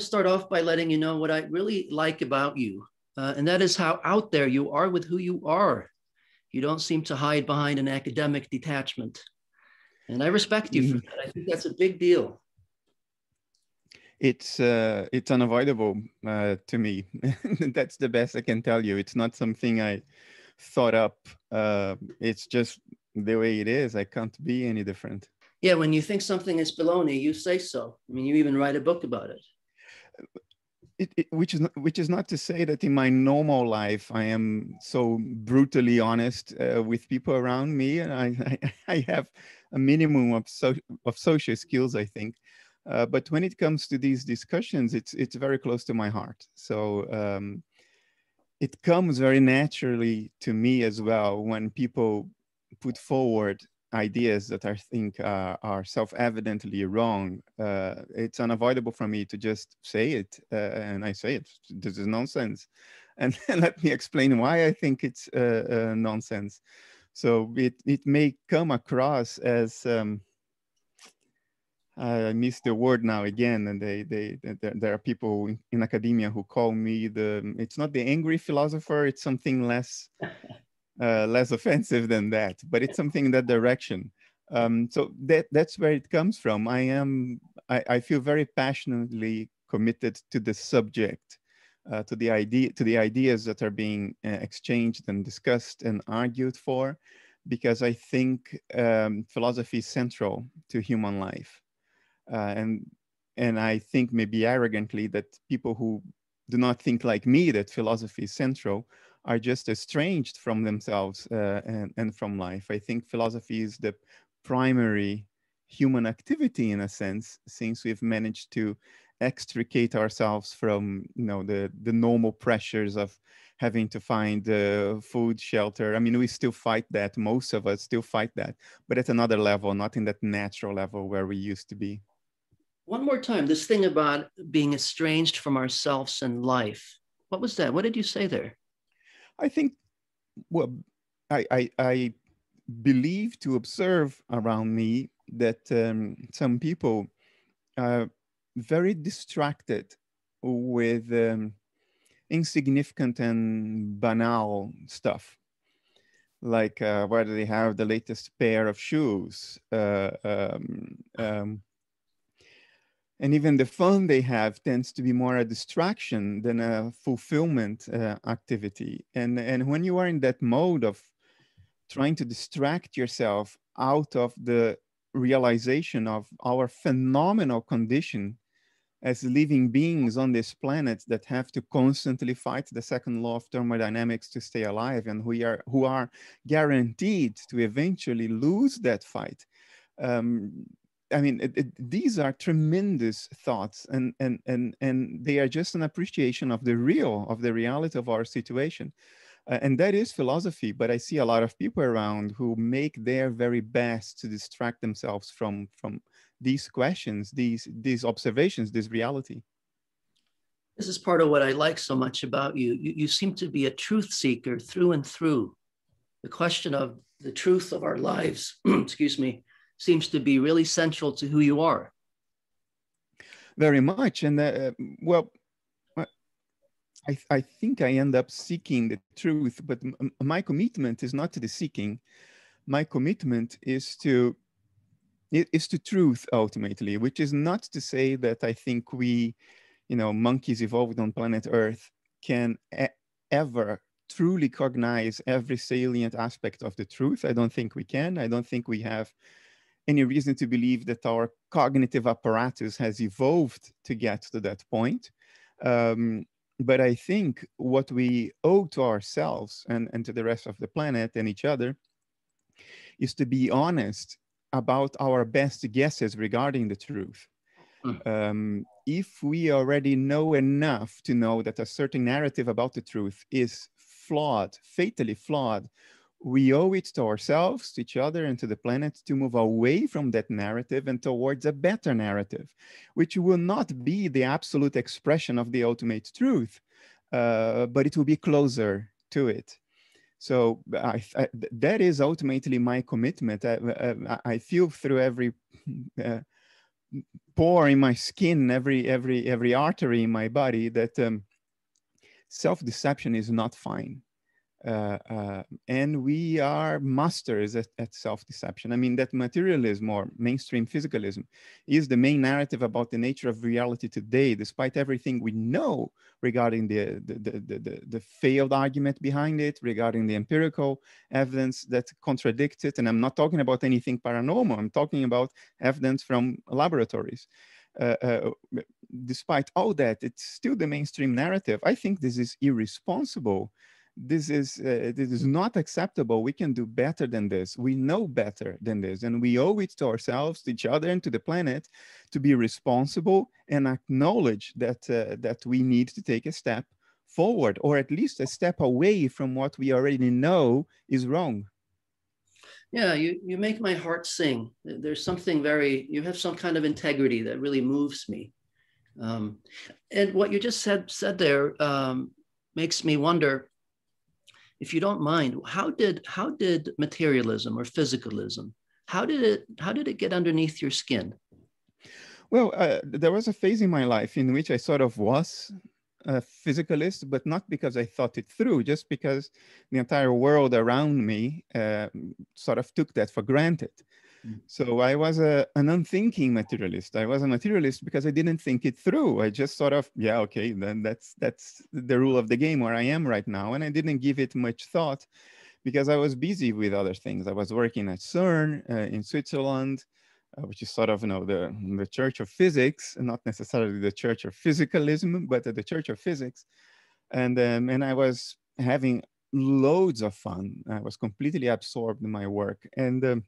To start off by letting you know what I really like about you, uh, and that is how out there you are with who you are. You don't seem to hide behind an academic detachment. And I respect you mm-hmm. for that. I think that's a big deal. It's uh, it's unavoidable uh, to me. that's the best I can tell you. It's not something I thought up. Uh, it's just the way it is. I can't be any different. Yeah, when you think something is baloney, you say so. I mean, you even write a book about it. It, it, which is not, which is not to say that in my normal life I am so brutally honest uh, with people around me, and I, I, I have a minimum of so, of social skills, I think. Uh, but when it comes to these discussions, it's it's very close to my heart. So um, it comes very naturally to me as well when people put forward ideas that I think uh, are self-evidently wrong, uh, it's unavoidable for me to just say it, uh, and I say it. This is nonsense, and let me explain why I think it's uh, uh, nonsense. So it it may come across as um, I miss the word now again, and they they there, there are people in academia who call me the it's not the angry philosopher, it's something less uh, less offensive than that, but it's something in that direction. Um, so that that's where it comes from. I am I, I feel very passionately committed to the subject, uh, to the idea to the ideas that are being uh, exchanged and discussed and argued for, because I think um, philosophy is central to human life, uh, and and I think maybe arrogantly that people who do not think like me that philosophy is central are just estranged from themselves uh, and, and from life. I think philosophy is the primary human activity in a sense, since we've managed to extricate ourselves from you know the the normal pressures of having to find uh, food shelter. I mean we still fight that most of us still fight that but at another level not in that natural level where we used to be. One more time this thing about being estranged from ourselves and life. What was that? What did you say there I think, well, I, I, I believe to observe around me that um, some people are very distracted with um, insignificant and banal stuff. Like uh, whether they have the latest pair of shoes? Uh, um, um, and even the fun they have tends to be more a distraction than a fulfillment uh, activity. And and when you are in that mode of trying to distract yourself out of the realization of our phenomenal condition as living beings on this planet that have to constantly fight the second law of thermodynamics to stay alive and who are who are guaranteed to eventually lose that fight um, I mean, it, it, these are tremendous thoughts, and and and and they are just an appreciation of the real, of the reality of our situation, uh, and that is philosophy. But I see a lot of people around who make their very best to distract themselves from from these questions, these these observations, this reality. This is part of what I like so much about you. You, you seem to be a truth seeker through and through. The question of the truth of our lives, excuse me, seems to be really central to who you are. Very much. And uh, well, I, I think I end up seeking the truth, but my commitment is not to the seeking. My commitment is to is to truth ultimately, which is not to say that I think we, you know, monkeys evolved on planet Earth can e ever truly cognize every salient aspect of the truth. I don't think we can. I don't think we have any reason to believe that our cognitive apparatus has evolved to get to that point. Um, but I think what we owe to ourselves and, and to the rest of the planet and each other is to be honest about our best guesses regarding the truth. Mm. Um, if we already know enough to know that a certain narrative about the truth is flawed, fatally flawed, we owe it to ourselves, to each other, and to the planet to move away from that narrative and towards a better narrative, which will not be the absolute expression of the ultimate truth, uh, but it will be closer to it. So I, I, that is ultimately my commitment. I, I, feel through every uh, pore in my skin, every every every artery in my body that um, self-deception is not fine. Uh, uh, and we are masters at, at, self-deception. I mean, that materialism or mainstream physicalism is the main narrative about the nature of reality today, despite everything we know regarding the, the, the, the, the failed argument behind it, regarding the empirical evidence that contradicts it. And I'm not talking about anything paranormal, I'm talking about evidence from laboratories. Uh, uh, despite all that, it's still the mainstream narrative. I think this is irresponsible this is uh, this is not acceptable. We can do better than this. We know better than this and we owe it to ourselves to each other and to the planet to be responsible and acknowledge that uh, that we need to take a step forward or at least a step away from what we already know is wrong. Yeah you you make my heart sing. There's something very you have some kind of integrity that really moves me. Um, and what you just said said there um, makes me wonder if you don't mind, how did how did materialism or physicalism how did it how did it get underneath your skin? Well, uh, there was a phase in my life in which I sort of was a physicalist, but not because I thought it through, just because the entire world around me uh, sort of took that for granted. Mm. So I was a, an unthinking materialist. I was a materialist because I didn't think it through. I just sort of, yeah, okay, then that's that's the rule of the game where I am right now, and I didn't give it much thought because I was busy with other things. I was working at CERN uh, in Switzerland, uh, which is sort of you know the the Church of Physics, not necessarily the Church of Physicalism, but the Church of Physics, and um, and I was having loads of fun. I was completely absorbed in my work, and um,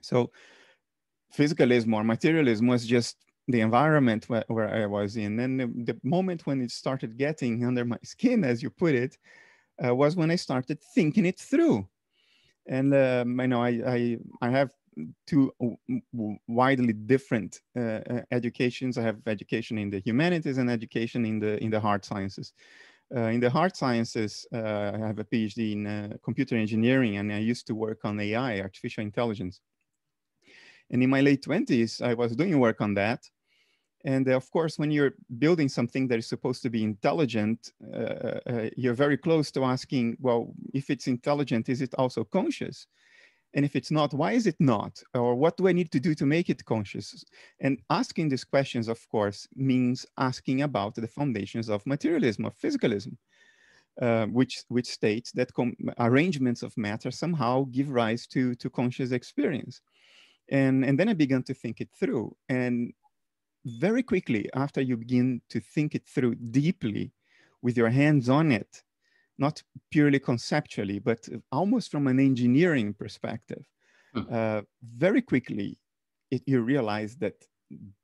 so physicalism or materialism was just the environment where, where I was in. And the, the, moment when it started getting under my skin, as you put it, uh, was when I started thinking it through. And um, I know I, I, I have two widely different uh, uh, educations. I have education in the humanities and education in the in the hard sciences. Uh, in the hard sciences, uh, I have a PhD in uh, computer engineering, and I used to work on AI, artificial intelligence. And in my late 20s, I was doing work on that. And uh, of course, when you're building something that is supposed to be intelligent, uh, uh, uh, you're very close to asking, well, if it's intelligent, is it also conscious? And if it's not, why is it not? Or what do I need to do to make it conscious? And asking these questions, of course, means asking about the foundations of materialism, of physicalism, uh, which, which states that arrangements of matter somehow give rise to, to conscious experience. And, and then I began to think it through. And very quickly, after you begin to think it through deeply with your hands on it, not purely conceptually, but almost from an engineering perspective, hmm. uh, very quickly, it, you realize that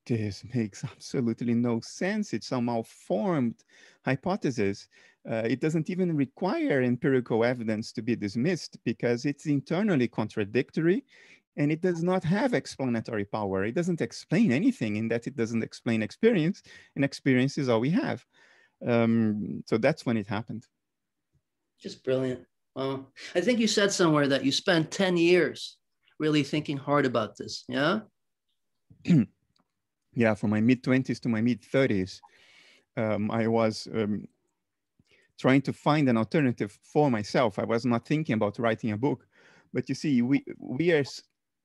this makes absolutely no sense. It's a malformed hypothesis. Uh, it doesn't even require empirical evidence to be dismissed because it's internally contradictory and it does not have explanatory power. It doesn't explain anything in that it doesn't explain experience, and experience is all we have. Um, so that's when it happened. Just brilliant. Well, I think you said somewhere that you spent 10 years really thinking hard about this. Yeah. yeah, from my mid 20s to my mid 30s, um, I was um, trying to find an alternative for myself. I was not thinking about writing a book. But you see, we, we are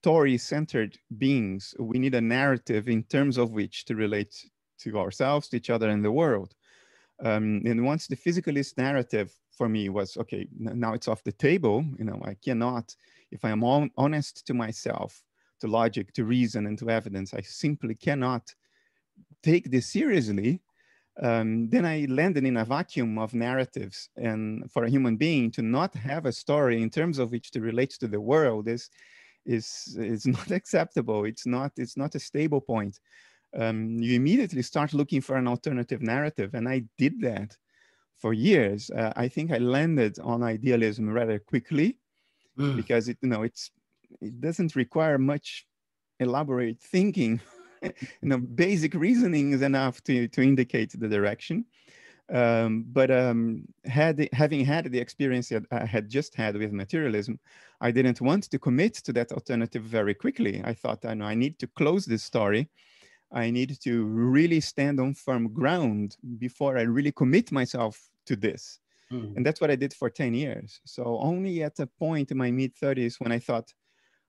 story-centered beings. We need a narrative in terms of which to relate to ourselves, to each other, and the world. Um, and once the physicalist narrative for me was okay, now it's off the table. You know, I cannot, if I am honest to myself, to logic, to reason, and to evidence, I simply cannot take this seriously. Um, then I landed in a vacuum of narratives. And for a human being to not have a story in terms of which to relate to the world is is is not acceptable. It's not it's not a stable point. Um, you immediately start looking for an alternative narrative, and I did that for years. Uh, I think I landed on idealism rather quickly mm. because it you know it's it doesn't require much elaborate thinking. you know, basic reasoning is enough to to indicate the direction. Um, but um, had having had the experience that I had just had with materialism, I didn't want to commit to that alternative very quickly. I thought, I know I need to close this story I need to really stand on firm ground before I really commit myself to this. Mm. And that's what I did for 10 years. So only at a point in my mid 30s when I thought,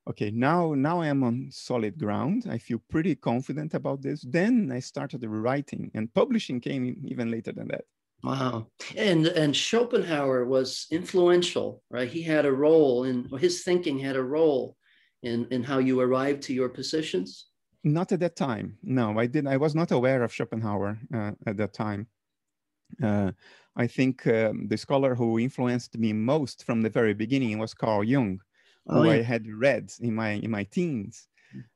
okay, now now I am on solid ground. I feel pretty confident about this. Then I started writing and publishing came even later than that. Wow. And and Schopenhauer was influential, right? He had a role in his thinking had a role in in how you arrived to your positions. Not at that time. No, I didn't. I was not aware of Schopenhauer uh, at that time. Uh, I think um, the scholar who influenced me most from the very beginning was Carl Jung, oh, who yeah. I had read in my in my teens.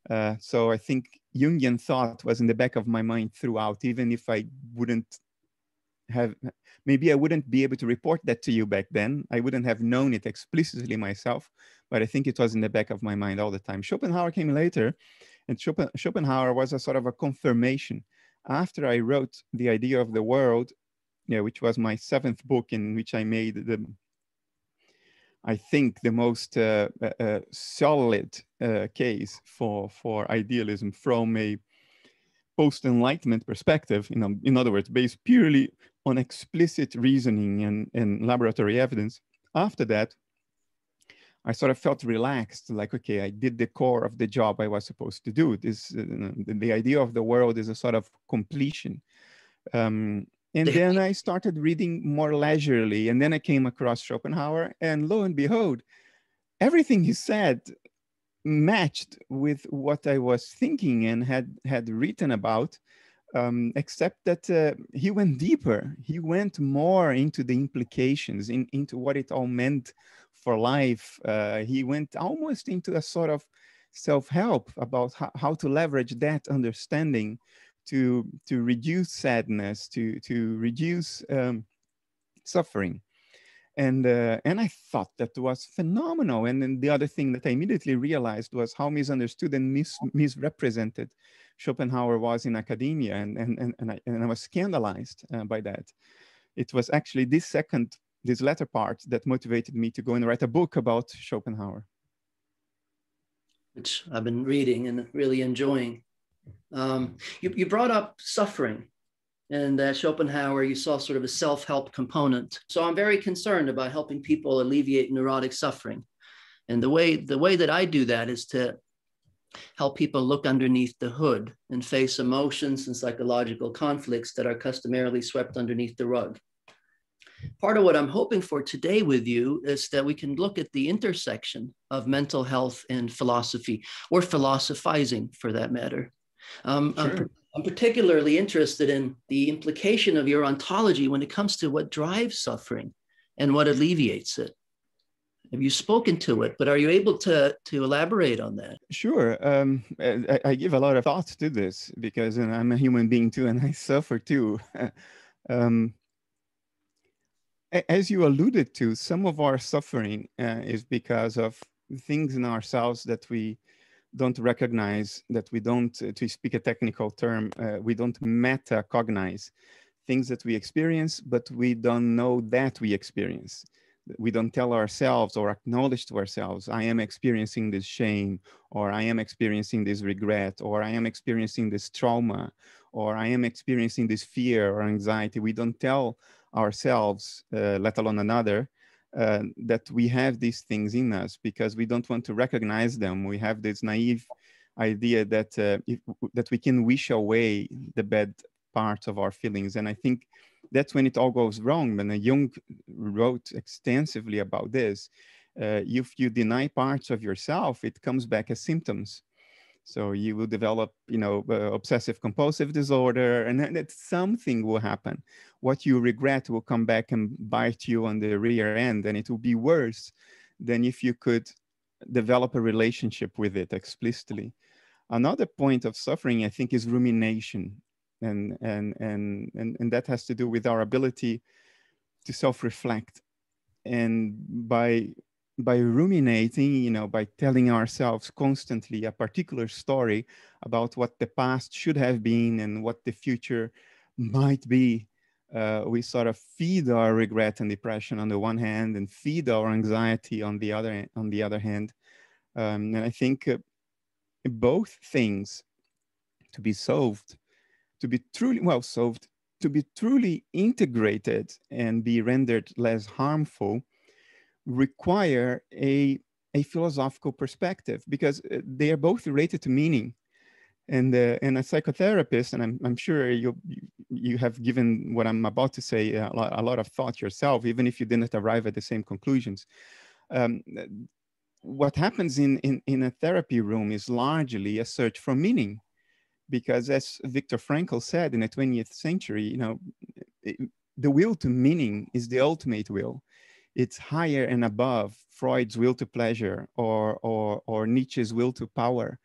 Uh, so I think Jungian thought was in the back of my mind throughout, even if I wouldn't have maybe I wouldn't be able to report that to you back then. I wouldn't have known it explicitly myself, but I think it was in the back of my mind all the time. Schopenhauer came later, and Schopenhauer was a sort of a confirmation. After I wrote The Idea of the World, yeah, which was my seventh book in which I made the, I think, the most uh, uh, uh solid uh, case for, for idealism from a post-enlightenment perspective, you know, in other words, based purely on explicit reasoning and, and laboratory evidence. After that, I sort of felt relaxed, like, okay, I did the core of the job I was supposed to do. This, uh, the, the, idea of the world is a sort of completion. Um, and then I started reading more leisurely. And then I came across Schopenhauer, and lo and behold, everything he said matched with what I was thinking and had had written about, um, except that uh, he went deeper. He went more into the implications, in, into what it all meant for life. Uh, he went almost into a sort of self-help about how, how to leverage that understanding to to reduce sadness, to to reduce um, suffering and uh, and I thought that was phenomenal. And then the other thing that I immediately realized was how misunderstood and mis- misrepresented Schopenhauer was in academia, and and and, and, I, and I was scandalized uh, by that. It was actually this second, this latter part that motivated me to go and write a book about Schopenhauer, which I've been reading and really enjoying. Um, you, you brought up suffering and that Schopenhauer, you saw sort of a self help component. So I'm very concerned about helping people alleviate neurotic suffering. And the way, the way that I do that is to help people look underneath the hood and face emotions and psychological conflicts that are customarily swept underneath the rug. Part of what I'm hoping for today with you is that we can look at the intersection of mental health and philosophy, or philosophizing for that matter. Um, sure. I'm, I'm particularly interested in the implication of your ontology when it comes to what drives suffering and what alleviates it. Have you spoken to it, but are you able to, to elaborate on that? Sure. Um, I, I, give a lot of thought to this because I'm a human being too and I suffer too. um, as you alluded to, some of our suffering uh, is because of things in ourselves that we don't recognize that we don't, uh, to speak a technical term, uh, we don't metacognize things that we experience, but we don't know that we experience. We don't tell ourselves or acknowledge to ourselves, I am experiencing this shame, or I am experiencing this regret, or I am experiencing this trauma, or I am experiencing this fear or anxiety. We don't tell ourselves, uh, let alone another, uh, that we have these things in us because we don't want to recognize them. We have this naive idea that uh, if, that we can wish away the bad parts of our feelings, and I think that's when it all goes wrong. And Jung wrote extensively about this. Uh, if you deny parts of yourself, it comes back as symptoms. So you will develop, you know, uh, obsessive compulsive disorder, and then that something will happen. What you regret will come back and bite you on the rear end, and it will be worse than if you could develop a relationship with it explicitly. Another point of suffering, I think, is rumination, and and and and, and that has to do with our ability to self-reflect. And by by ruminating, you know, by telling ourselves constantly a particular story about what the past should have been and what the future might be, uh, we sort of feed our regret and depression on the one hand and feed our anxiety on the other on the other hand. Um, and I think uh, both things to be solved, to be truly, well, solved, to be truly integrated and be rendered less harmful require a, a philosophical perspective because uh, they are both related to meaning. And, uh, and a psychotherapist, and I'm, I'm sure you, you have given what I'm about to say a lot, a lot of thought yourself, even if you didn't arrive at the same conclusions. Um, what happens in, in, in a therapy room is largely a search for meaning because as Viktor Frankl said in the 20th century, you know, it, the will to meaning is the ultimate will. It's higher and above Freud's will to pleasure or, or, or Nietzsche's will to power.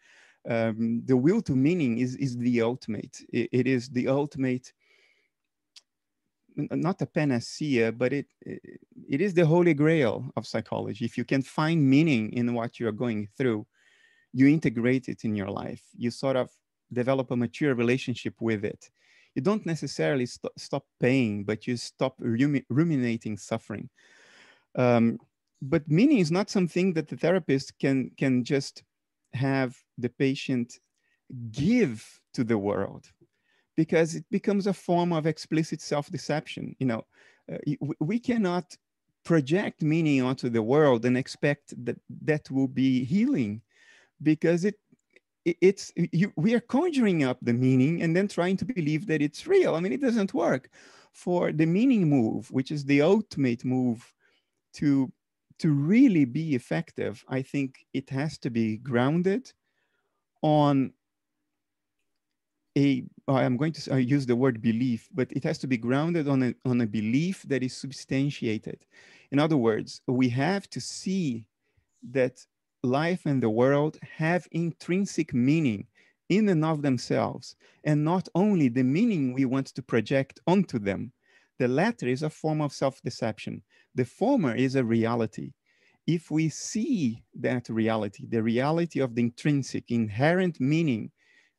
Um, the will to meaning is, is the ultimate. it, it is the ultimate, not a panacea, but it, it is the holy grail of psychology. If you can find meaning in what you're going through, you integrate it in your life. You sort of develop a mature relationship with it. You don't necessarily st stop pain, but you stop ruminating suffering. Um, but meaning is not something that the therapist can can just have the patient give to the world because it becomes a form of explicit self-deception you know uh, we cannot project meaning onto the world and expect that that will be healing because it it's you, we are conjuring up the meaning and then trying to believe that it's real. I mean, it doesn't work. For the meaning move, which is the ultimate move to to really be effective, I think it has to be grounded on a I'm going to use the word belief, but it has to be grounded on a, on a belief that is substantiated. In other words, we have to see that life and the world have intrinsic meaning in and of themselves, and not only the meaning we want to project onto them. The latter is a form of self deception, the former is a reality. If we see that reality, the reality of the intrinsic, inherent meaning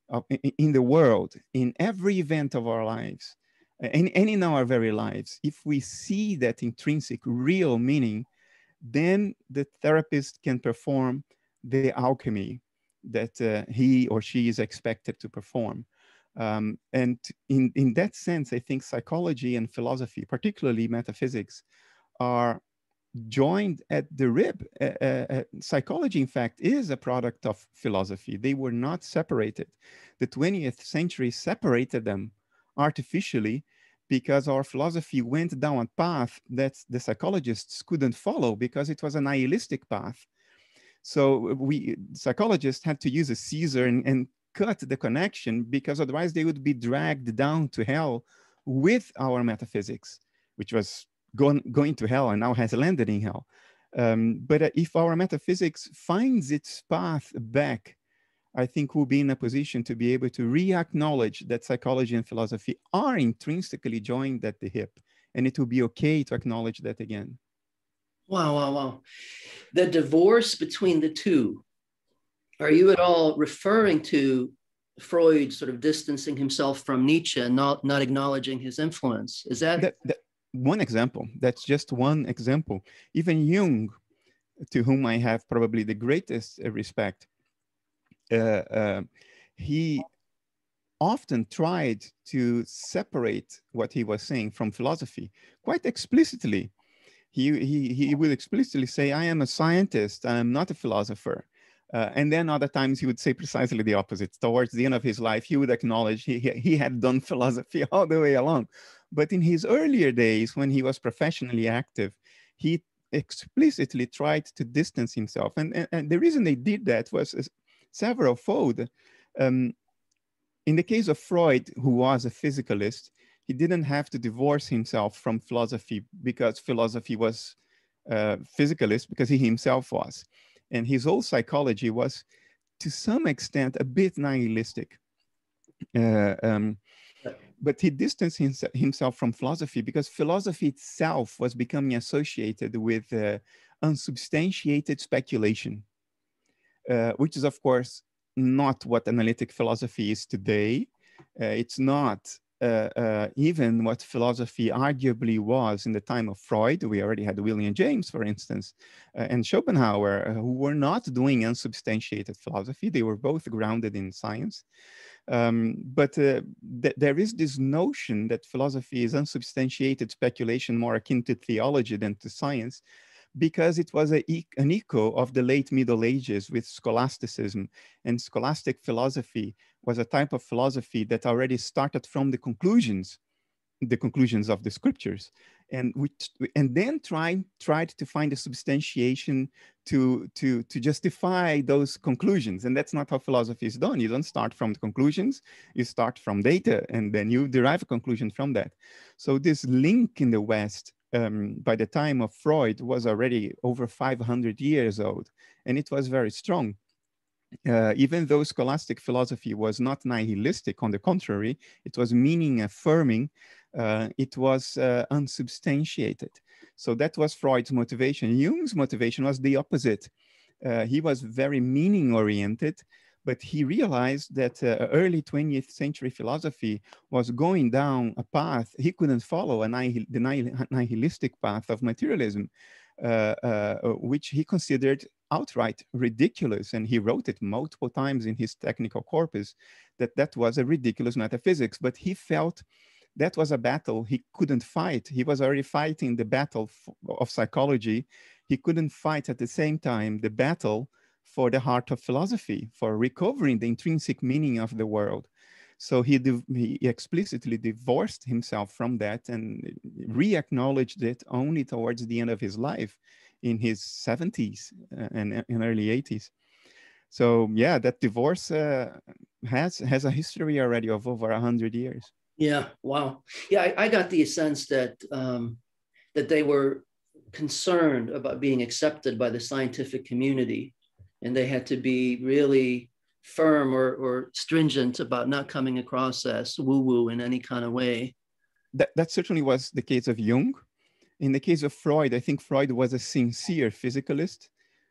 of, in the world, in every event of our lives, and, and in our very lives, if we see that intrinsic, real meaning, then the therapist can perform the alchemy that uh, he or she is expected to perform. Um, and in, in that sense, I think psychology and philosophy, particularly metaphysics, are joined at the rib. Uh, uh, uh psychology, in fact, is a product of philosophy. They were not separated. The 20th century separated them artificially because our philosophy went down a path that the psychologists couldn't follow because it was a nihilistic path. So we psychologists had to use a Caesar and, and cut the connection because otherwise they would be dragged down to hell with our metaphysics, which was going, going to hell and now has landed in hell. Um, but uh, if our metaphysics finds its path back I think we'll be in a position to be able to re-acknowledge that psychology and philosophy are intrinsically joined at the hip, and it will be okay to acknowledge that again. Wow, wow, wow. The divorce between the two, are you at all referring to Freud sort of distancing himself from Nietzsche and not, not acknowledging his influence? Is that... that, that one example? That's just one example. Even Jung, to whom I have probably the greatest respect, uh, uh, he often tried to separate what he was saying from philosophy quite explicitly. He, he, he would explicitly say, I am a scientist, I am not a philosopher. Uh, and then other times he would say precisely the opposite. Towards the end of his life, he would acknowledge he, he had done philosophy all the way along. But in his earlier days, when he was professionally active, he explicitly tried to distance himself. And, and, and the reason they did that was several fold. Um, in the case of Freud, who was a physicalist, he didn't have to divorce himself from philosophy because philosophy was uh, physicalist, because he himself was. And his whole psychology was, to some extent, a bit nihilistic. Uh, um, but he distanced himself from philosophy because philosophy itself was becoming associated with uh, unsubstantiated speculation uh, which is, of course, not what analytic philosophy is today. Uh, it's not even what philosophy arguably was in the time of Freud. We already had William James, for instance, uh, and Schopenhauer, uh, who were not doing unsubstantiated philosophy. They were both grounded in science. Um, but uh, th- there is this notion that philosophy is unsubstantiated speculation, more akin to theology than to science, because it was a, an echo of the late Middle Ages with scholasticism. And scholastic philosophy was a type of philosophy that already started from the conclusions, the conclusions of the scriptures and we and then tried, tried to find a substantiation to to to justify those conclusions. And that's not how philosophy is done. You don't start from the conclusions you start from data and then you derive a conclusion from that. So this link in the west um, by the time of freud was already over 500 years old and it was very strong uh, even though scholastic philosophy was not nihilistic, on the contrary, it was meaning affirming uh, it was uh, unsubstantiated. So that was Freud's motivation. Jung's motivation was the opposite. Uh, he was very meaning oriented, but he realized that uh, early 20th century philosophy was going down a path he couldn't follow, a nihil nihilistic path of materialism, uh, uh, which he considered outright ridiculous. And he wrote it multiple times in his technical corpus that that was a ridiculous metaphysics. But he felt that was a battle he couldn't fight. He was already fighting the battle of psychology. He couldn't fight at the same time the battle for the heart of philosophy, for recovering the intrinsic meaning of the world. So he, he explicitly divorced himself from that and re-acknowledged it only towards the end of his life in his 70s uh, and, and early 80s. So yeah, that divorce uh, has has a history already of over 100 years. Yeah. Wow. Yeah, I, I got the sense that um, that they were concerned about being accepted by the scientific community, and they had to be really firm or, or stringent about not coming across as woo-woo in any kind of way. That that certainly was the case of Jung. In the case of Freud, I think Freud was a sincere physicalist,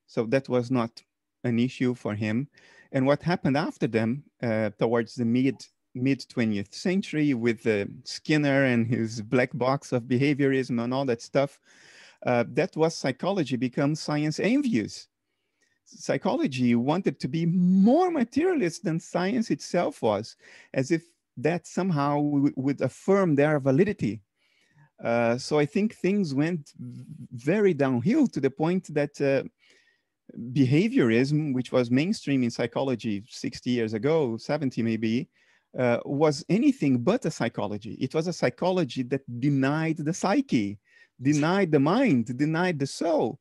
so that was not an issue for him. And what happened after them, uh, towards the mid mid 20th century with Skinner and his black box of behaviorism and all that stuff, uh, that was psychology become science envious. Psychology wanted to be more materialist than science itself was, as if that somehow would affirm their validity. Uh, so I think things went very downhill to the point that uh, behaviorism, which was mainstream in psychology 60 years ago, 70 maybe, uh, was anything but a psychology. It was a psychology that denied the psyche, denied the mind, denied the soul.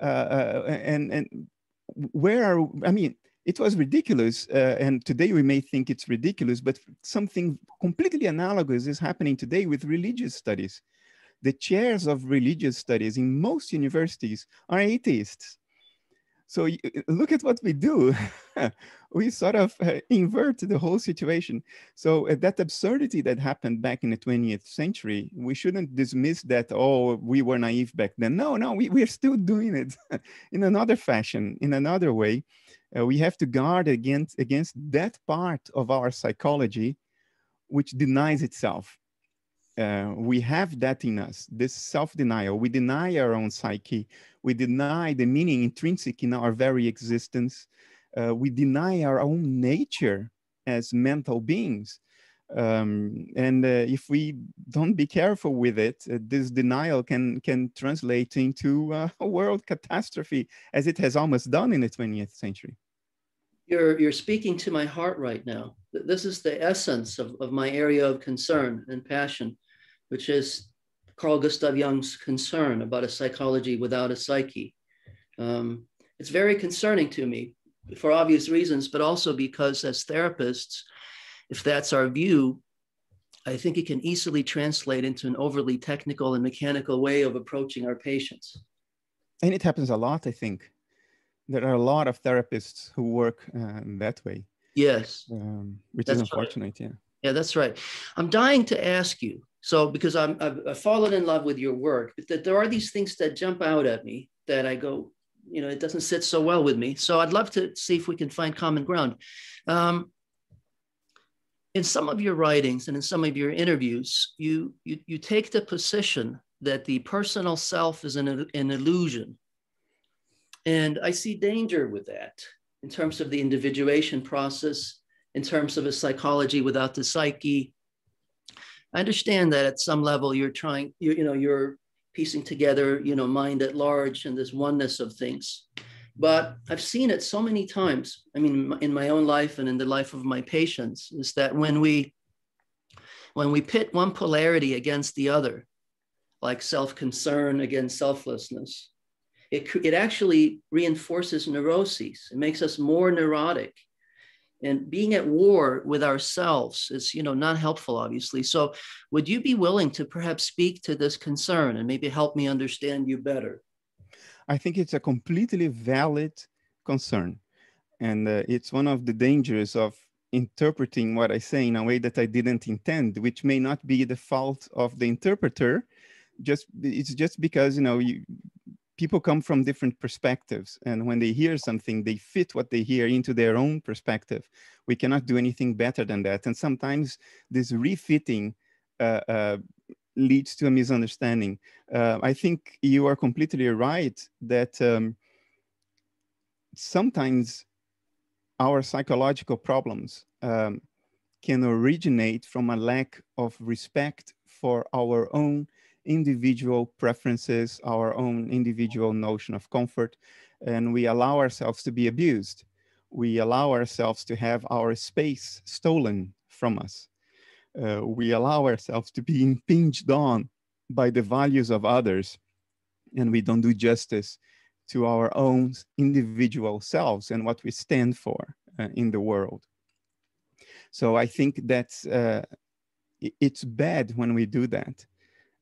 Uh, uh, and, and where are, I mean, it was ridiculous. Uh, and today we may think it's ridiculous, but something completely analogous is happening today with religious studies. The chairs of religious studies in most universities are atheists so look at what we do. we sort of uh, invert the whole situation. So uh, that absurdity that happened back in the 20th century, we shouldn't dismiss that, oh, we were naive back then. No, no, we, we're still doing it in another fashion, in another way. Uh, we have to guard against, against that part of our psychology which denies itself. Uh, we have that in us, this self-denial. We deny our own psyche. We deny the meaning intrinsic in our very existence. Uh, we deny our own nature as mental beings. Um, and uh, if we don't be careful with it, uh, this denial can can translate into uh, a world catastrophe, as it has almost done in the 20th century. You're you're speaking to my heart right now. This is the essence of, of my area of concern and passion which is Carl Gustav Jung's concern about a psychology without a psyche. Um, it's very concerning to me for obvious reasons, but also because as therapists, if that's our view, I think it can easily translate into an overly technical and mechanical way of approaching our patients. And it happens a lot, I think. There are a lot of therapists who work uh, that way. Yes. Um, which that's is unfortunate, right. yeah. Yeah, that's right. I'm dying to ask you so because I'm I've, I've, fallen in love with your work, that there are these things that jump out at me that I go, you know, it doesn't sit so well with me. So I'd love to see if we can find common ground. Um, in some of your writings and in some of your interviews, you you, you take the position that the personal self is an, an illusion. And I see danger with that in terms of the individuation process in terms of a psychology without the psyche. I understand that at some level you're trying, you, you know, you're piecing together, you know, mind at large and this oneness of things. But I've seen it so many times. I mean, in my own life and in the life of my patients, is that when we when we pit one polarity against the other, like self-concern against selflessness, it, it actually reinforces neuroses. It makes us more neurotic. And being at war with ourselves is, you know, not helpful, obviously. So would you be willing to perhaps speak to this concern and maybe help me understand you better? I think it's a completely valid concern. And uh, it's one of the dangers of interpreting what I say in a way that I didn't intend, which may not be the fault of the interpreter. Just it's just because you know you people come from different perspectives and when they hear something they fit what they hear into their own perspective. We cannot do anything better than that and sometimes this refitting uh, uh, leads to a misunderstanding. Uh, i think you are completely right that um, sometimes our psychological problems um, can originate from a lack of respect for our own individual preferences, our own individual notion of comfort, and we allow ourselves to be abused. We allow ourselves to have our space stolen from us. Uh, we allow ourselves to be impinged on by the values of others, and we don't do justice to our own individual selves and what we stand for uh, in the world. So I think that's uh, it's bad when we do that.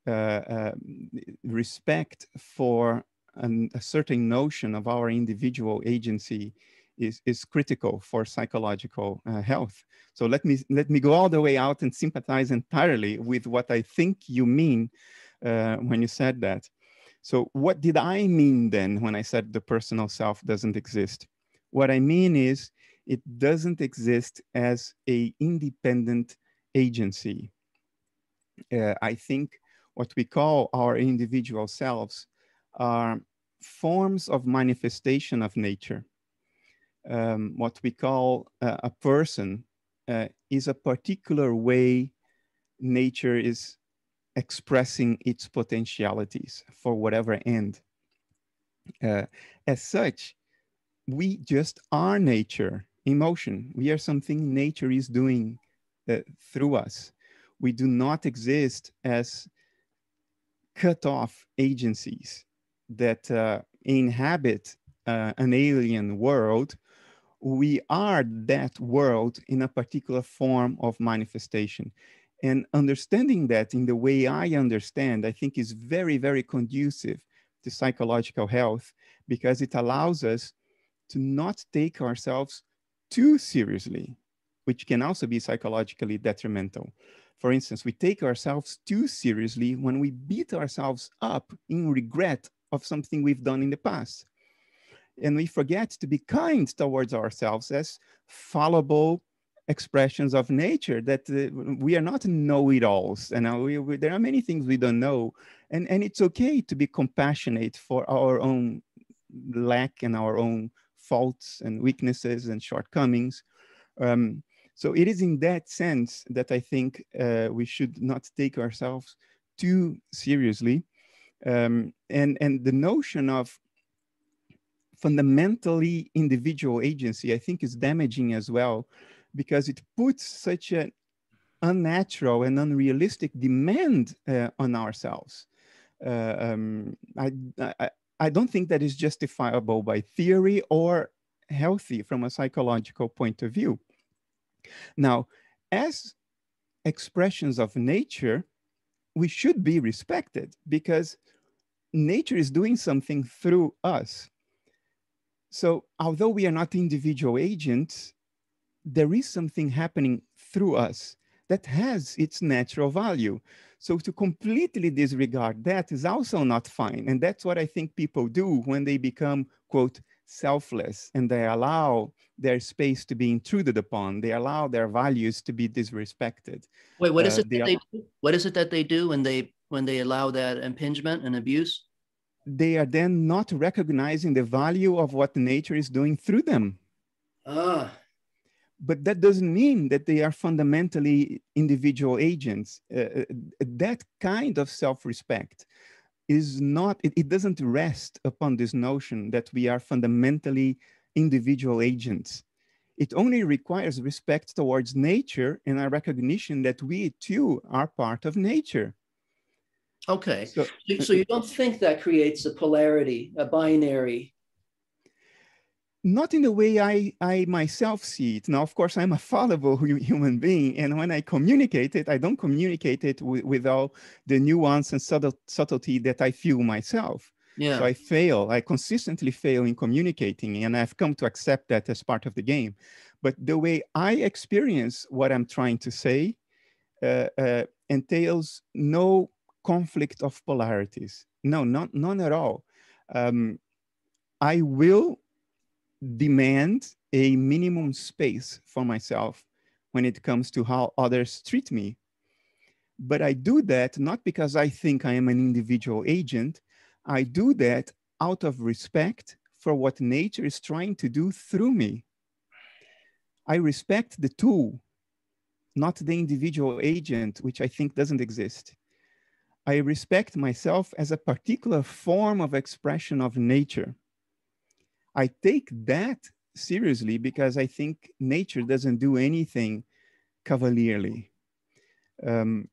Uh, um, respect for an, a certain notion of our individual agency is, is critical for psychological uh, health. So let me, let me go all the way out and sympathize entirely with what I think you mean uh, when you said that. So what did I mean then when I said the personal self doesn't exist? What I mean is it doesn't exist as a independent agency. Uh, I think what we call our individual selves are forms of manifestation of nature. Um, what we call uh, a person uh, is a particular way nature is expressing its potentialities for whatever end. Uh, as such, we just are nature in motion. We are something nature is doing uh, through us. We do not exist as cut off agencies that uh, inhabit uh, an alien world, we are that world in a particular form of manifestation. And understanding that in the way I understand, I think is very, very conducive to psychological health because it allows us to not take ourselves too seriously, which can also be psychologically detrimental. For instance, we take ourselves too seriously when we beat ourselves up in regret of something we've done in the past. And we forget to be kind towards ourselves as fallible expressions of nature that uh, we are not know-it-alls and uh, we, we, there are many things we don't know. And, and it's okay to be compassionate for our own lack and our own faults and weaknesses and shortcomings. Um, so it is in that sense that I think uh, we should not take ourselves too seriously. Um, and, and the notion of fundamentally individual agency, I think is damaging as well, because it puts such an unnatural and unrealistic demand uh, on ourselves. Uh, um, I, I, I don't think that is justifiable by theory or healthy from a psychological point of view. Now, as expressions of nature, we should be respected because nature is doing something through us. So, although we are not individual agents, there is something happening through us that has its natural value. So, to completely disregard that is also not fine. And that's what I think people do when they become, quote, selfless and they allow their space to be intruded upon. They allow their values to be disrespected. Wait, what is uh, it that they do? What is it that they do when they when they allow that impingement and abuse? They are then not recognizing the value of what nature is doing through them. Ah. but that doesn't mean that they are fundamentally individual agents. Uh, uh that kind of self-respect is not, it, it, doesn't rest upon this notion that we are fundamentally individual agents. It only requires respect towards nature and a recognition that we too are part of nature. Okay. So, so you don't think that creates a polarity, a binary not in the way I, I myself see it. Now, of course, I'm a fallible human being. And when I communicate it, I don't communicate it with, with all the nuance and subtle, subtlety that I feel myself. Yeah. So I fail. I consistently fail in communicating. And I've come to accept that as part of the game. But the way I experience what I'm trying to say uh, uh, entails no conflict of polarities. No, not, none at all. Um, I will demand a minimum space for myself when it comes to how others treat me. But I do that not because I think I am an individual agent. I do that out of respect for what nature is trying to do through me. I respect the tool, not the individual agent, which I think doesn't exist. I respect myself as a particular form of expression of nature. I take that seriously because I think nature doesn't do anything cavalierly. Um,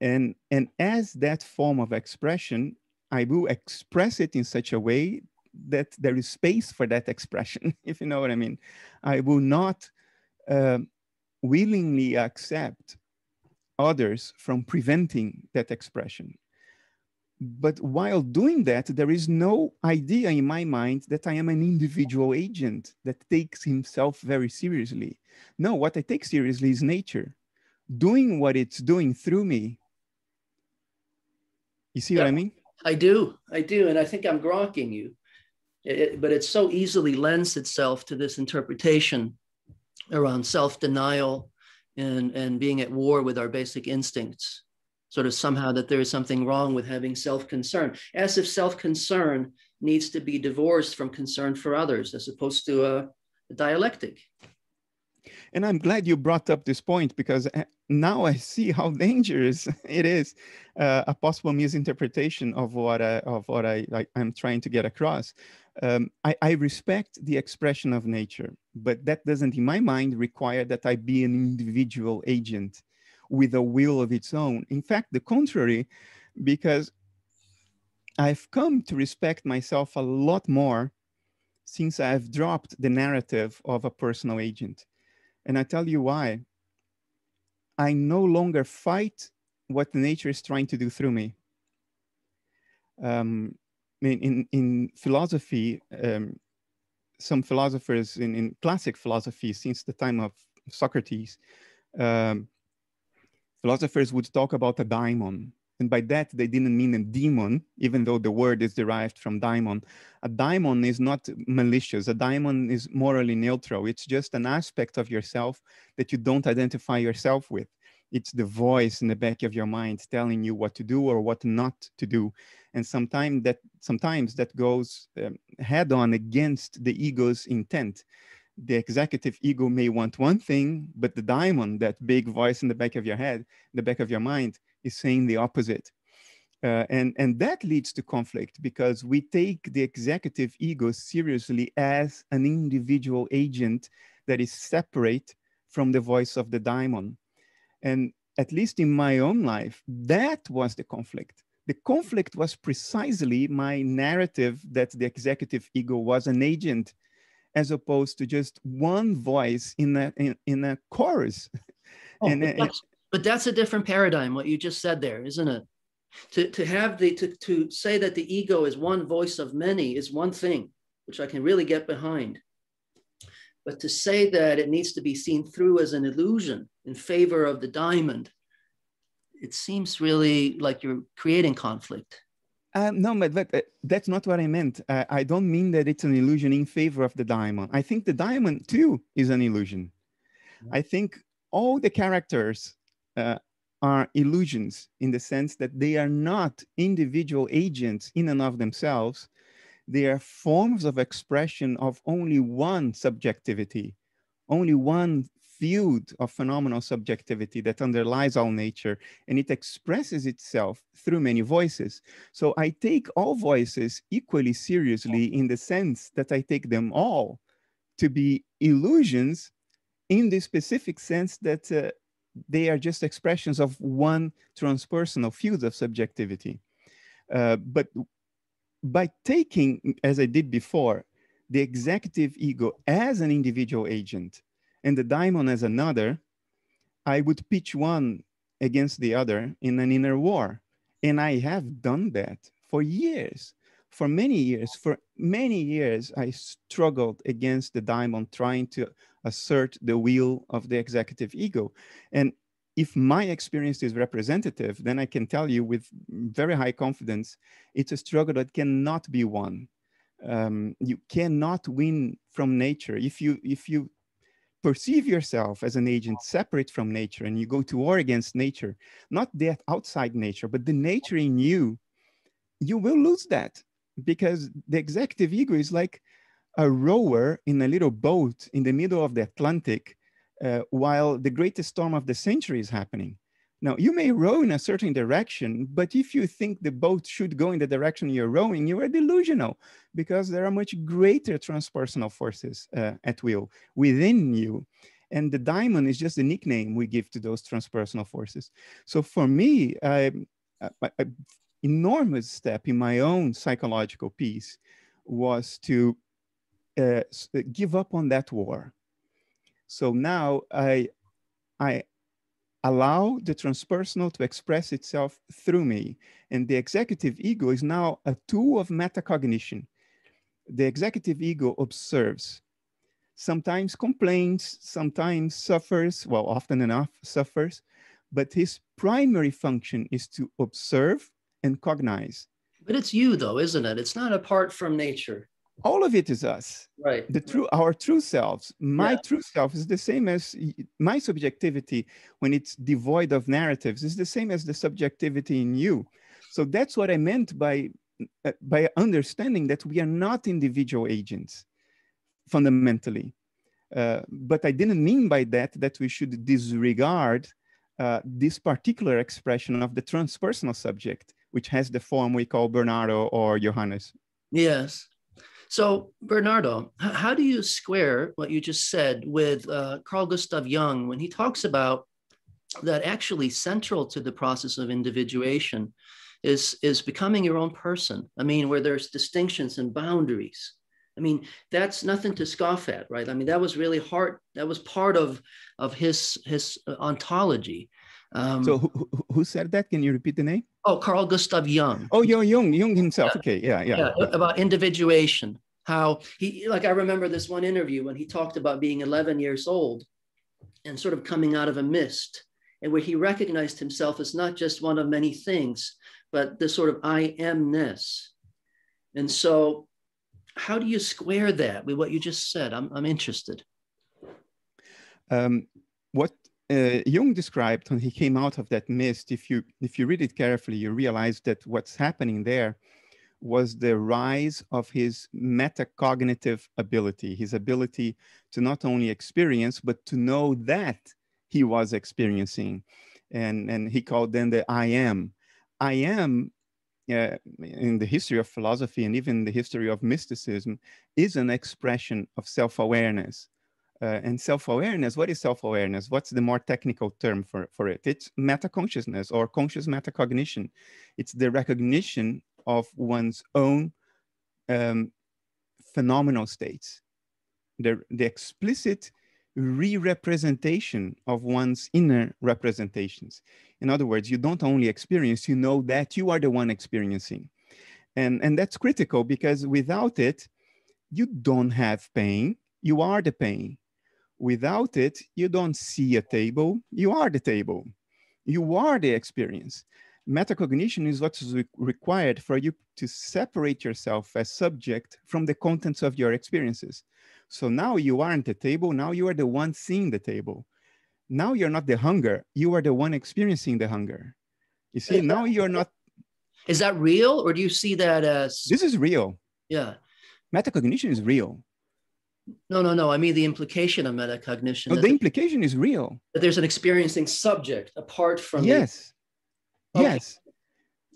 and, and as that form of expression, I will express it in such a way that there is space for that expression, if you know what I mean. I will not uh, willingly accept others from preventing that expression. But while doing that, there is no idea in my mind that I am an individual agent that takes himself very seriously. No, what I take seriously is nature doing what it's doing through me. You see yeah, what I mean? I do. I do. And I think I'm grokking you. It, but it so easily lends itself to this interpretation around self denial and, and being at war with our basic instincts sort of somehow that there is something wrong with having self concern, as if self concern needs to be divorced from concern for others, as opposed to a, a dialectic. And I'm glad you brought up this point because uh, now I see how dangerous it is uh, a possible misinterpretation of what I, of what I, I am trying to get across. Um, I, I, respect the expression of nature, but that doesn't, in my mind, require that I be an individual agent with a will of its own. In fact, the contrary, because I've come to respect myself a lot more since I've dropped the narrative of a personal agent. And I tell you why. I no longer fight what nature is trying to do through me. Um, in, in, in philosophy, um, some philosophers in, in classic philosophy since the time of Socrates um, philosophers would talk about a daimon. And by that, they didn't mean a demon, even though the word is derived from daimon. A daimon is not malicious. A daimon is morally neutral. It's just an aspect of yourself that you don't identify yourself with. It's the voice in the back of your mind telling you what to do or what not to do. And sometimes that, sometimes that goes um, head on against the ego's intent the executive ego may want one thing, but the daimon, that big voice in the back of your head, the back of your mind, is saying the opposite. Uh, and, and that leads to conflict because we take the executive ego seriously as an individual agent that is separate from the voice of the daimon. And at least in my own life, that was the conflict. The conflict was precisely my narrative that the executive ego was an agent as opposed to just one voice in a in, in a chorus. Oh, and, but, that's, but that's a different paradigm. What you just said there, isn't it? To to have the to to say that the ego is one voice of many is one thing, which I can really get behind. But to say that it needs to be seen through as an illusion in favor of the daimon, it seems really like you're creating conflict. Um, no, but, but uh, that's not what I meant. Uh, I don't mean that it's an illusion in favor of the daimon. I think the daimon too is an illusion. Yeah. I think all the characters uh, are illusions in the sense that they are not individual agents in and of themselves. They are forms of expression of only one subjectivity, only one field of phenomenal subjectivity that underlies all nature and it expresses itself through many voices. So I take all voices equally seriously in the sense that I take them all to be illusions in the specific sense that uh, they are just expressions of one transpersonal field of subjectivity. Uh, but by taking, as I did before, the executive ego as an individual agent and the daimon as another, I would pitch one against the other in an inner war. And I have done that for years. For many years, for many years, I struggled against the daimon trying to assert the will of the executive ego. And if my experience is representative, then I can tell you with very high confidence, it's a struggle that cannot be won um, you cannot win from nature if you if you perceive yourself as an agent separate from nature and you go to war against nature not death outside nature but the nature in you you will lose that because the executive ego is like a rower in a little boat in the middle of the atlantic uh, while the greatest storm of the century is happening now, you may row in a certain direction, but if you think the boat should go in the direction you're rowing, you are delusional because there are much greater transpersonal forces uh, at will within you. And the daimon is just a nickname we give to those transpersonal forces. So for me, an enormous step in my own psychological peace was to uh, give up on that war. So now I, I allow the transpersonal to express itself through me. And the executive ego is now a tool of metacognition. The executive ego observes, sometimes complains, sometimes suffers, well, often enough suffers, but his primary function is to observe and cognize. But it's you, though, isn't it? It's not apart from nature all of it is us. Right the true our true selves. My yeah. true self is the same as my subjectivity when it's devoid of narratives is the same as the subjectivity in you. So that's what i meant by uh, by understanding that we are not individual agents fundamentally. Uh, but i didn't mean by that that we should disregard uh, this particular expression of the transpersonal subject which has the form we call bernardo or johannes. Yes so, Bernardo, how do you square what you just said with uh, Carl Gustav Jung when he talks about that actually central to the process of individuation is, is becoming your own person? I mean, where there's distinctions and boundaries. I mean, that's nothing to scoff at, right? I mean, that was really hard. That was part of, of his, his uh, ontology. Um, so who, who said that? Can you repeat the name? Oh, Carl Gustav Jung. Oh, Jung, Jung, Jung himself. Yeah. Okay, yeah, yeah, yeah. About individuation. How he, like, I remember this one interview when he talked about being 11 years old and sort of coming out of a mist, and where he recognized himself as not just one of many things, but this sort of I amness. And so, how do you square that with what you just said? I'm, I'm interested. Um, what uh, Jung described when he came out of that mist, if you if you read it carefully, you realize that what's happening there was the rise of his metacognitive ability, his ability to not only experience but to know that he was experiencing, and and he called then the I am. I am uh, in the history of philosophy and even the history of mysticism is an expression of self-awareness uh, and self-awareness, what is self-awareness? What's the more technical term for, for it? It's meta-consciousness or conscious metacognition. It's the recognition of one's own um, phenomenal states, the, the explicit re-representation of one's inner representations. In other words, you don't only experience, you know that you are the one experiencing. And, and that's critical because without it, you don't have pain, you are the pain. Without it, you don't see a table, you are the table. You are the experience. Metacognition is what is re required for you to separate yourself as subject from the contents of your experiences. So now you aren't the table, now you are the one seeing the table. Now you're not the hunger, you are the one experiencing the hunger. You see, now you're not. Is that real or do you see that as? This is real. Yeah. Metacognition is real No, no, no. I mean the implication of metacognition. Oh, the implication is real. That there's an experiencing subject apart from. Yes. The... Okay. Yes.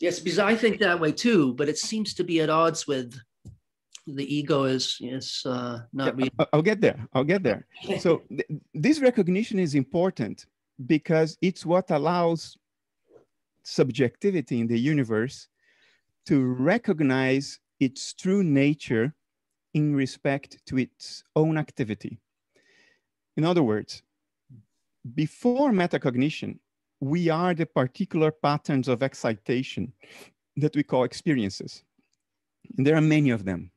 Yes, because I think that way too, but it seems to be at odds with the ego is is uh, not yeah, I'll get there. I'll get there. so th- this recognition is important because it's what allows subjectivity in the universe to recognize its true nature in respect to its own activity. In other words, before metacognition, we are the particular patterns of excitation that we call experiences. And there are many of them.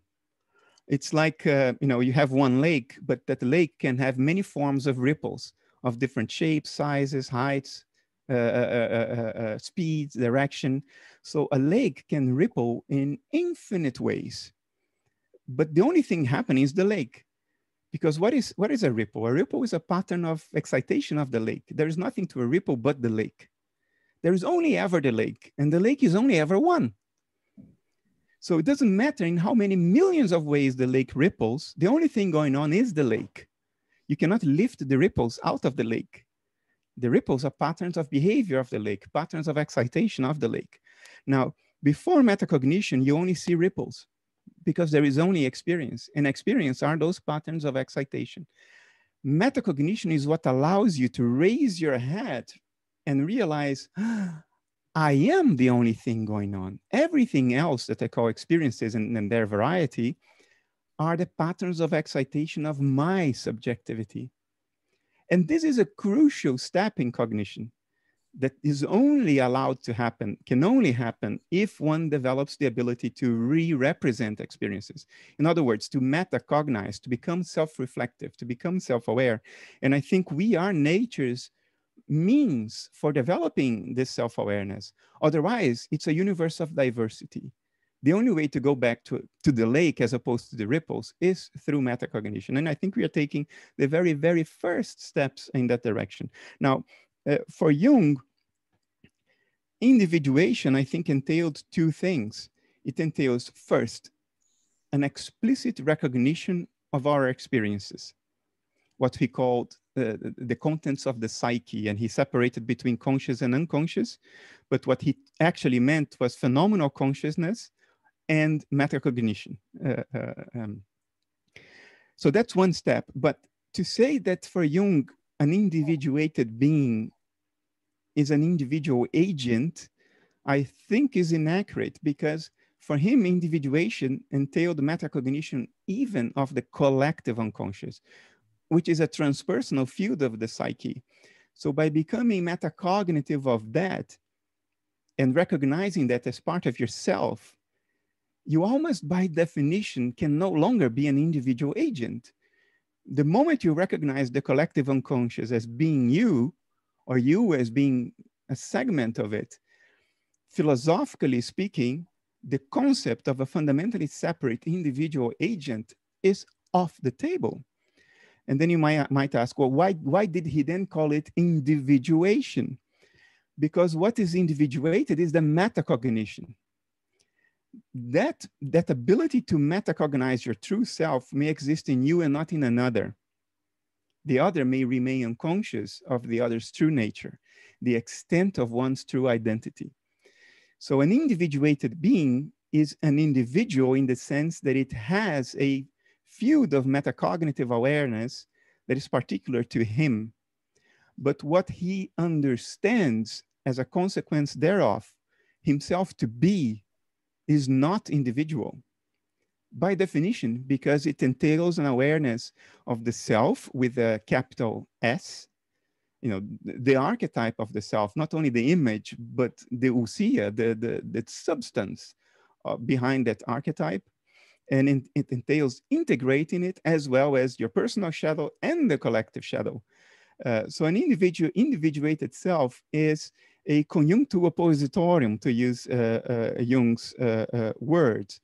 It's like, uh, you know, you have one lake, but that lake can have many forms of ripples of different shapes, sizes, heights, uh, uh, uh, uh speeds, direction. So a lake can ripple in infinite ways. But the only thing happening is the lake. Because what is, what is a ripple? A ripple is a pattern of excitation of the lake. There is nothing to a ripple but the lake. There is only ever the lake, and the lake is only ever one. So it doesn't matter in how many millions of ways the lake ripples, the only thing going on is the lake. You cannot lift the ripples out of the lake. The ripples are patterns of behavior of the lake, patterns of excitation of the lake. Now, before metacognition, you only see ripples because there is only experience, and experience are those patterns of excitation. Metacognition is what allows you to raise your head and realize, ah, I am the only thing going on. Everything else that I call experiences and, and their variety are the patterns of excitation of my subjectivity. And this is a crucial step in cognition that is only allowed to happen, can only happen if one develops the ability to re-represent experiences. In other words, to metacognize, to become self-reflective, to become self-aware. And I think we are nature's means for developing this self-awareness. Otherwise, it's a universe of diversity. The only way to go back to, to the lake as opposed to the ripples is through metacognition. And I think we are taking the very, very first steps in that direction. Now, uh, for Jung, individuation, I think, entailed two things. It entails first, an explicit recognition of our experiences, what he called uh, the contents of the psyche, and he separated between conscious and unconscious. But what he actually meant was phenomenal consciousness and metacognition. Uh, uh, um, so that's one step. But to say that for Jung, an individuated being is an individual agent, I think is inaccurate because for him, individuation entailed metacognition even of the collective unconscious, which is a transpersonal field of the psyche. So by becoming metacognitive of that and recognizing that as part of yourself, you almost by definition can no longer be an individual agent. The moment you recognize the collective unconscious as being you, or you as being a segment of it, philosophically speaking, the concept of a fundamentally separate individual agent is off the table. And then you might, might ask, well, why, why did he then call it individuation? Because what is individuated is the metacognition. That, that ability to metacognize your true self may exist in you and not in another. The other may remain unconscious of the other's true nature, the extent of one's true identity. So an individuated being is an individual in the sense that it has a field of metacognitive awareness that is particular to him. But what he understands as a consequence thereof, himself to be, is not individual by definition, because it entails an awareness of the self with a capital S, you know, the, archetype of the self, not only the image, but the ousia, the, the, the substance uh, behind that archetype. And in, it entails integrating it as well as your personal shadow and the collective shadow. Uh, so an individual individuated self is a coniunctio oppositorum, to use uh, uh Jung's uh, uh, words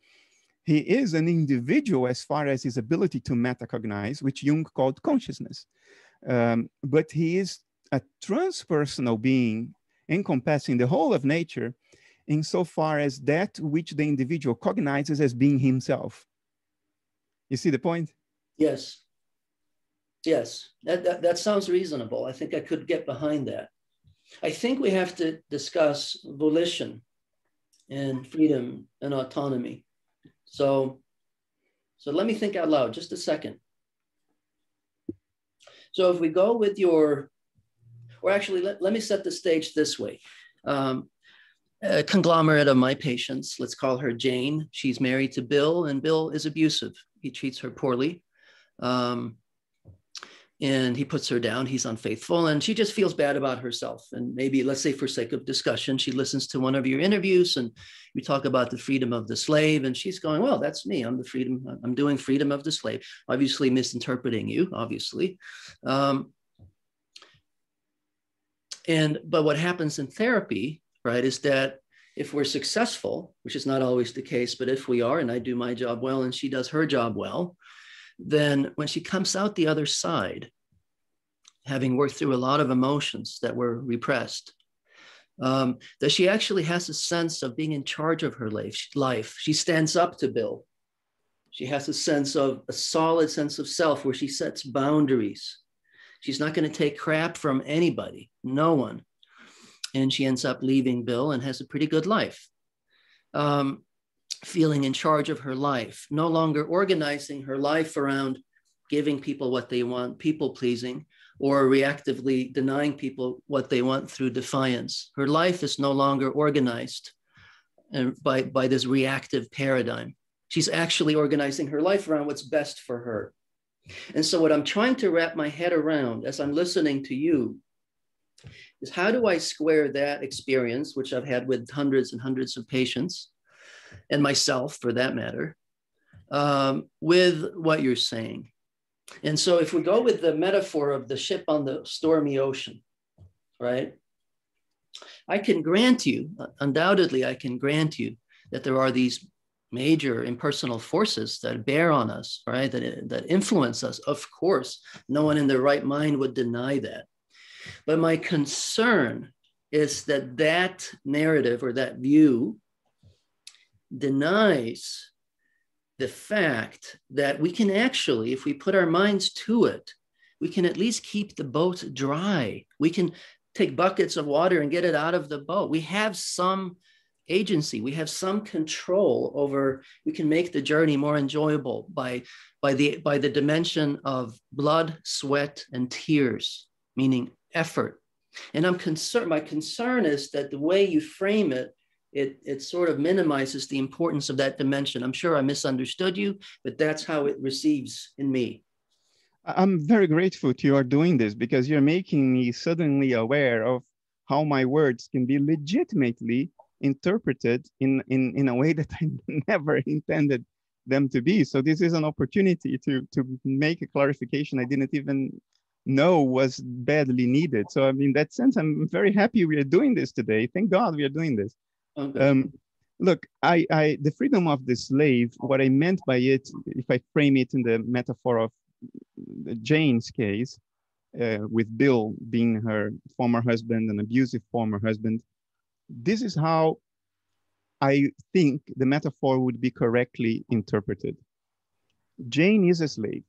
he is an individual as far as his ability to metacognize, which Jung called consciousness. Um, but he is a transpersonal being encompassing the whole of nature insofar as that which the individual cognizes as being himself. You see the point? Yes. Yes, that, that, that sounds reasonable. I think I could get behind that. I think we have to discuss volition and freedom and autonomy. So, so let me think out loud just a second. So if we go with your, or actually let, let me set the stage this way. Um, a conglomerate of my patients, let's call her Jane. She's married to Bill and Bill is abusive. He treats her poorly. Um, and he puts her down he's unfaithful and she just feels bad about herself. And maybe let's say for sake of discussion she listens to one of your interviews and you talk about the freedom of the slave and she's going well that's me. I'm the freedom i'm doing freedom of the slave. Obviously misinterpreting you obviously. Um, and but what happens in therapy right is that if we're successful which is not always the case but if we are and i do my job well and she does her job well then when she comes out the other side, having worked through a lot of emotions that were repressed, um, that she actually has a sense of being in charge of her life. life. She stands up to Bill. She has a sense of a solid sense of self where she sets boundaries. She's not going to take crap from anybody, no one. And she ends up leaving Bill and has a pretty good life. Um, feeling in charge of her life, no longer organizing her life around giving people what they want, people pleasing, or reactively denying people what they want through defiance. Her life is no longer organized uh, by, by this reactive paradigm. She's actually organizing her life around what's best for her. And so, what I'm trying to wrap my head around as I'm listening to you is how do I square that experience, which I've had with hundreds and hundreds of patients, and myself for that matter, um, with what you're saying. And so if we go with the metaphor of the ship on the stormy ocean, right? I can grant you, undoubtedly, I can grant you that there are these major impersonal forces that bear on us, right? That, that influence us. Of course, no one in their right mind would deny that. But my concern is that that narrative or that view denies the fact that we can actually, if we put our minds to it, we can at least keep the boat dry. We can take buckets of water and get it out of the boat. We have some agency we have some control over we can make the journey more enjoyable by by the by the dimension of blood sweat and tears meaning effort and i'm concerned my concern is that the way you frame it it, it sort of minimizes the importance of that dimension. I'm sure I misunderstood you, but that's how it receives in me. I'm very grateful to you are doing this because you're making me suddenly aware of how my words can be legitimately interpreted in, in, in a way that I never intended them to be. So this is an opportunity to, to make a clarification I didn't even know was badly needed. So I mean, in that sense, I'm very happy we are doing this today. Thank God we are doing this. Um, look, I, I, the freedom of the slave, what I meant by it, if I frame it in the metaphor of Jane's case, uh, with Bill being her former husband, an abusive former husband, this is how I think the metaphor would be correctly interpreted. Jane is a slave,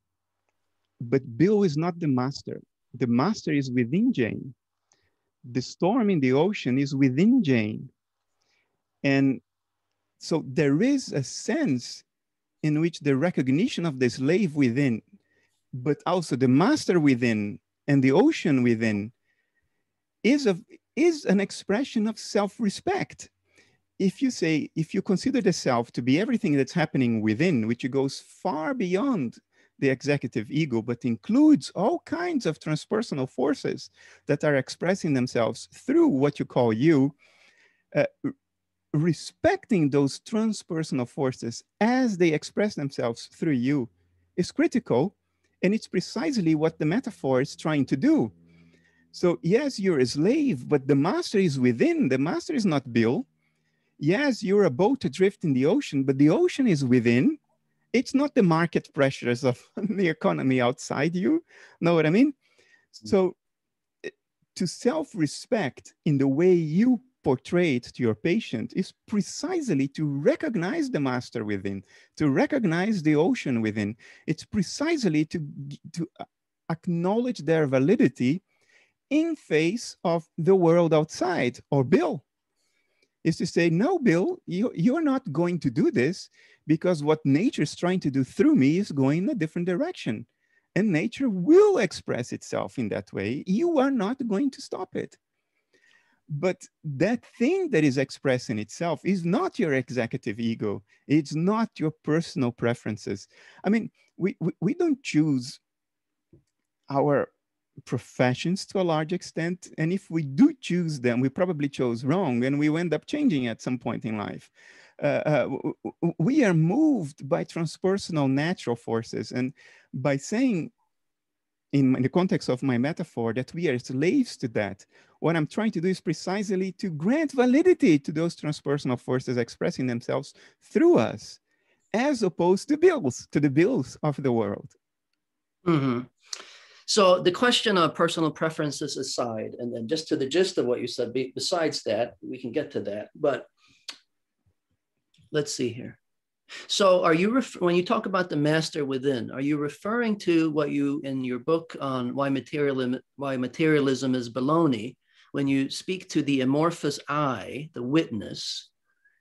but Bill is not the master. The master is within Jane. The storm in the ocean is within Jane. And so there is a sense in which the recognition of the slave within, but also the master within and the ocean within is, a, is an expression of self-respect. If you say, if you consider the self to be everything that's happening within, which goes far beyond the executive ego, but includes all kinds of transpersonal forces that are expressing themselves through what you call you, uh, respecting those transpersonal forces as they express themselves through you is critical. And it's precisely what the metaphor is trying to do. So, yes, you're a slave, but the master is within. The master is not Bill. Yes, you're a boat adrift in the ocean, but the ocean is within. It's not the market pressures of the economy outside you. Know what I mean? Mm. So, eh, to self respect in the way you portray it to your patient is precisely to recognize the master within, to recognize the ocean within. It's precisely to, to acknowledge their validity in face of the world outside or Bill. Is to say, no, Bill, you, you're not going to do this because what nature is trying to do through me is going in a different direction. And nature will express itself in that way. You are not going to stop it. But that thing that is expressing itself is not your executive ego. It's not your personal preferences. I mean, we, we, we don't choose our professions to a large extent. And if we do choose them, we probably chose wrong and we end up changing at some point in life. Uh, uh, we are moved by transpersonal natural forces. And by saying, in the context of my metaphor, that we are slaves to that, what I'm trying to do is precisely to grant validity to those transpersonal forces expressing themselves through us, as opposed to bills, to the bills of the world. Mm-hmm. So the question of personal preferences aside, and then just to the gist of what you said, besides that, we can get to that. But let's see here. So are you, ref- when you talk about the master within, are you referring to what you, in your book on why materialism, why materialism is baloney, when you speak to the amorphous I, the witness,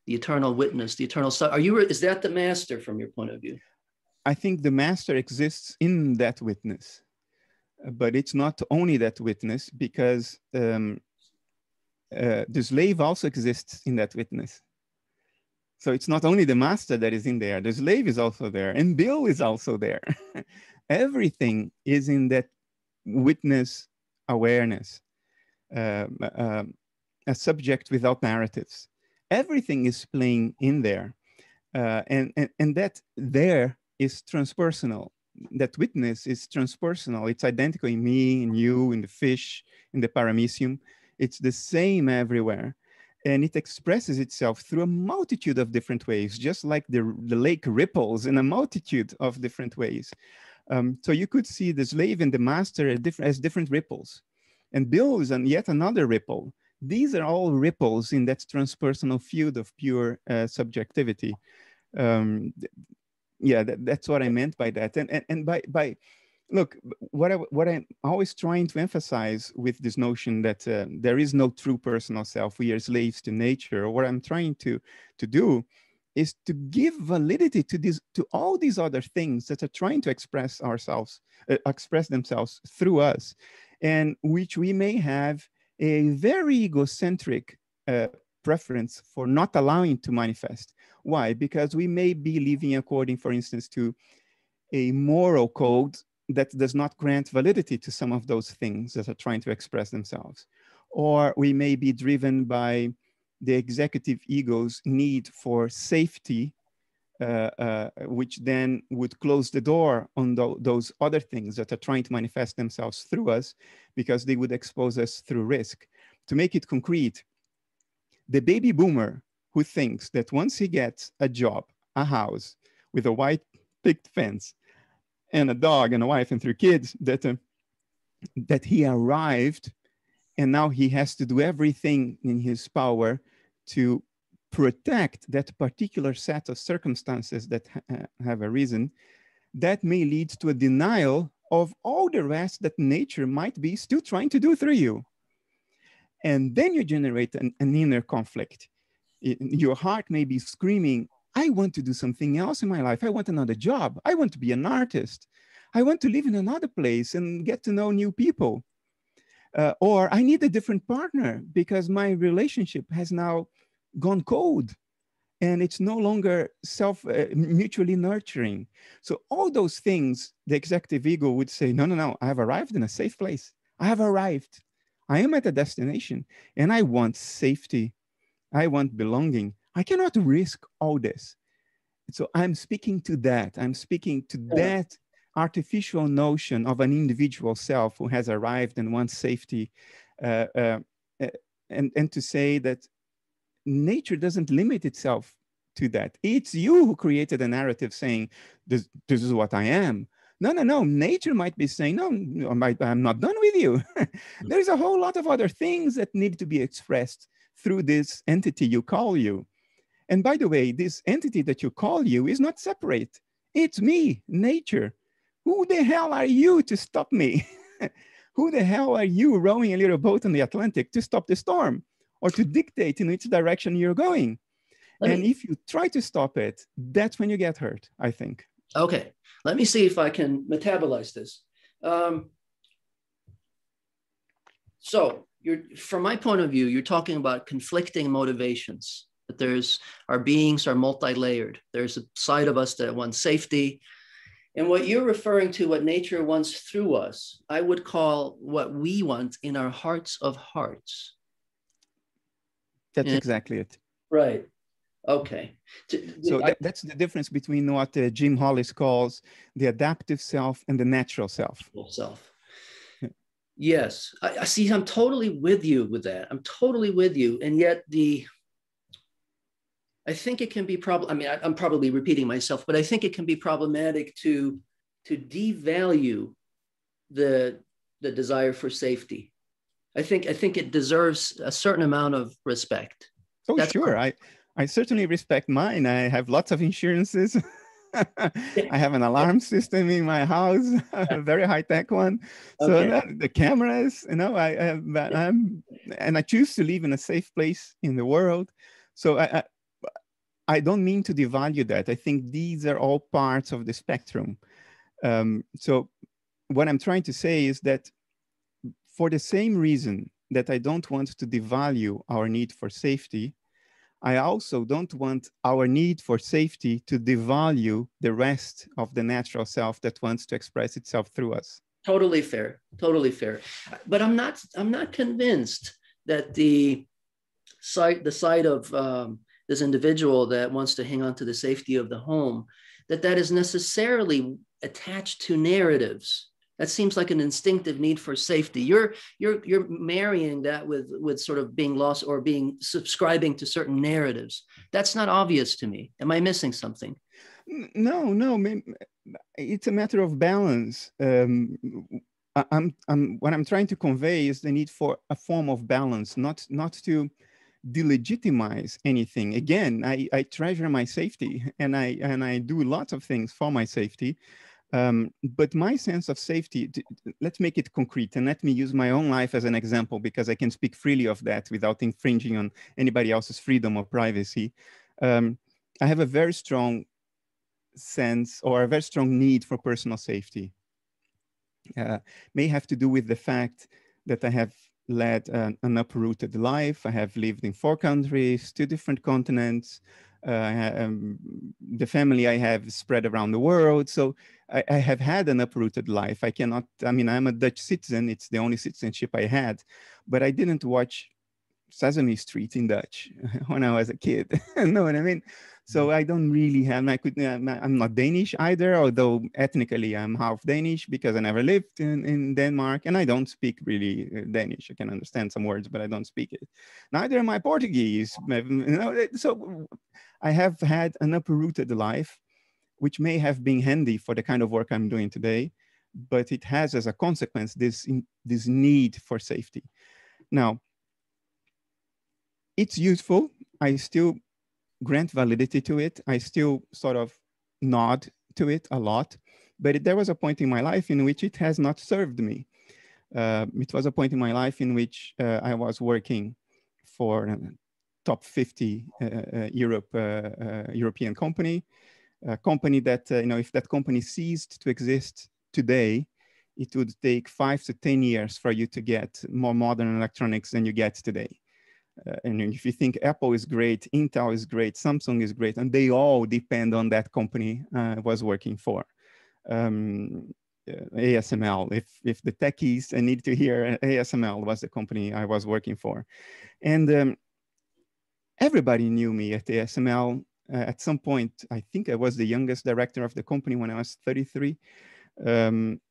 the eternal witness, the eternal, are you, is that the master from your point of view? I think the master exists in that witness but it's not only that witness because um, uh, the slave also exists in that witness. So it's not only the master that is in there, the slave is also there, and Bill is also there. Everything is in that witness awareness, uh, uh, a subject without narratives. Everything is playing in there. Uh, and, and, and that there is transpersonal that witness is transpersonal. It's identical in me, in you, in the fish, in the paramecium. It's the same everywhere. And it expresses itself through a multitude of different ways, just like the, the lake ripples in a multitude of different ways. Um, so you could see the slave and the master as different, as different ripples. And Bill is an, yet another ripple. These are all ripples in that transpersonal field of pure uh, subjectivity. Um, yeah that, that's what i meant by that and and, and by by look what i what i'm always trying to emphasize with this notion that uh, there is no true personal self we are slaves to nature what i'm trying to to do is to give validity to these to all these other things that are trying to express ourselves uh, express themselves through us and which we may have a very egocentric uh, preference for not allowing to manifest why? Because we may be living according, for instance, to a moral code that does not grant validity to some of those things that are trying to express themselves. Or we may be driven by the executive ego's need for safety, uh, uh, which then would close the door on th those other things that are trying to manifest themselves through us because they would expose us through risk. To make it concrete, the baby boomer who thinks that once he gets a job, a house with a white picket fence, and a dog and a wife and three kids, that uh, that he arrived, and now he has to do everything in his power to protect that particular set of circumstances that ha uh, have arisen, that may lead to a denial of all the rest that nature might be still trying to do through you. And then you generate an, an inner conflict it, your heart may be screaming, I want to do something else in my life. I want another job. I want to be an artist. I want to live in another place and get to know new people. Uh, or I need a different partner because my relationship has now gone cold and it's no longer self uh, mutually nurturing. So all those things, the executive ego would say, no, no, no, I have arrived in a safe place. I have arrived. I am at a destination and I want safety I want belonging. I cannot risk all this. So I'm speaking to that. I'm speaking to that artificial notion of an individual self who has arrived and wants safety. Uh, uh, and, and to say that nature doesn't limit itself to that. It's you who created a narrative saying, this, this is what I am. No, no, no. Nature might be saying, no, I'm not done with you. There's a whole lot of other things that need to be expressed through this entity you call you. And by the way, this entity that you call you is not separate. It's me, nature. Who the hell are you to stop me? Who the hell are you rowing a little boat in the Atlantic to stop the storm or to dictate in which direction you're going? Let and me, if you try to stop it, that's when you get hurt, I think. Okay, let me see if I can metabolize this. Um, so, you're, from my point of view, you're talking about conflicting motivations. That there's our beings are multi-layered. There's a side of us that wants safety, and what you're referring to, what nature wants through us, I would call what we want in our hearts of hearts. That's and, exactly it. Right. Okay. So that's the difference between what uh, Jim Hollis calls the adaptive self and the natural self. Self. Yes, I, I see. I'm totally with you with that. I'm totally with you, and yet the I think it can be problem. I mean, I, am probably repeating myself, but I think it can be problematic to to devalue the the desire for safety. I think I think it deserves a certain amount of respect. Oh, That's sure. I I certainly respect mine. I have lots of insurances. I have an alarm system in my house, a very high tech one. So okay. that, the cameras, you know, I, I I'm and I choose to live in a safe place in the world. So I, I I don't mean to devalue that. I think these are all parts of the spectrum. Um, so what I'm trying to say is that for the same reason that I don't want to devalue our need for safety, I also don't want our need for safety to devalue the rest of the natural self that wants to express itself through us. Totally fair, totally fair. But I'm not, I'm not convinced that the side, the side of um, this individual that wants to hang on to the safety of the home, that that is necessarily attached to narratives. That seems like an instinctive need for safety. You're you're you're marrying that with with sort of being lost or being subscribing to certain narratives. That's not obvious to me. Am I missing something? No, no. It's a matter of balance. Um, I'm, I'm, what I'm trying to convey is the need for a form of balance, not not to delegitimize anything. Again, I, I treasure my safety and I and I do lots of things for my safety. Um, but my sense of safety, let's make it concrete and let me use my own life as an example because I can speak freely of that without infringing on anybody else's freedom or privacy. Um, I have a very strong sense or a very strong need for personal safety. Uh, may have to do with the fact that I have led an, an, uprooted life. I have lived in four countries, two different continents. Uh, um, the family I have spread around the world. So I, I, have had an uprooted life. I cannot, I mean, I'm a Dutch citizen. It's the only citizenship I had, but I didn't watch Sesame Street in Dutch when I was a kid. you know what I mean? So mm. I don't really have. I could. I'm not Danish either, although ethnically I'm half Danish because I never lived in, in Denmark, and I don't speak really uh, Danish. I can understand some words, but I don't speak it. Neither am I Portuguese. So I have had an uprooted life, which may have been handy for the kind of work I'm doing today, but it has as a consequence this this need for safety. Now it's useful. I still grant validity to it. I still sort of nod to it a lot. But it, there was a point in my life in which it has not served me. Uh, it was a point in my life in which uh, I was working for a top 50 uh, uh Europe, uh, uh, European company, a company that, you know, if that company ceased to exist today, it would take five to 10 years for you to get more modern electronics than you get today. Uh, and if you think Apple is great, Intel is great, Samsung is great, and they all depend on that company uh, was working for. Um, uh, ASML, if, if the techies need to hear, ASML was the company I was working for. And um, everybody knew me at ASML. Uh, at some point, I think I was the youngest director of the company when I was 33. Um,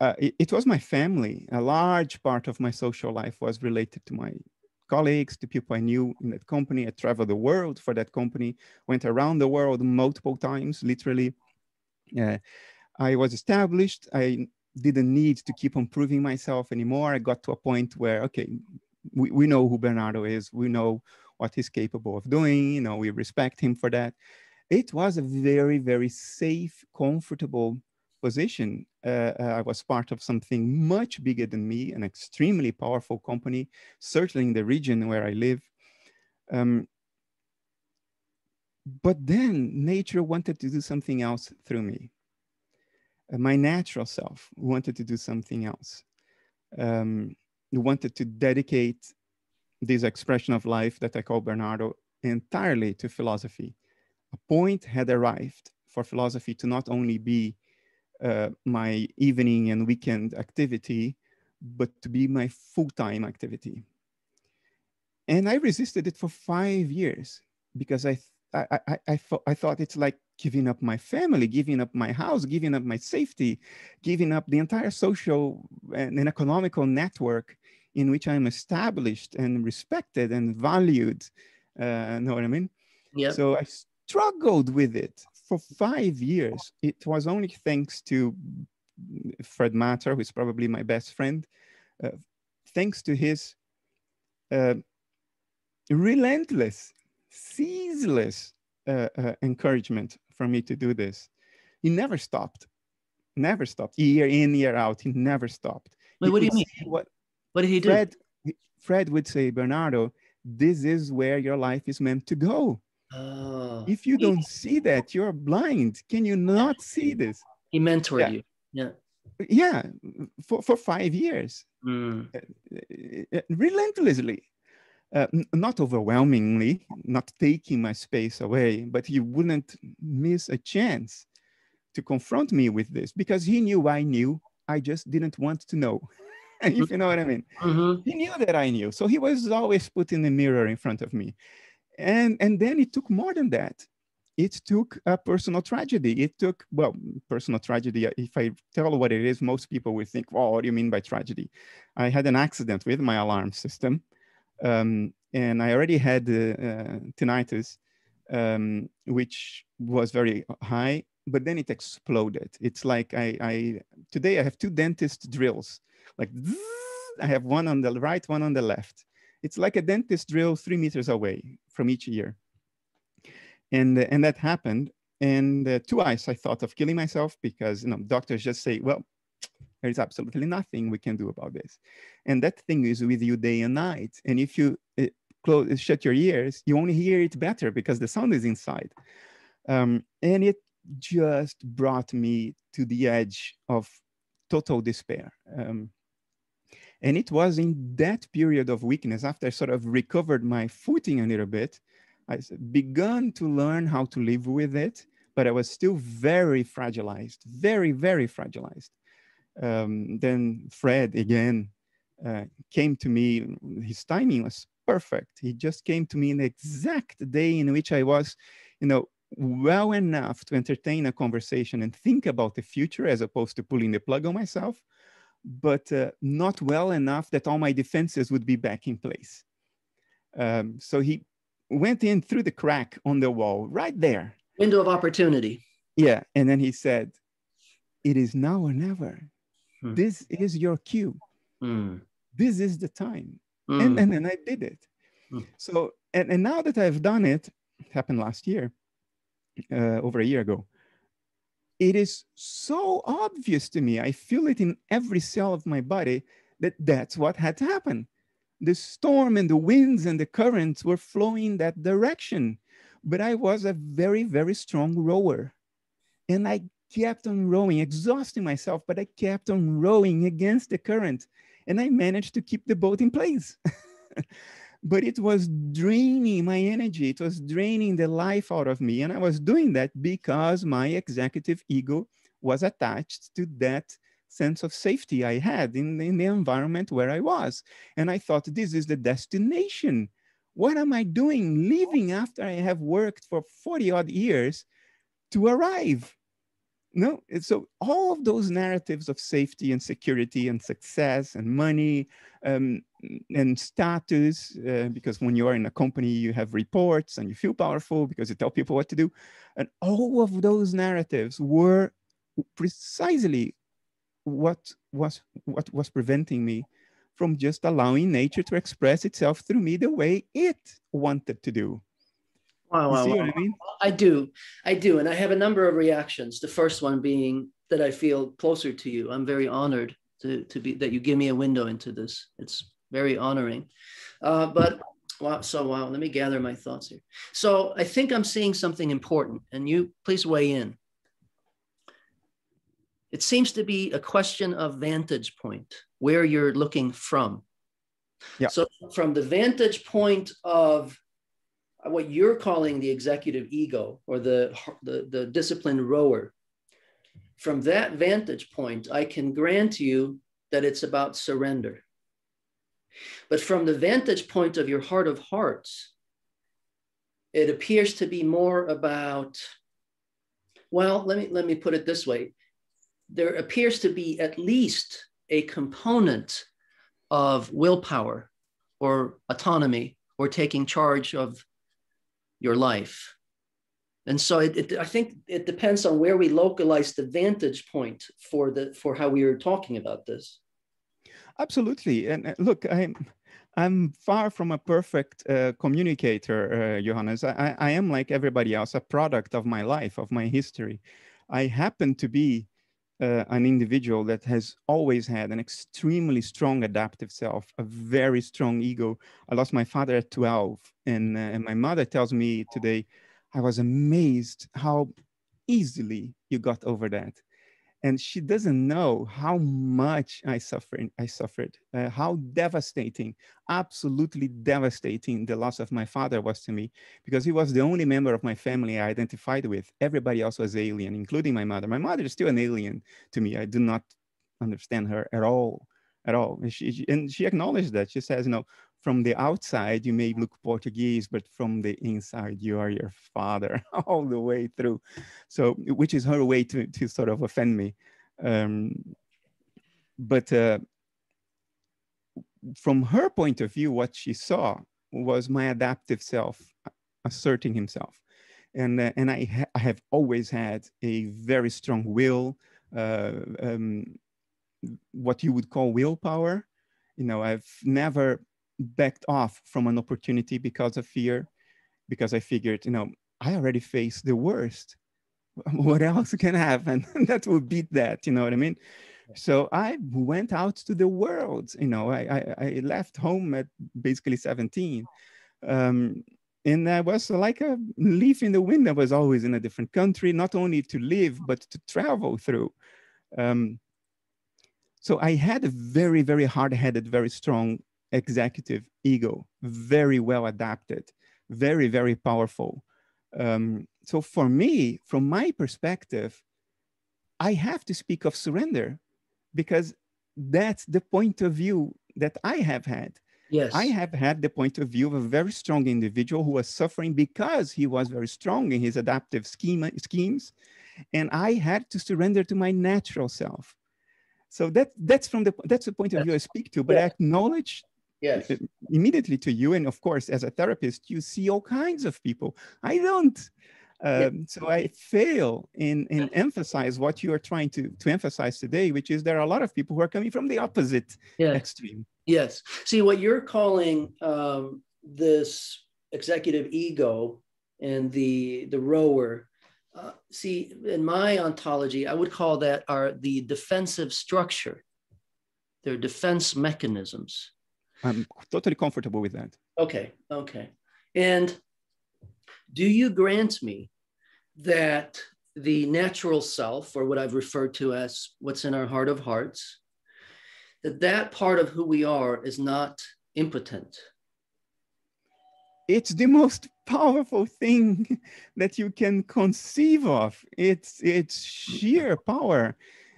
uh, it, it, was my family. A large part of my social life was related to my colleagues, the people I knew in that company. I traveled the world for that company, went around the world multiple times, literally. Uh, I was established. I didn't need to keep on proving myself anymore. I got to a point where, okay, we, we know who Bernardo is. We know what he's capable of doing. You know, we respect him for that. It was a very, very safe, comfortable position. Uh, uh, I was part of something much bigger than me, an extremely powerful company, certainly in the region where I live. Um, but then nature wanted to do something else through me. Uh, my natural self wanted to do something else. Um, wanted to dedicate this expression of life that I call Bernardo entirely to philosophy. A point had arrived for philosophy to not only be uh, my evening and weekend activity, but to be my full-time activity. And I resisted it for five years because I, I, I, I, th I thought it's like giving up my family, giving up my house, giving up my safety, giving up the entire social and, and economical network in which I'm established and respected and valued. Uh, know what I mean? Yeah. So I struggled with it for five years. It was only thanks to Fred Matter, who's probably my best friend, uh, thanks to his uh, relentless, ceaseless uh, uh, encouragement for me to do this. He never stopped, never stopped. Year in, year out, he never stopped. Wait, what do you mean? What, what did he do? Fred, Fred would say, Bernardo, this is where your life is meant to go. Oh. If you don't see that, you're blind. Can you not see this? He mentored yeah. you. Yeah. Yeah, for, for five years, mm. uh, relentlessly. Uh, not overwhelmingly, not taking my space away, but he wouldn't miss a chance to confront me with this because he knew I knew. I just didn't want to know, if you know what I mean. Mm-hmm. He knew that I knew. So he was always putting the mirror in front of me. And, and then it took more than that. It took a personal tragedy. It took, well, personal tragedy. If I tell what it is, most people will think, well, what do you mean by tragedy? I had an accident with my alarm system. Um, and I already had uh, tinnitus, um, which was very high, but then it exploded. It's like I, I today I have two dentist drills, like I have one on the right, one on the left. It's like a dentist drill three meters away from each ear. And, uh, and that happened. And uh, twice I thought of killing myself because you know doctors just say, well, there is absolutely nothing we can do about this. And that thing is with you day and night. And if you uh, close, shut your ears, you only hear it better because the sound is inside. Um, and it just brought me to the edge of total despair. Um, and it was in that period of weakness, after I sort of recovered my footing a little bit, I began to learn how to live with it, but I was still very fragilized, very, very fragilized. Um, then Fred again uh, came to me. His timing was perfect. He just came to me in the exact day in which I was, you know, well enough to entertain a conversation and think about the future as opposed to pulling the plug on myself but uh, not well enough that all my defenses would be back in place. Um, so he went in through the crack on the wall right there. Window of opportunity. Yeah. And then he said, It is now or never. Hmm. This is your cue. Hmm. This is the time. Hmm. And, and then I did it. Hmm. So, and, and now that I've done it, it happened last year, uh, over a year ago it is so obvious to me. I feel it in every cell of my body that that's what had to happen. The storm and the winds and the currents were flowing that direction. But I was a very, very strong rower. And I kept on rowing, exhausting myself, but I kept on rowing against the current. And I managed to keep the boat in place. but it was draining my energy. It was draining the life out of me. And I was doing that because my executive ego was attached to that sense of safety I had in, in the environment where I was. And I thought, this is the destination. What am I doing leaving after I have worked for 40 odd years to arrive? No, so all of those narratives of safety and security and success and money um, and status, uh, because when you are in a company, you have reports and you feel powerful because you tell people what to do. And all of those narratives were precisely what was, what was preventing me from just allowing nature to express itself through me the way it wanted to do. Wow, wow, wow. I, mean? I do. I do. And I have a number of reactions. The first one being that I feel closer to you. I'm very honored to, to be that you give me a window into this. It's very honoring. Uh, but wow, so wow, let me gather my thoughts here. So I think I'm seeing something important, and you please weigh in. It seems to be a question of vantage point, where you're looking from. Yeah. So, from the vantage point of what you're calling the executive ego or the, the, the disciplined rower, from that vantage point, I can grant you that it's about surrender. But from the vantage point of your heart of hearts, it appears to be more about, well, let me, let me put it this way there appears to be at least a component of willpower or autonomy or taking charge of your life. And so it, it, I think it depends on where we localize the vantage point for the for how we are talking about this. Absolutely. And look, I'm I'm far from a perfect uh, communicator, uh, Johannes. I, I am like everybody else, a product of my life, of my history. I happen to be uh, an individual that has always had an extremely strong adaptive self, a very strong ego. I lost my father at 12, and, uh, and my mother tells me today, I was amazed how easily you got over that and she doesn't know how much I suffered. I suffered, uh, how devastating, absolutely devastating the loss of my father was to me, because he was the only member of my family I identified with. Everybody else was alien, including my mother. My mother is still an alien to me. I do not understand her at all, at all. And she, and she acknowledged that. She says, know, from the outside you may look Portuguese, but from the inside you are your father all the way through. So, which is her way to to sort of offend me. Um, but uh, from her point of view, what she saw was my adaptive self asserting himself, and uh, and I ha I have always had a very strong will. Uh, um, what you would call willpower. You know, I've never backed off from an opportunity because of fear, because I figured, you know, I already faced the worst. What else can happen that will beat that? You know what I mean? So I went out to the world. You know, I, I, I left home at basically 17. Um, and I was like a leaf in the wind. I was always in a different country, not only to live, but to travel through. Um, so I had a very, very hard-headed, very strong executive ego, very well adapted, very, very powerful. Um, so for me, from my perspective, I have to speak of surrender because that's the point of view that I have had. Yes. I have had the point of view of a very strong individual who was suffering because he was very strong in his adaptive schema, schemes. And I had to surrender to my natural self. So that, that's from the that's the point of view I speak to, but I acknowledge yes. immediately to you. And of course, as a therapist, you see all kinds of people. I don't. Um. So I fail in, in emphasize what you are trying to, to emphasize today, which is there are a lot of people who are coming from the opposite yeah. extreme. Yes. See, what you're calling um, this executive ego and the, the rower, uh, see, in my ontology, I would call that our the defensive structure. They're defense mechanisms. I'm totally comfortable with that. Okay, okay. And do you grant me that the natural self, or what I've referred to as what's in our heart of hearts, that that part of who we are is not impotent? It's the most powerful thing that you can conceive of. It's it's sheer power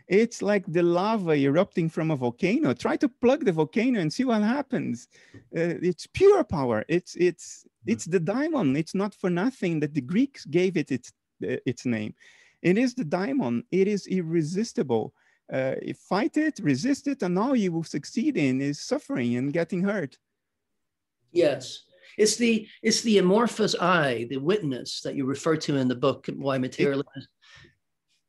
it's like the lava erupting from a volcano. Try to plug the volcano and see what happens. Uh, it's pure power. It's it's mm-hmm. it's the daimon. It's not for nothing that the Greeks gave it its uh, its name. It is the daimon. It is irresistible. Uh, fight it, resist it, and all you will succeed in is suffering and getting hurt. Yes, it's the it's the amorphous eye, the witness that you refer to in the book, Why Materialism. It,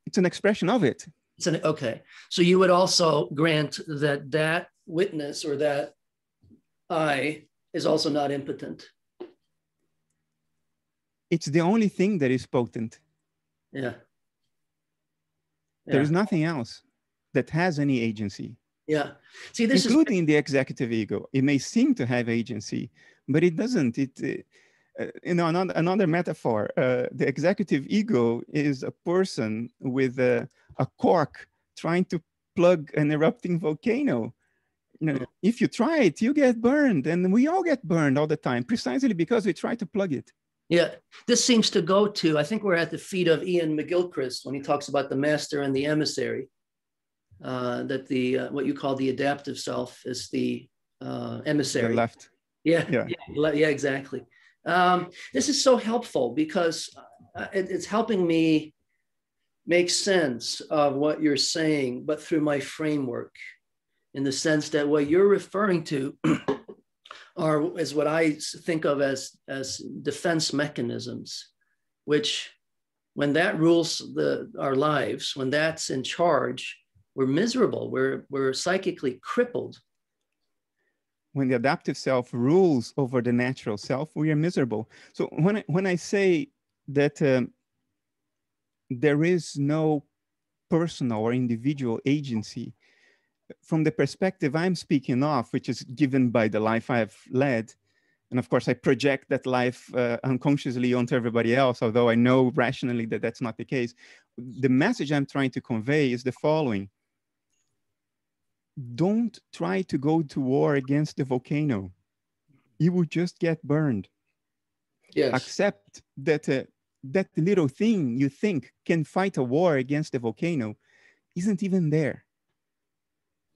it's an expression of it. It's an, okay. So you would also grant that that witness or that I is also not impotent. It's the only thing that is potent. Yeah. yeah. There's nothing else that has any agency. Yeah. See, this including is... the executive ego. It may seem to have agency, but it doesn't. It, uh, you know, another, another metaphor. Uh, the executive ego is a person with a, a cork trying to plug an erupting volcano. You know, if you try it, you get burned, and we all get burned all the time, precisely because we try to plug it. Yeah, this seems to go to. I think we're at the feet of Iain McGilchrist when he talks about the master and the emissary. Uh, that the uh, what you call the adaptive self is the uh, emissary. The left. Yeah, yeah, yeah, yeah exactly. Um, this is so helpful because uh, it, it's helping me make sense of what you're saying, but through my framework, in the sense that what you're referring to are is what I think of as as defense mechanisms, which when that rules the our lives, when that's in charge, we're miserable. We're we're psychically crippled. When the adaptive self rules over the natural self, we are miserable. So when I, when I say that um, there is no personal or individual agency from the perspective I'm speaking of, which is given by the life I've led. And of course, I project that life uh, unconsciously onto everybody else, although I know rationally that that's not the case. The message I'm trying to convey is the following Don't try to go to war against the volcano, you will just get burned. Yes. Accept that uh, that little thing you think can fight a war against the volcano isn't even there.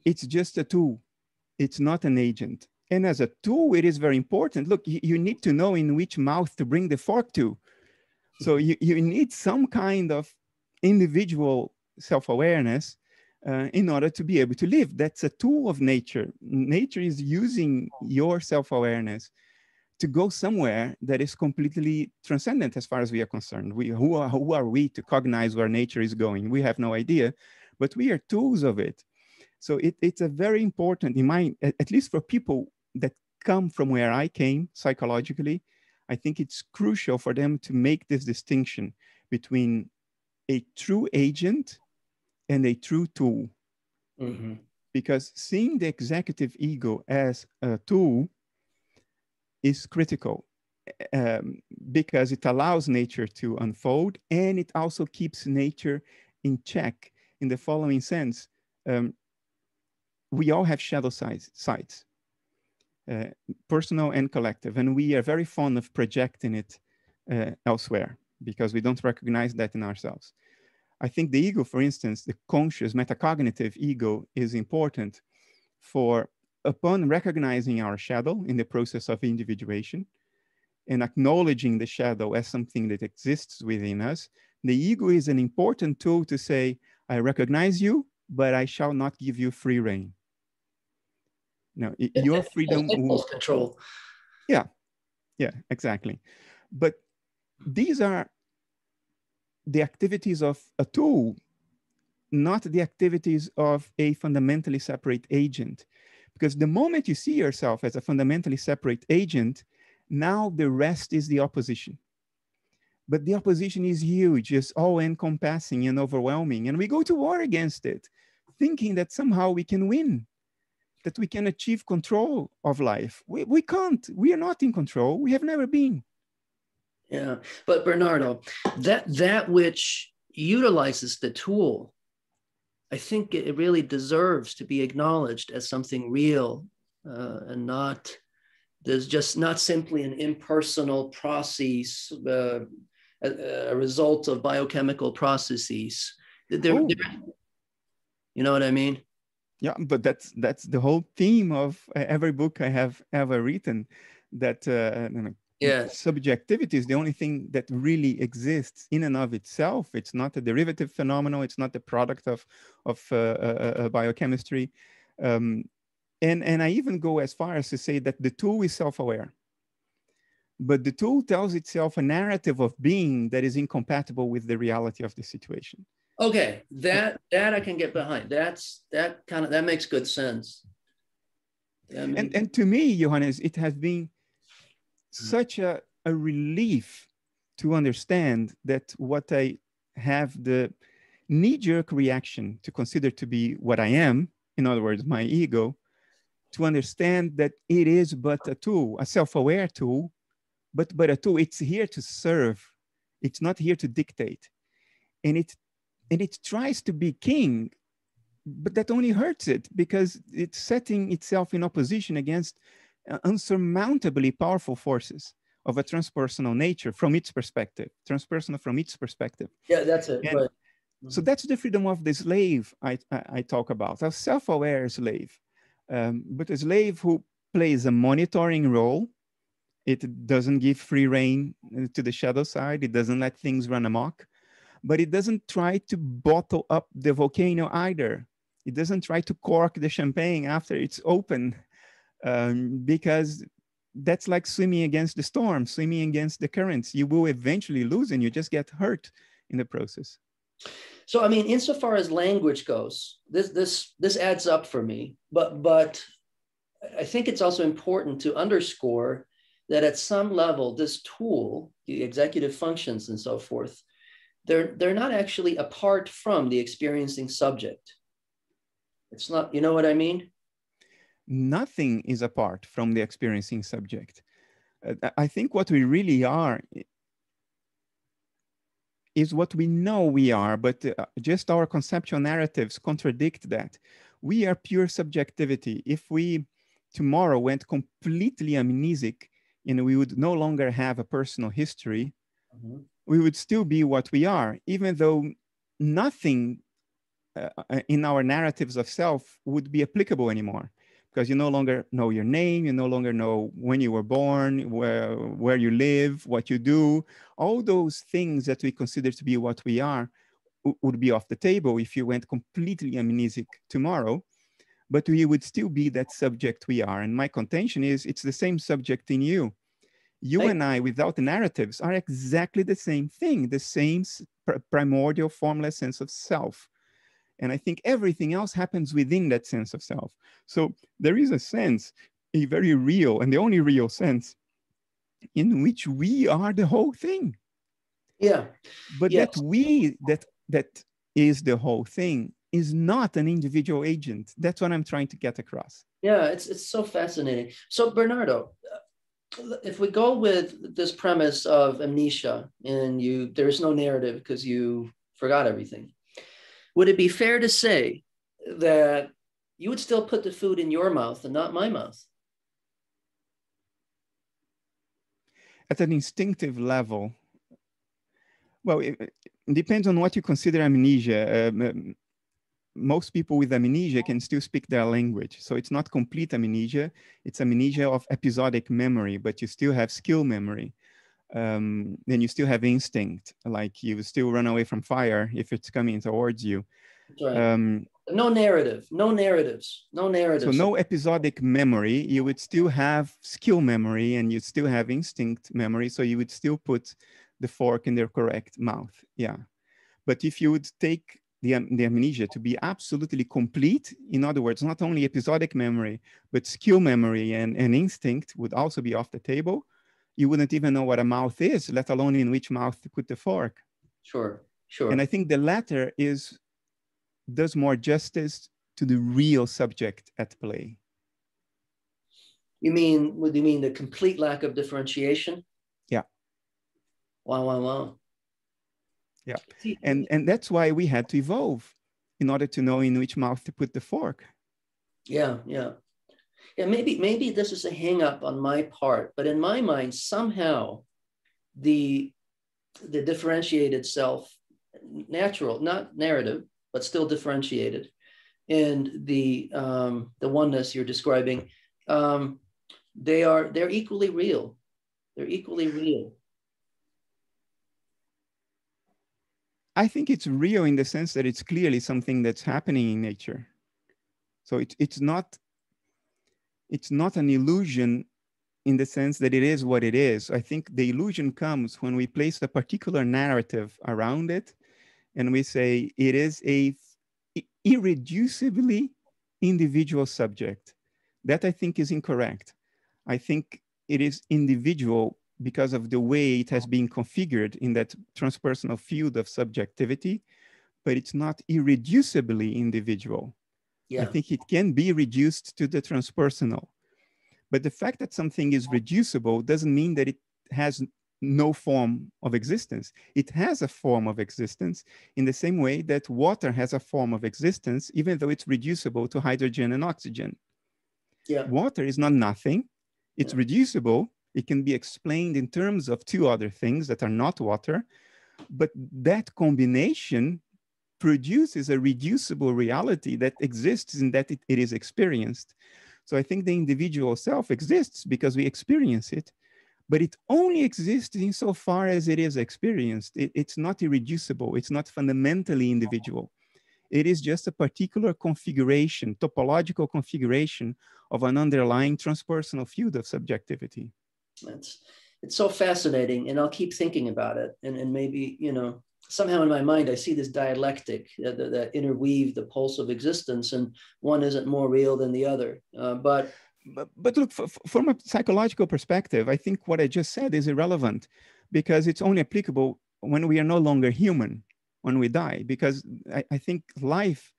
It's just a tool. It's not an agent. And as a tool, it is very important. Look, you, need to know in which mouth to bring the fork to. So you, you need some kind of individual self-awareness uh, in order to be able to live. That's a tool of nature. Nature is using your self-awareness to go somewhere that is completely transcendent as far as we are concerned. We, who, are, who are we to cognize where nature is going? We have no idea, but we are tools of it. So it, it's a very important, in my, at least for people that come from where I came psychologically, I think it's crucial for them to make this distinction between a true agent and a true tool. Mm-hmm. Because seeing the executive ego as a tool is critical um, because it allows nature to unfold and it also keeps nature in check in the following sense. Um, we all have shadow sides, sides, uh, personal and collective, and we are very fond of projecting it uh, elsewhere because we don't recognize that in ourselves. I think the ego, for instance, the conscious metacognitive ego is important for upon recognizing our shadow in the process of individuation and acknowledging the shadow as something that exists within us, the ego is an important tool to say, I recognize you, but I shall not give you free rein. Now, your freedom will control. Yeah, yeah, exactly. But these are the activities of a tool, not the activities of a fundamentally separate agent. Because the moment you see yourself as a fundamentally separate agent, now the rest is the opposition. But the opposition is huge, it's all encompassing and overwhelming. And we go to war against it, thinking that somehow we can win, that we can achieve control of life. We, we can't, we are not in control, we have never been. Yeah, but Bernardo, that that which utilizes the tool I think it really deserves to be acknowledged as something real uh, and not there's just not simply an impersonal process, uh, a, a, result of biochemical processes. They're, oh. they're, you know what I mean? Yeah, but that's that's the whole theme of every book I have ever written. That uh, yeah. subjectivity is the only thing that really exists in and of itself. It's not a derivative phenomenon. It's not the product of, of uh, uh, uh, biochemistry. Um, and, and I even go as far as to say that the tool is self-aware. But the tool tells itself a narrative of being that is incompatible with the reality of the situation. Okay, that that I can get behind. That's that kind of that makes good sense. I mean, and and to me johannes it has been Mm-hmm. such a, a relief to understand that what i have the knee-jerk reaction to consider to be what i am in other words my ego to understand that it is but a tool a self-aware tool but but a tool. It's here to serve. It's not here to dictate. And it and it tries to be king but that only hurts it because it's setting itself in opposition against unsurmountably powerful forces of a transpersonal nature from its perspective, transpersonal from its perspective. yeah, that's it. Right. So that's the freedom of the slave I, I, I talk about, a self-aware slave, um, but a slave who plays a monitoring role. It doesn't give free rein uh, to the shadow side. It doesn't let things run amok, but it doesn't try to bottle up the volcano either. It doesn't try to cork the champagne after it's open, um, because that's like swimming against the storm, swimming against the currents. You will eventually lose, and you just get hurt in the process. So I mean, insofar as language goes, this this this adds up for me. But but I think it's also important to underscore that at some level, this tool, the executive functions and so forth, they're they're not actually apart from the experiencing subject. It's not, you know what I mean? Nothing is apart from the experiencing subject. Uh, I think what we really are is what we know we are, but uh, just our conceptual narratives contradict that. We are pure subjectivity. If we tomorrow went completely amnesic and we would no longer have a personal history, we would still be what we are, even though nothing uh, in our narratives of self would be applicable anymore because you no longer know your name, you no longer know when you were born, where, where you live, what you do. All those things that we consider to be what we are would be off the table if you went completely amnesic tomorrow, but we would still be that subject we are. And my contention is it's the same subject in you. You and I, without the narratives, are exactly the same thing, the same primordial, formless sense of self. And I think everything else happens within that sense of self. So there is a sense, a very real and the only real sense in which we are the whole thing. Yeah. But Yes. that we that that is the whole thing is not an individual agent. That's what I'm trying to get across. Yeah, it's it's so fascinating. So Bernardo, uh, if we go with this premise of amnesia and you there is no narrative because you forgot everything, would it be fair to say that you would still put the food in your mouth and not my mouth? At an instinctive level, well, it, depends on what you consider amnesia. Um, um, most people with amnesia can still speak their language. So it's not complete amnesia. It's amnesia of episodic memory, but you still have skill memory. Um, then you still have instinct, like you would still run away from fire if it's coming towards you. Right. Um, no narrative, no narratives, no narratives. so no episodic memory, you would still have skill memory and you still have instinct memory. So you would still put the fork in their correct mouth. Yeah. But if you would take the, the amnesia to be absolutely complete, in other words, not only episodic memory, but skill memory and, and instinct would also be off the table. You wouldn't even know what a mouth is, let alone in which mouth to put the fork. Sure, sure. And I think the latter is does more justice to the real subject at play. you mean, would you mean the complete lack of differentiation? Yeah. Wow, wow, wow. Yeah. And and that's why we had to evolve in order to know in which mouth to put the fork. Yeah, yeah. Yeah, maybe maybe this is a hang up on my part, but in my mind, somehow the the differentiated self, natural, not narrative, but still differentiated, and the um, the oneness you're describing, um, they are they're equally real. They're equally real. I think it's real in the sense that it's clearly something that's happening in nature. So it, it's not it's not an illusion in the sense that it is what it is. I think the illusion comes when we place a particular narrative around it and we say it is a irreducibly individual subject. That I think is incorrect. I think it is individual because of the way it has been configured in that transpersonal field of subjectivity, but it's not irreducibly individual. Yeah. I think it can be reduced to the transpersonal. But the fact that something is reducible doesn't mean that it has no form of existence. It has a form of existence in the same way that water has a form of existence, even though it's reducible to hydrogen and oxygen. Yeah. Water is not nothing. It's yeah. reducible. It can be explained in terms of two other things that are not water, but that combination produces a reducible reality that exists in that it, it is experienced. So I think the individual self exists because we experience it but it only exists insofar as it is experienced. It, it's not irreducible, it's not fundamentally individual. It is just a particular configuration, topological configuration of an underlying transpersonal field of subjectivity. It's, it's so fascinating, and I'll keep thinking about it. And, and maybe, you know, somehow in my mind, I see this dialectic that, that interweave the pulse of existence, and one isn't more real than the other. Uh, but but, but look, from a psychological perspective, I think what I just said is irrelevant because it's only applicable when we are no longer human, when we die, because I, I think life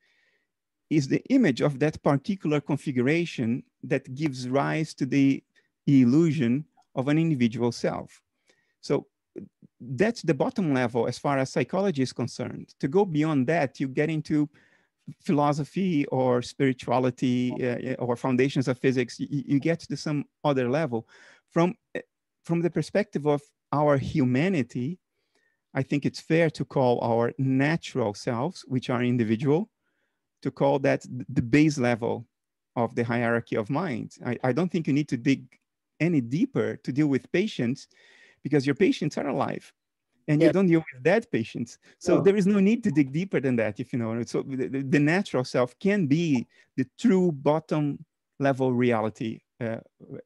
is the image of that particular configuration that gives rise to the illusion of an individual self. So that's the bottom level as far as psychology is concerned. To go beyond that, you get into philosophy or spirituality uh, or foundations of physics, you, you, get to some other level. From, from the perspective of our humanity, I think it's fair to call our natural selves, which are individual, to call that the base level of the hierarchy of mind. I, I don't think you need to dig any deeper to deal with patients because your patients are alive and you don't deal with dead patients. So there is no need to dig deeper than that, if you know. So the, the natural self can be the true bottom level reality uh,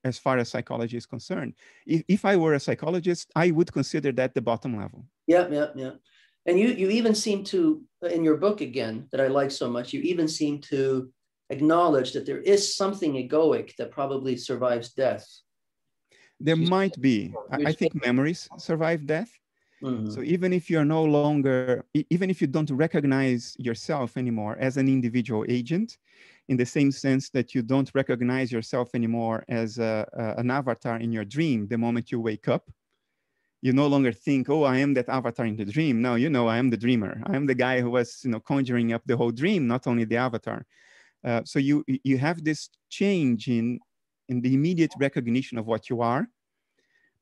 as far as psychology is concerned. If, if I were a psychologist, I would consider that the bottom level. Yeah, yeah, yeah. And you, you even seem to, in your book again, that I like so much, you even seem to acknowledge that there is something egoic that probably survives death. There might be. I, think memories survive death. Mm-hmm. So even if you're no longer, even if you don't recognize yourself anymore as an individual agent, in the same sense that you don't recognize yourself anymore as a, a, an avatar in your dream the moment you wake up, you no longer think, oh, I am that avatar in the dream. No, you know, I am the dreamer. I am the guy who was, you know, conjuring up the whole dream, not only the avatar. Uh, so you you have this change in in the immediate recognition of what you are,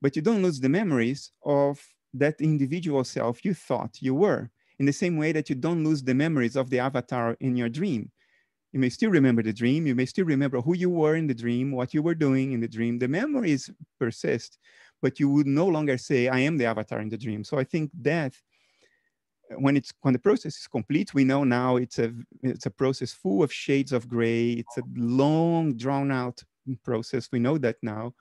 but you don't lose the memories of that individual self you thought you were, in the same way that you don't lose the memories of the avatar in your dream. You may still remember the dream, you may still remember who you were in the dream, what you were doing in the dream. The memories persist, but you would no longer say, I am the avatar in the dream. So I think death, uh, when it's when the process is complete, we know now it's a it's a process full of shades of gray. It's a long, drawn out process. We know that now.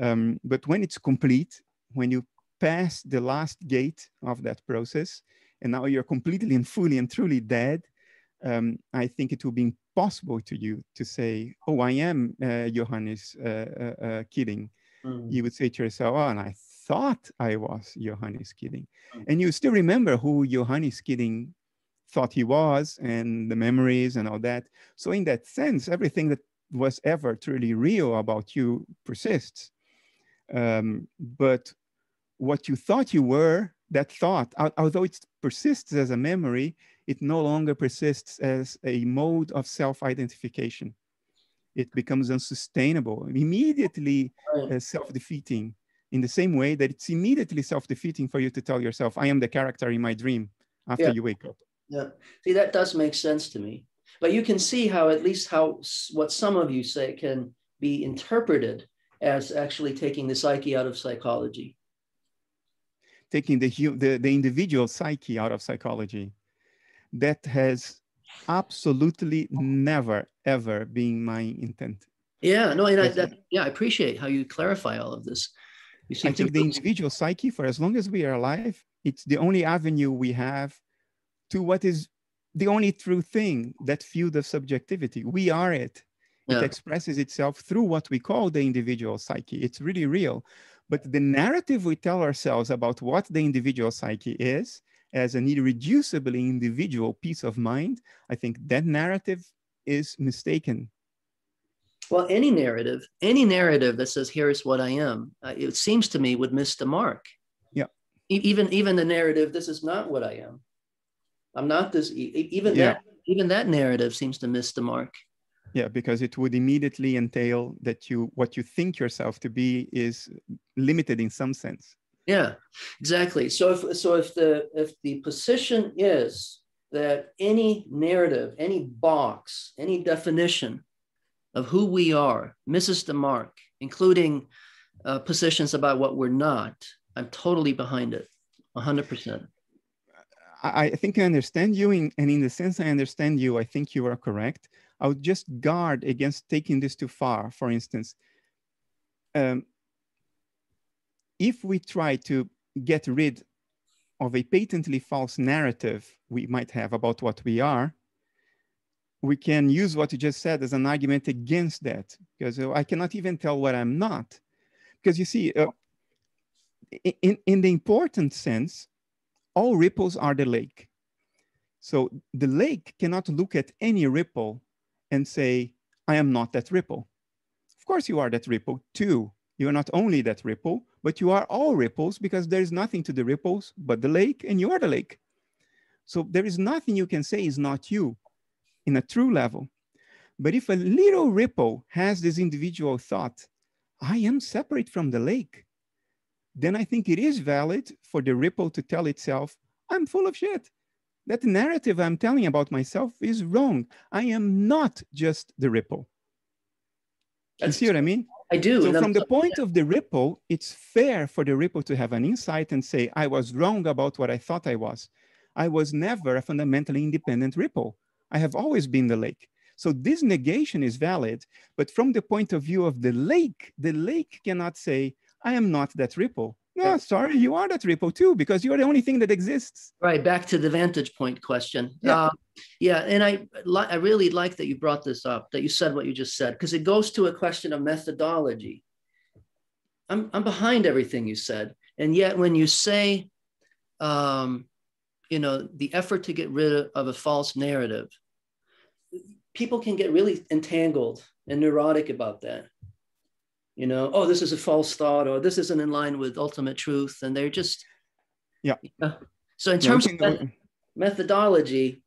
Um, but when it's complete, when you pass the last gate of that process, and now you're completely and fully and truly dead, um, I think it will be impossible to you to say, "Oh, I am uh, Johannes uh, uh, uh Kieding." Mm. You would say to yourself, "Oh, and I thought I was Johannes Kieding," mm. and you still remember who Johannes Kieding thought he was, and the memories and all that. So, in that sense, everything that was ever truly real about you persists. Um, but what you thought you were, that thought, although it persists as a memory, it no longer persists as a mode of self-identification. It becomes unsustainable, immediately uh, self-defeating in the same way that it's immediately self-defeating for you to tell yourself, I am the character in my dream after yeah. you wake up. Yeah, see, that does make sense to me. But you can see how at least how what some of you say can be interpreted as actually taking the psyche out of psychology taking the, the, the individual psyche out of psychology. That has absolutely never, ever been my intent. Yeah, no, and I, that, yeah, I appreciate how you clarify all of this. You I think the individual psyche, for as long as we are alive, it's the only avenue we have to what is the only true thing, that field of subjectivity. We are it. Yeah. It expresses itself through what we call the individual psyche. It's really real. But the narrative we tell ourselves about what the individual psyche is as an irreducibly individual piece of mind, I think that narrative is mistaken. Well, any narrative, any narrative that says, "Here's what I am," uh, it seems to me would miss the mark. Yeah. E- even even the narrative, "This is not what I am." I'm not this. Even yeah. that even that narrative seems to miss the mark. Yeah, because it would immediately entail that you what you think yourself to be is limited in some sense. Yeah, exactly. So if so if the if the position is that any narrative, any box, any definition of who we are misses the mark, including uh, positions about what we're not, I'm totally behind it, 100%. I think I understand you, in, and in the sense I understand you, I think you are correct. I would just guard against taking this too far. For instance, um, if we try to get rid of a patently false narrative we might have about what we are, we can use what you just said as an argument against that, because uh, I cannot even tell what I'm not. Because you see, uh, in, in the important sense, all ripples are the lake. So the lake cannot look at any ripple and say, I am not that ripple. Of course, you are that ripple too. You are not only that ripple, but you are all ripples because there is nothing to the ripples but the lake, and you are the lake. So there is nothing you can say is not you in a true level. But if a little ripple has this individual thought, I am separate from the lake, then I think it is valid for the ripple to tell itself, I'm full of shit. That narrative I'm telling about myself is wrong. I am not just the ripple. You see what I mean? I do. So from the point of the ripple, it's fair for the ripple to have an insight and say, I was wrong about what I thought I was. I was never a fundamentally independent ripple. I have always been the lake. So this negation is valid, but from the point of view of the lake, the lake cannot say, I am not that ripple. No, sorry, you are that ripple too, because you're the only thing that exists. Right. Back to the vantage point question. Yeah. Uh, yeah. And I, I really like that you brought this up, that you said what you just said, because it goes to a question of methodology. I'm, I'm behind everything you said. And yet, when you say, um, you know, the effort to get rid of a false narrative, people can get really entangled and neurotic about that you know oh this is a false thought or this isn't in line with ultimate truth and they're just yeah, yeah. so in terms of met- methodology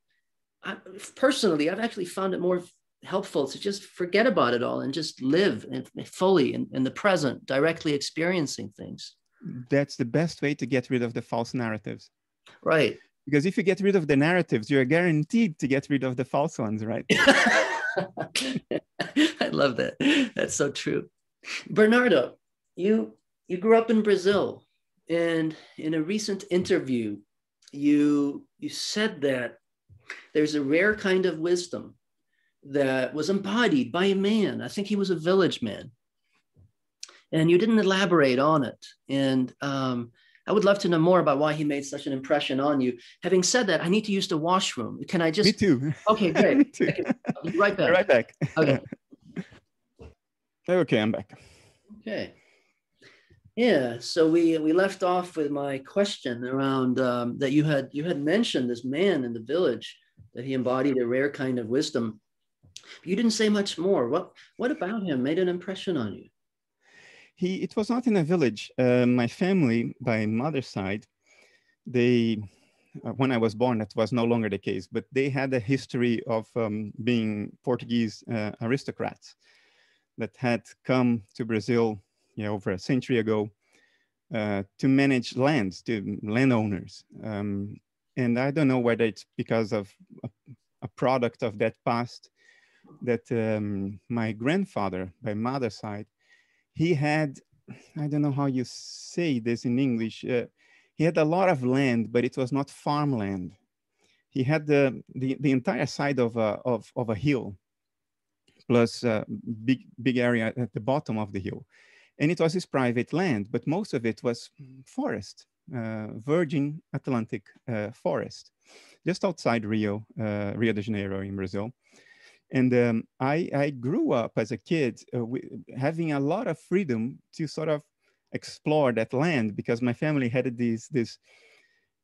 I, personally i've actually found it more helpful to just forget about it all and just live fully in, in the present directly experiencing things. That's the best way to get rid of the false narratives. Right. Because if you get rid of the narratives you're guaranteed to get rid of the false ones right? I love that. That's so true Bernardo, you you grew up in Brazil, and in a recent interview, you you said that there's a rare kind of wisdom that was embodied by a man. I think he was a village man, and you didn't elaborate on it. And um, I would love to know more about why he made such an impression on you. Having said that, I need to use the washroom. Can I just? Me too. Okay, great. Me too. right back. Right back. Okay. Okay, I'm back. Okay. Yeah, so we we left off with my question around um, that you had you had mentioned this man in the village that he embodied a rare kind of wisdom. You didn't say much more. What what about him made an impression on you? He it was not in a village. Uh, my family, by mother's side, they uh, when I was born, that was no longer the case, but they had a history of um, being Portuguese uh, aristocrats that had come to Brazil you know, over a century ago uh, to manage lands, to landowners. Um, and I don't know whether it's because of a, a product of that past that um, my grandfather, by mother's side, he had, I don't know how you say this in English, uh, he had a lot of land, but it was not farmland. He had the, the, the entire side of a, of, of a hill plus a big, big area at the bottom of the hill. And it was his private land, but most of it was forest, uh, virgin Atlantic uh, forest, just outside Rio, uh, Rio de Janeiro in Brazil. And um, I, I grew up as a kid uh, having a lot of freedom to sort of explore that land because my family had this, this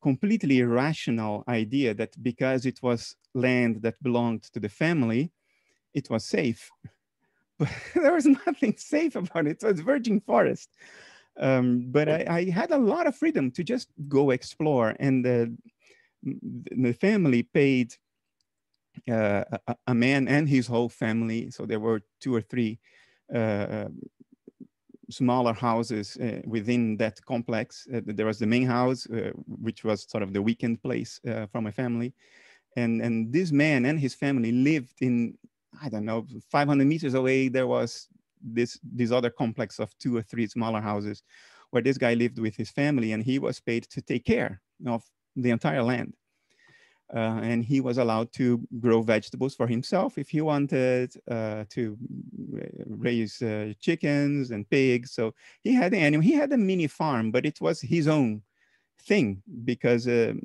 completely irrational idea that because it was land that belonged to the family, it was safe. But there was nothing safe about it. It was virgin forest. Um, but I, I, had a lot of freedom to just go explore. And the, the family paid uh, a, a, man and his whole family. So there were two or three uh, smaller houses uh, within that complex. Uh, there was the main house, uh, which was sort of the weekend place uh, for my family. And, and this man and his family lived in, I don't know, 500 meters away, there was this, this other complex of two or three smaller houses where this guy lived with his family and he was paid to take care of the entire land. Uh, and he was allowed to grow vegetables for himself if he wanted uh, to raise uh, chickens and pigs. So he had an animal. He had a mini farm, but it was his own thing because um,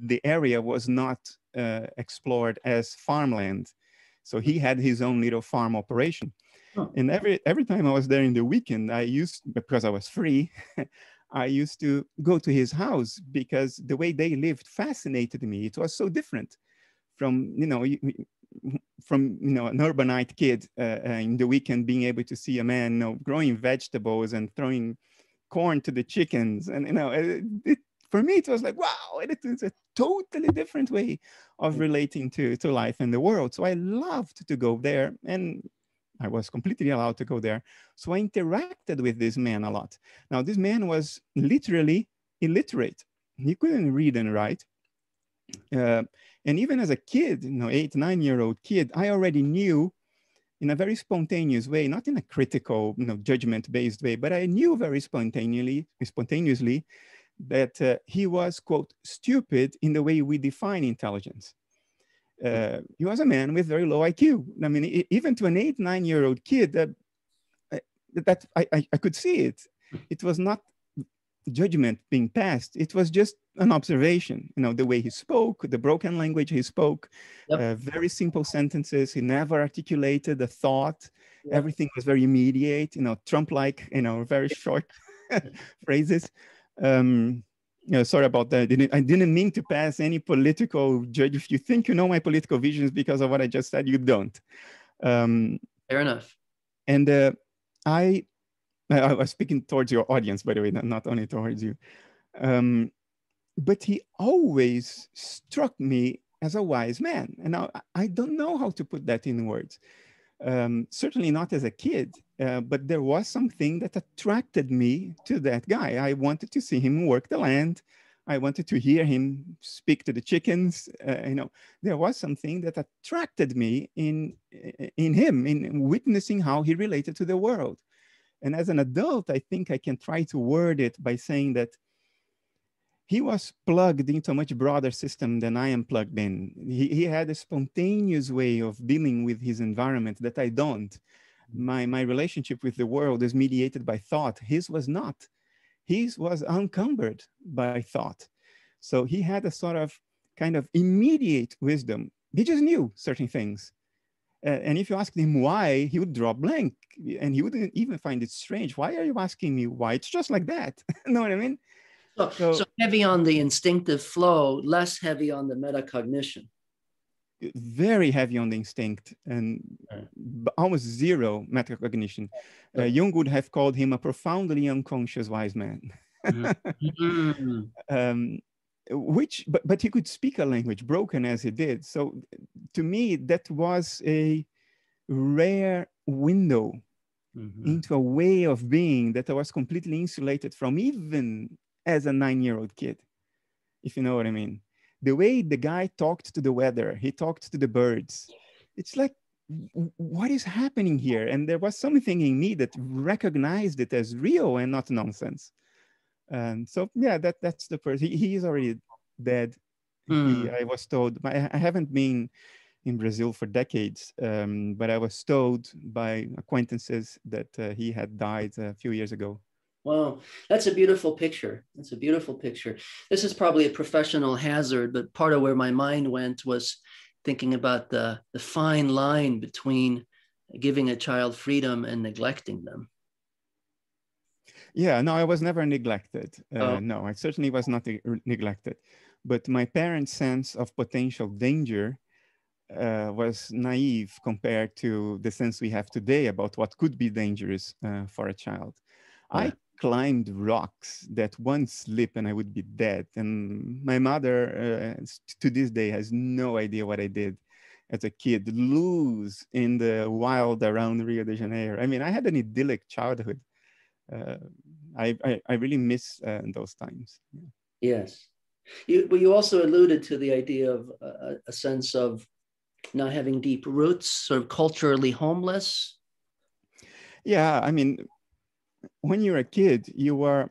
the area was not uh, explored as farmland. So he had his own little farm operation. Huh. And every every time I was there in the weekend, I used because I was free. I used to go to his house because the way they lived fascinated me. It was so different from, you know, from, you know, an urbanite kid uh, uh, in the weekend being able to see a man, you know, growing vegetables and throwing corn to the chickens. And, you know, it, it, for me, it was like, wow, it is a totally different way of relating to, to life in the world. So I loved to go there. And I was completely allowed to go there. So I interacted with this man a lot. Now, this man was literally illiterate. He couldn't read and write. Uh, and even as a kid, you know, eight, nine year old kid, I already knew in a very spontaneous way, not in a critical, you know, judgment based way, but I knew very spontaneously, spontaneously that uh, he was, quote, stupid in the way we define intelligence uh, he was a man with very low IQ. I mean, even to an eight, nine year old kid, that, that I, I, I could see it. It was not judgment being passed. It was just an observation, you know, the way he spoke, the broken language he spoke, yep. uh, very simple sentences. He never articulated a thought. Yep. Everything was very immediate, you know, Trump-like, you know, very short phrases. Um, yeah, sorry about that. I didn't, I didn't mean to pass any political judge. If you think you know my political visions because of what I just said, you don't. Um, Fair enough. And uh, I, I was speaking towards your audience, by the way, not only towards you. Um, but he always struck me as a wise man. And I, I don't know how to put that in words. Um, certainly not as a kid, uh, but there was something that attracted me to that guy. I wanted to see him work the land. I wanted to hear him speak to the chickens. Uh, you know, there was something that attracted me in in him, in witnessing how he related to the world. And as an adult, I think I can try to word it by saying that he was plugged into a much broader system than I am plugged in. He, he had a spontaneous way of dealing with his environment that I don't my my relationship with the world is mediated by thought. His was not. His was uncumbered by thought. So he had a sort of kind of immediate wisdom. He just knew certain things. Uh, and if you asked him why he would draw blank and he wouldn't even find it strange. Why are you asking me why? It's just like that. You know what i mean? So, so, so heavy on the instinctive flow less heavy on the metacognition very heavy on the instinct and almost zero metacognition. Uh, Jung would have called him a profoundly unconscious wise man. mm-hmm. um, which, but, but he could speak a language broken as he did. So to me, that was a rare window mm-hmm. into a way of being that I was completely insulated from, even as a nine year old kid, if you know what I mean the way the guy talked to the weather, he talked to the birds. It's like, what is happening here? And there was something in me that recognized it as real and not nonsense. And so, yeah, that that's the person. He, he is already dead. Mm. He, I was told. I, I haven't been in Brazil for decades, um, but I was told by acquaintances that uh, he had died a few years ago. Wow, that's a beautiful picture. That's a beautiful picture. This is probably a professional hazard, but part of where my mind went was thinking about the, the fine line between giving a child freedom and neglecting them. Yeah, no, I was never neglected. Uh, oh. No, I certainly was not neglected. But my parents' sense of potential danger uh, was naive compared to the sense we have today about what could be dangerous uh, for a child. I climbed rocks that one slip and I would be dead. And my mother, uh, to this day, has no idea what I did as a kid, lose in the wild around Rio de Janeiro. I mean, I had an idyllic childhood. Uh, I, I, I, really miss uh, those times. Yes. You, but you also alluded to the idea of a, a sense of not having deep roots, sort of culturally homeless. Yeah, I mean, when you're a kid, you are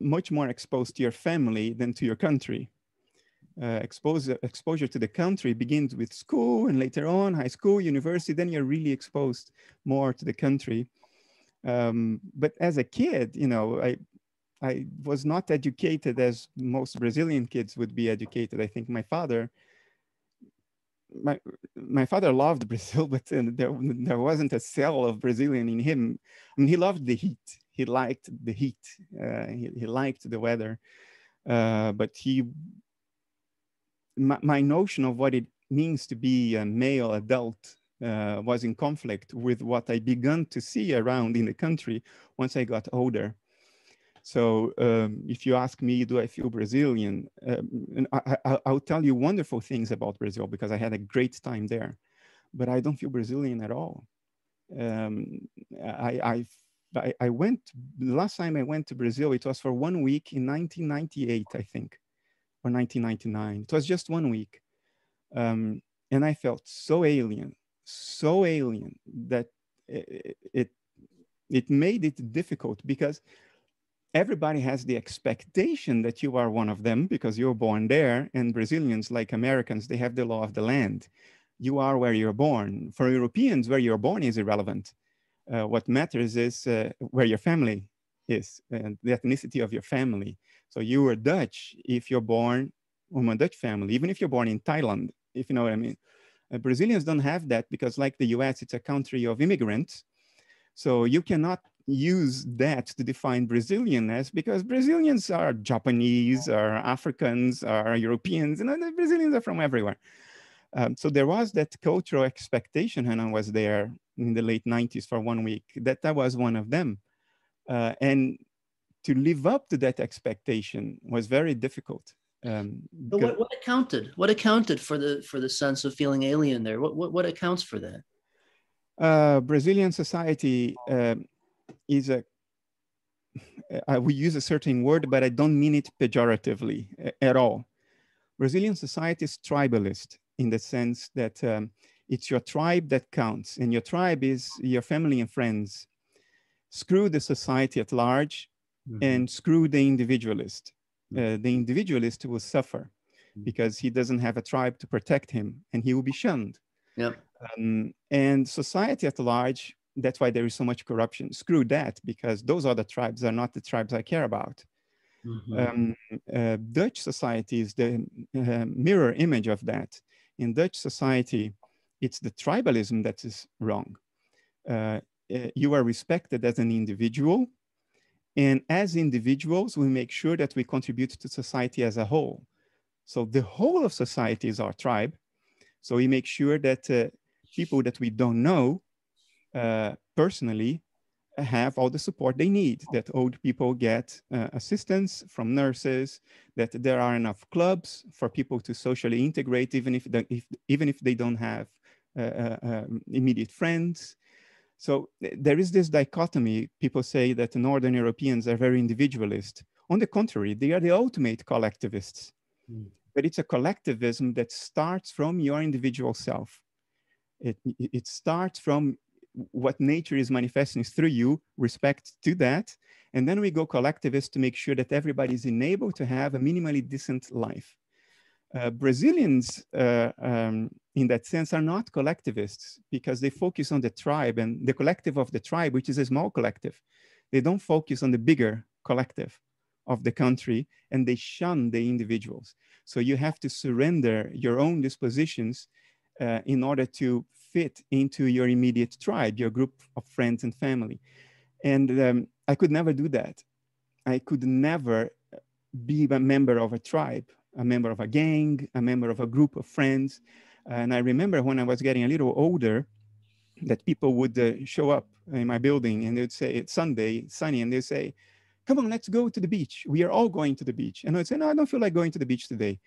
much more exposed to your family than to your country. Uh, exposure, exposure to the country begins with school and later on high school, university, then you're really exposed more to the country. Um, but as a kid, you know, I, I was not educated as most Brazilian kids would be educated. I think my father, my my father loved Brazil, but there there wasn't a cell of Brazilian in him. I mean, he loved the heat. He liked the heat. Uh, he, he liked the weather, uh, but he my, my, notion of what it means to be a male adult uh, was in conflict with what I began to see around in the country once I got older. So um, if you ask me, do I feel Brazilian? Um, I, will tell you wonderful things about Brazil because I had a great time there, but I don't feel Brazilian at all. Um, I, I, I went, last time I went to Brazil, it was for one week in 1998, I think, or 1999. It was just one week. Um, and I felt so alien, so alien that it, it, it made it difficult because everybody has the expectation that you are one of them because you're born there. And Brazilians, like Americans, they have the law of the land. You are where you're born. For Europeans, where you're born is irrelevant. Uh, what matters is uh, where your family is and the ethnicity of your family. So you are Dutch if you're born from a Dutch family, even if you're born in Thailand, if you know what I mean. Uh, Brazilians don't have that because, like the US, it's a country of immigrants. So you cannot use that to define Brazilianness because Brazilians are Japanese, are Africans, are Europeans, and the Brazilians are from everywhere. Um, so there was that cultural expectation when I was there in the late 90s for one week that I was one of them. Uh, and to live up to that expectation was very difficult. Um, but what, what, accounted? What accounted for the for the sense of feeling alien there? What what, what accounts for that? Uh, Brazilian society uh, is a I will use a certain word, but I don't mean it pejoratively at all. Brazilian society is tribalist in the sense that um, it's your tribe that counts, and your tribe is your family and friends. Screw the society at large mm-hmm. and screw the individualist. Mm-hmm. Uh, the individualist will suffer mm-hmm. because he doesn't have a tribe to protect him and he will be shunned. Yep. Um, and society at large that's why there is so much corruption. Screw that, because those other tribes are not the tribes I care about. Mm-hmm. Um, uh, Dutch society is the uh, mirror image of that. In Dutch society, it's the tribalism that is wrong. Uh, uh you are respected as an individual, and as individuals, we make sure that we contribute to society as a whole. So the whole of society is our tribe. So we make sure that uh, people that we don't know personally have all the support they need, that old people get uh, assistance from nurses, that there are enough clubs for people to socially integrate, even if, the, if even if they don't have uh, uh um, immediate friends. So there is this dichotomy. People say that Northern Europeans are very individualist. On the contrary, they are the ultimate collectivists. Mm. But it's a collectivism that starts from your individual self. It, it starts from what nature is manifesting through you, respect to that. And then we go collectivist to make sure that everybody is enabled to have a minimally decent life. Uh, Brazilians, uh, um, in that sense, are not collectivists because they focus on the tribe and the collective of the tribe, which is a small collective. They don't focus on the bigger collective of the country and they shun the individuals. So you have to surrender your own dispositions uh, in order to fit into your immediate tribe, your group of friends and family. And um, I could never do that. I could never be a member of a tribe, a member of a gang, a member of a group of friends. And I remember when I was getting a little older, that people would uh, show up in my building and they'd say, it's Sunday, sunny, and they'd say, come on, let's go to the beach. We are all going to the beach. And I'd say, no, I don't feel like going to the beach today.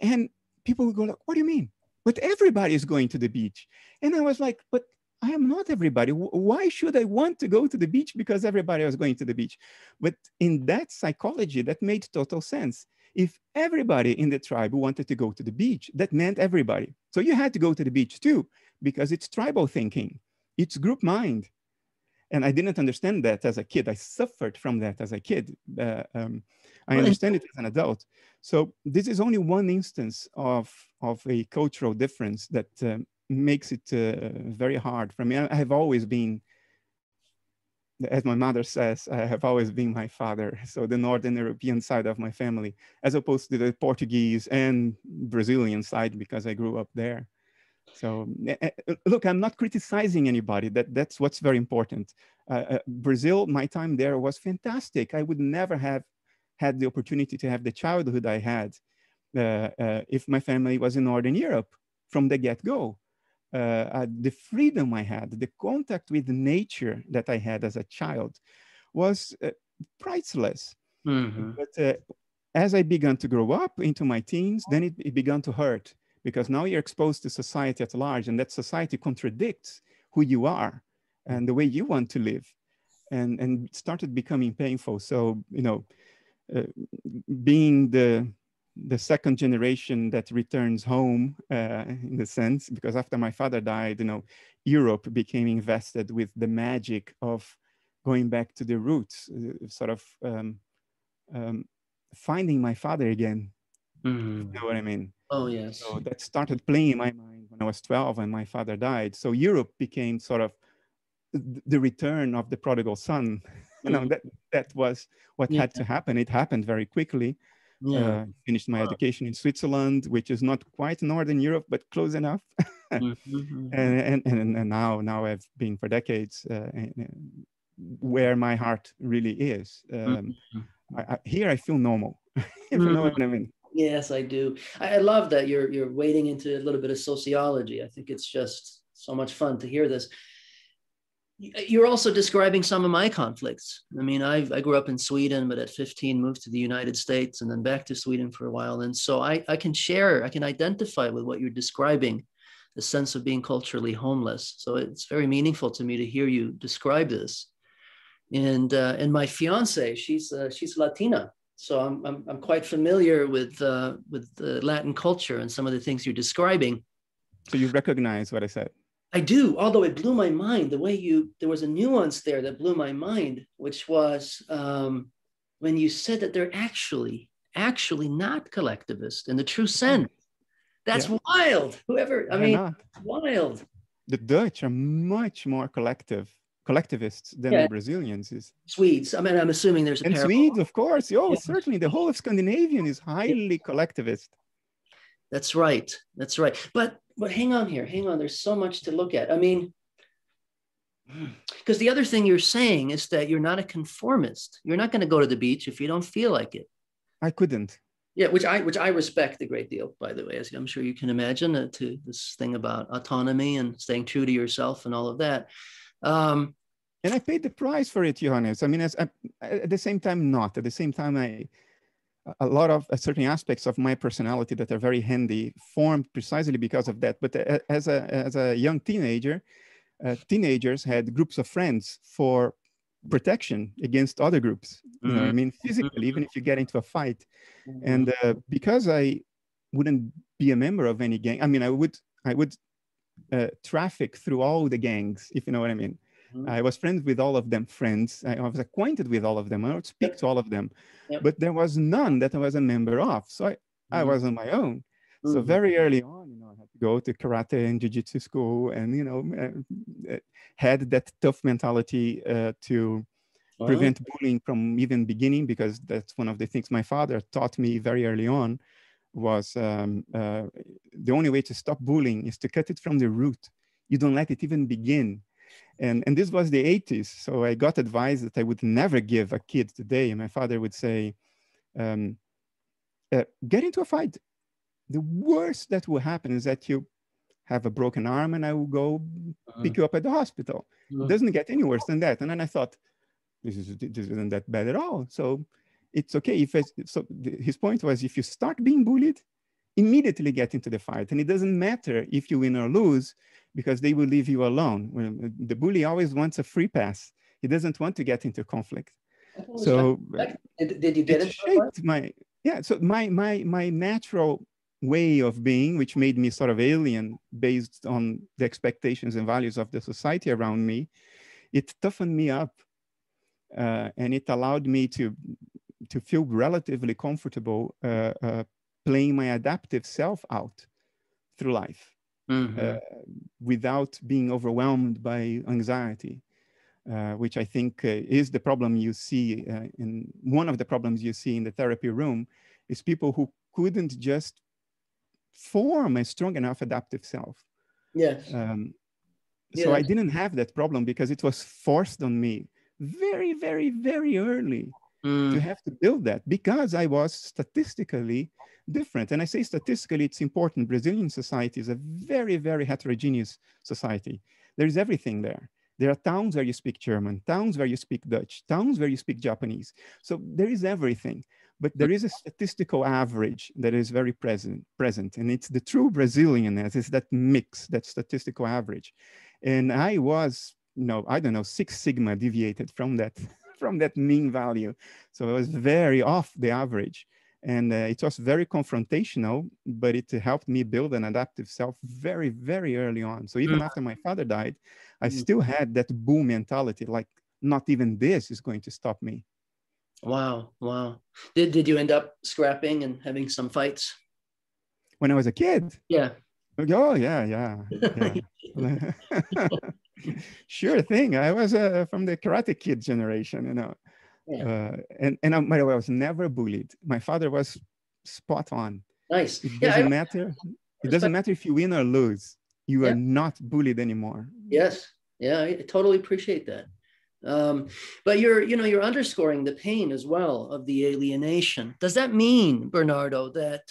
And people would go like, what do you mean? But everybody is going to the beach. And I was like, but I am not everybody. Why should I want to go to the beach because everybody was going to the beach? But in that psychology, that made total sense. If everybody in the tribe wanted to go to the beach, that meant everybody. So you had to go to the beach too, because it's tribal thinking, it's group mind. And I didn't understand that as a kid. I suffered from that as a kid. Uh, um, I understand it as an adult. So this is only one instance of, of a cultural difference that um, makes it uh, very hard for me. I have always been, as my mother says, I have always been my father. So the Northern European side of my family, as opposed to the Portuguese and Brazilian side, because I grew up there. So look, I'm not criticizing anybody. That that's what's very important. Uh, uh, Brazil, my time there was fantastic. I would never have had the opportunity to have the childhood I had uh, uh if my family was in Northern Europe from the get-go. Uh, uh, the freedom I had, the contact with nature that I had as a child was priceless. Mm-hmm. But as I began to grow up into my teens, then it, it began to hurt because now you're exposed to society at large and that society contradicts who you are and the way you want to live and and started becoming painful. So you know uh, being the the second generation that returns home uh, in the sense because after my father died you know europe became invested with the magic of going back to the roots uh, sort of um, um, finding my father again. Mm. you know what i mean Oh, yes. So that started playing in my mind when I was 12 and my father died. So Europe became sort of the return of the prodigal son. You know, mm. that, that was what yeah. had to happen. It happened very quickly. Yeah. Uh, finished my wow. education in Switzerland, which is not quite Northern Europe, but close enough. mm-hmm. and, and, and now, now I've been for decades uh, where my heart really is. Um, mm-hmm. I, I, here I feel normal, if you know what I mean. Yes, I do. I, love that you're you're wading into a little bit of sociology. I think it's just so much fun to hear this. You're also describing some of my conflicts. I mean, I I grew up in Sweden, but at 15 moved to the United States and then back to Sweden for a while. And so I, I can share, I can identify with what you're describing, the sense of being culturally homeless. So it's very meaningful to me to hear you describe this. And uh, and my fiance, she's uh, she's Latina, so I'm, I'm, I'm quite familiar with, uh, with the Latin culture and some of the things you're describing. So you recognize what I said? I do, although it blew my mind the way you, there was a nuance there that blew my mind, which was um, when you said that they're actually, actually not collectivist in the true sense. That's yeah. wild. Whoever, I mean, wild. The Dutch are much more collective collectivists than yeah. the Brazilians is. Swedes. I mean, I'm assuming there's a and parallel. Swedes, of course. Oh, yeah. certainly. The whole of Scandinavian is highly collectivist. That's right. That's right. But but hang on here. Hang on. There's so much to look at. I mean, because the other thing you're saying is that you're not a conformist. You're not going to go to the beach if you don't feel like it. I couldn't. Yeah, which I which I respect a great deal, by the way, as I'm sure you can imagine, uh, to this thing about autonomy and staying true to yourself and all of that. Um, and I paid the price for it, Johannes. I mean, as, at the same time, not. At the same time, I a lot of uh, certain aspects of my personality that are very handy formed precisely because of that. But uh, as a as a young teenager, uh, teenagers had groups of friends for protection against other groups. You know, I mm-hmm. mean, physically, even if you get into a fight, mm-hmm. and uh, because I wouldn't be a member of any gang, I mean, I would I would uh, traffic through all the gangs, if you know what I mean. Mm-hmm. I was friends with all of them, friends. I was acquainted with all of them. I would speak yep. to all of them, yep. but there was none that I was a member of. So I, mm-hmm. I was on my own. Mm-hmm. So very early on, you know, I had to go to karate and jiu-jitsu school and, you know, uh, uh had that tough mentality uh, to prevent bullying from even beginning because that's one of the things my father taught me very early on. was um, uh, the only way to stop bullying is to cut it from the root. You don't let it even begin. And, and this was the 80s. So I got advice that I would never give a kid today. And my father would say, um, uh, get into a fight. The worst that will happen is that you have a broken arm and I will go uh-huh. pick you up at the hospital. Uh-huh. It doesn't get any worse than that. And then I thought, this, is, this isn't that bad at all. So it's okay. If I, so his point was, if you start being bullied, immediately get into the fight. And it doesn't matter if you win or lose because they will leave you alone. The bully always wants a free pass. He doesn't want to get into conflict. So did, did you get it? Shaped my yeah. So my my my natural way of being, which made me sort of alien based on the expectations and values of the society around me, it toughened me up, uh, and it allowed me to to feel relatively comfortable uh, uh, playing my adaptive self out through life mm-hmm. Uh, without being overwhelmed by anxiety. Uh, which I think uh, is the problem you see in one of the problems you see in the therapy room is people who couldn't just form a strong enough adaptive self. Yes. Um, so I didn't have that problem because it was forced on me very, very, very early mm. to have to build that because I was statistically different. And I say statistically, it's important. Brazilian society is a very, very heterogeneous society. There's everything there. There are towns where you speak German, towns where you speak Dutch, towns where you speak Japanese. So there is everything. But there is a statistical average that is very present, present. And it's the true Brazilianness, it's that mix, that statistical average. And I was, you know, I don't know, six sigma deviated from that from that mean value. So I was very off the average. And uh, it was very confrontational, but it helped me build an adaptive self very, very early on. So even mm. after my father died, I mm. still had that boom mentality like, not even this is going to stop me. Wow, wow. Did did you end up scrapping and having some fights? When I was a kid? Yeah. Oh yeah, yeah. yeah. sure thing. I was uh, from the Karate Kid generation, you know. Yeah. Uh, and and I, by the way, I was never bullied. My father was spot on. Nice. It doesn't yeah, matter. It doesn't matter if you win or lose. You yeah. are not bullied anymore. Yes. Yeah, I totally appreciate that. Um, but you're, you know, you're underscoring the pain as well of the alienation. Does that mean, Bernardo, that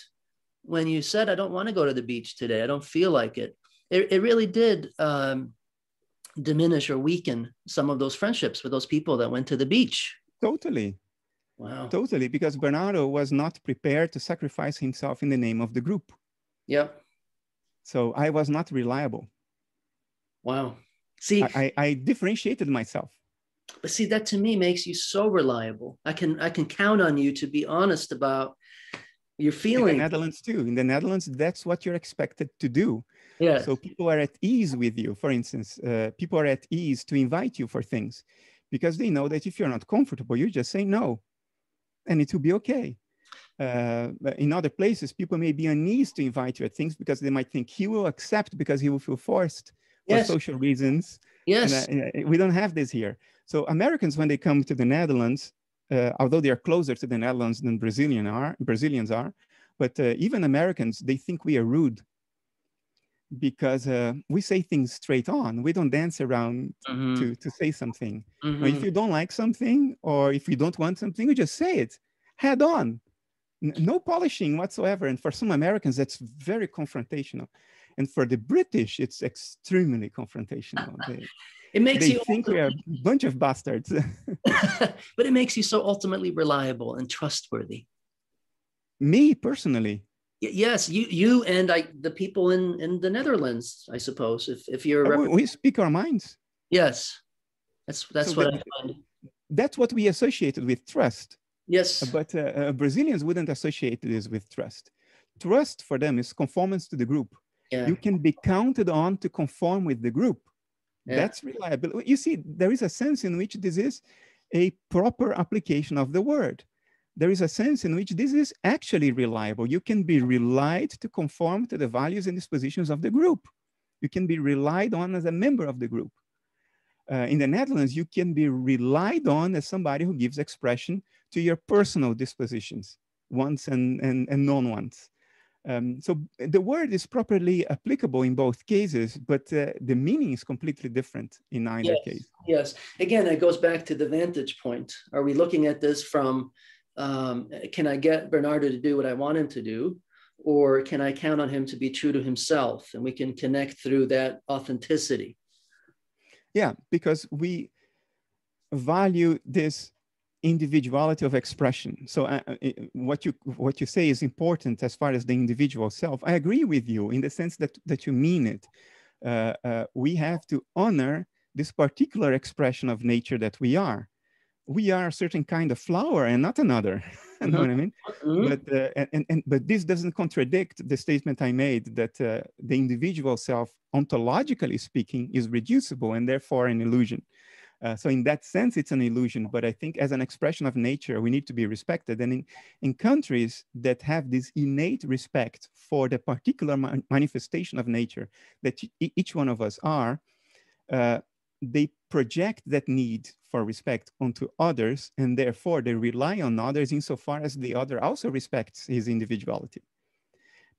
when you said, "I don't want to go to the beach today. I don't feel like it," it, it really did um, diminish or weaken some of those friendships with those people that went to the beach. Totally. Wow. Totally, because Bernardo was not prepared to sacrifice himself in the name of the group. Yeah. So I was not reliable. Wow. See, I, I, I differentiated myself. But see, that to me makes you so reliable. I can I can count on you to be honest about your feeling. In the Netherlands too. In the Netherlands, that's what you're expected to do. Yeah. So people are at ease with you. For instance, uh, people are at ease to invite you for things because they know that if you're not comfortable, you just say no, and it will be okay. Uh, in other places, people may be uneasy to invite you at things because they might think he will accept because he will feel forced yes. for social reasons. Yes. And, uh, we don't have this here. So Americans, when they come to the Netherlands, uh, although they are closer to the Netherlands than Brazilian are, Brazilians are, but uh, even Americans, they think we are rude because uh, we say things straight on. We don't dance around mm-hmm. to, to say something. Mm-hmm. If you don't like something or if you don't want something, you just say it head on. N- no polishing whatsoever. And for some Americans, that's very confrontational. And for the British, it's extremely confrontational. They, it makes they you think we are a bunch of bastards. but it makes you so ultimately reliable and trustworthy. Me personally, yes you you and i the people in in the netherlands i suppose if if you're oh, we speak our minds. Yes. That's that's so what that, i find. that's what we associated with trust. Yes. But uh, uh, brazilians wouldn't associate this with trust. Trust for them is conformance to the group. Yeah. you can be counted on to conform with the group. Yeah. that's reliable. You see there is a sense in which this is a proper application of the word there is a sense in which this is actually reliable. You can be relied to conform to the values and dispositions of the group. You can be relied on as a member of the group. Uh, in the Netherlands, you can be relied on as somebody who gives expression to your personal dispositions, wants and, and, and non-wants. Um, so the word is properly applicable in both cases, but uh, the meaning is completely different in either yes, case. Yes. Again, it goes back to the vantage point. Are we looking at this from, um, can I get Bernardo to do what I want him to do? Or can I count on him to be true to himself? And we can connect through that authenticity. Yeah, because we value this individuality of expression. So uh, uh what you what you say is important as far as the individual self. I agree with you in the sense that that you mean it. Uh, uh, we have to honor this particular expression of nature that we are. We are a certain kind of flower and not another. you know what I mean? Mm-hmm. But uh, and, and but this doesn't contradict the statement I made that uh, the individual self, ontologically speaking, is reducible and therefore an illusion. Uh, so in that sense, it's an illusion. But I think as an expression of nature, we need to be respected. And in, in countries that have this innate respect for the particular ma manifestation of nature that each one of us are, uh, they project that need for respect onto others, and therefore they rely on others insofar as the other also respects his individuality.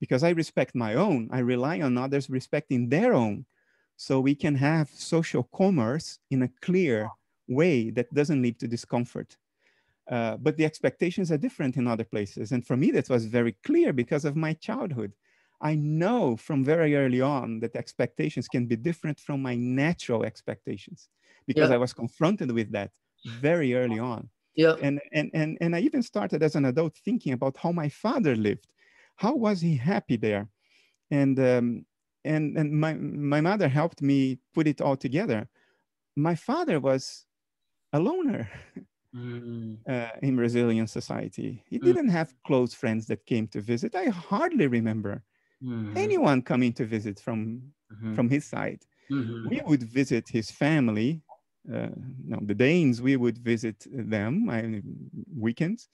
Because I respect my own, I rely on others respecting their own so we can have social commerce in a clear way that doesn't lead to discomfort. Uh, but the expectations are different in other places. And for me, that was very clear because of my childhood. I know from very early on that expectations can be different from my natural expectations because yeah. I was confronted with that very early on. Yeah. And, and, and, and I even started as an adult thinking about how my father lived. How was he happy there? And um, and and my my mother helped me put it all together. My father was a loner mm. uh, in Brazilian society. He mm. didn't have close friends that came to visit. I hardly remember mm. anyone coming to visit from mm-hmm. from his side. Mm-hmm. We would visit his family. Uh, no, the Danes. We would visit them I, weekends,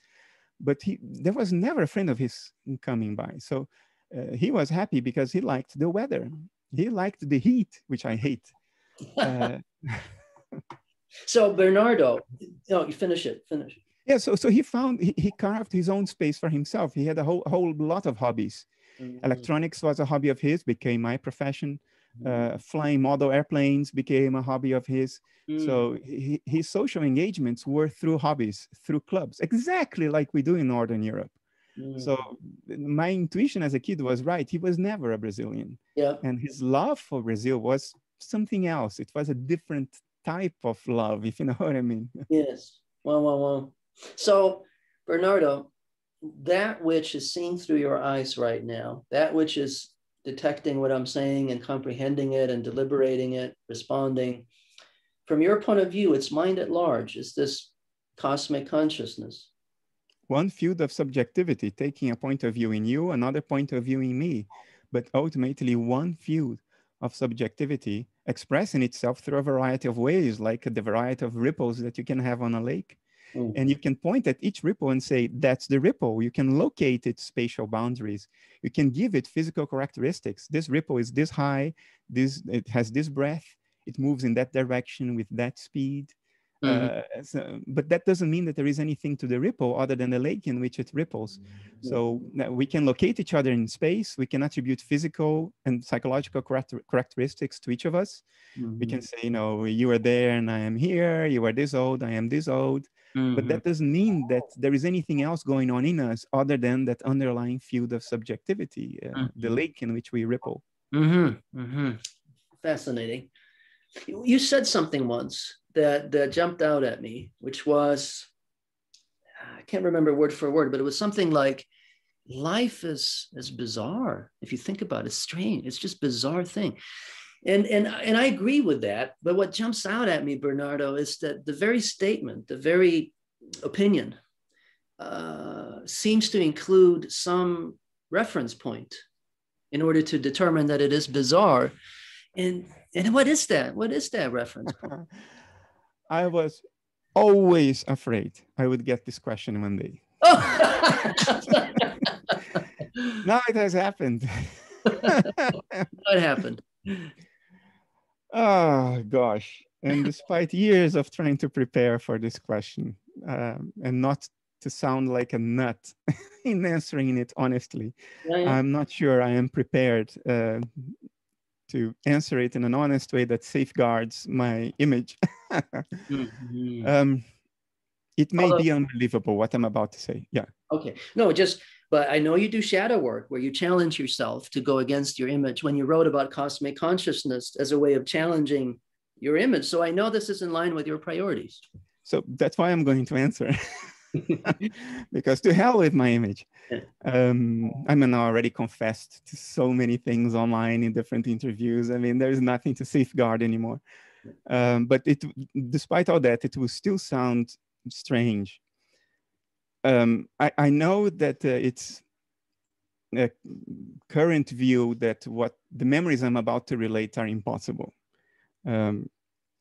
but he there was never a friend of his coming by. So uh, he was happy because he liked the weather. He liked the heat, which I hate. Uh, so Bernardo, no, you finish it. Finish. Yeah. So so he found he, he carved his own space for himself. He had a whole whole lot of hobbies. Mm-hmm. Electronics was a hobby of his. Became my profession. Mm-hmm. Uh, flying model airplanes became a hobby of his. Mm. So he, his social engagements were through hobbies, through clubs, exactly like we do in Northern Europe. So mm. my intuition as a kid was right. He was never a Brazilian. Yeah. And his love for Brazil was something else. It was a different type of love, if you know what I mean. Yes. Well, well, well. So, Bernardo, that which is seen through your eyes right now, that which is detecting what I'm saying and comprehending it and deliberating it, responding, from your point of view, it's mind at large. It's this cosmic consciousness one field of subjectivity, taking a point of view in you, another point of view in me, but ultimately one field of subjectivity expressing itself through a variety of ways, like the variety of ripples that you can have on a lake. Mm. And you can point at each ripple and say, that's the ripple. You can locate its spatial boundaries. You can give it physical characteristics. This ripple is this high, this, it has this breadth, it moves in that direction with that speed. Mm-hmm. Uh, so, but that doesn't mean that there is anything to the ripple other than the lake in which it ripples. Mm-hmm. So we can locate each other in space. We can attribute physical and psychological characteristics to each of us. Mm-hmm. We can mm-hmm. say, you know, you are there and I am here. You are this old. I am this old. Mm-hmm. But that doesn't mean that there is anything else going on in us other than that underlying field of subjectivity, uh, the mm-hmm. lake in which we ripple. Fascinating. You said something once that that jumped out at me, which was I can't remember word for word, but it was something like life is is bizarre if you think about it. It's strange. It's just bizarre thing. And, and, and I agree with that. But what jumps out at me, Bernardo, is that the very statement, the very opinion uh, seems to include some reference point in order to determine that it is bizarre. And, and what is that? What is that reference point? I was always afraid I would get this question one day. now it has happened. what happened? Oh gosh. And despite years of trying to prepare for this question um, and not to sound like a nut in answering it honestly. Yeah, yeah. I'm not sure I am prepared uh, to answer it in an honest way that safeguards my image. Mhm. um, it may Although- be unbelievable what I'm about to say. Yeah. Okay. No, just, but I know you do shadow work where you challenge yourself to go against your image when you wrote about cosmic consciousness as a way of challenging your image. So I know this is in line with your priorities. So that's why I'm going to answer. because to hell with my image. Um, I mean, I already confessed to so many things online in different interviews. I mean, there's nothing to safeguard anymore. Um, but it, despite all that, it will still sound strange. Um, I, I know that uh, it's a current view that what the memories I'm about to relate are impossible. Um,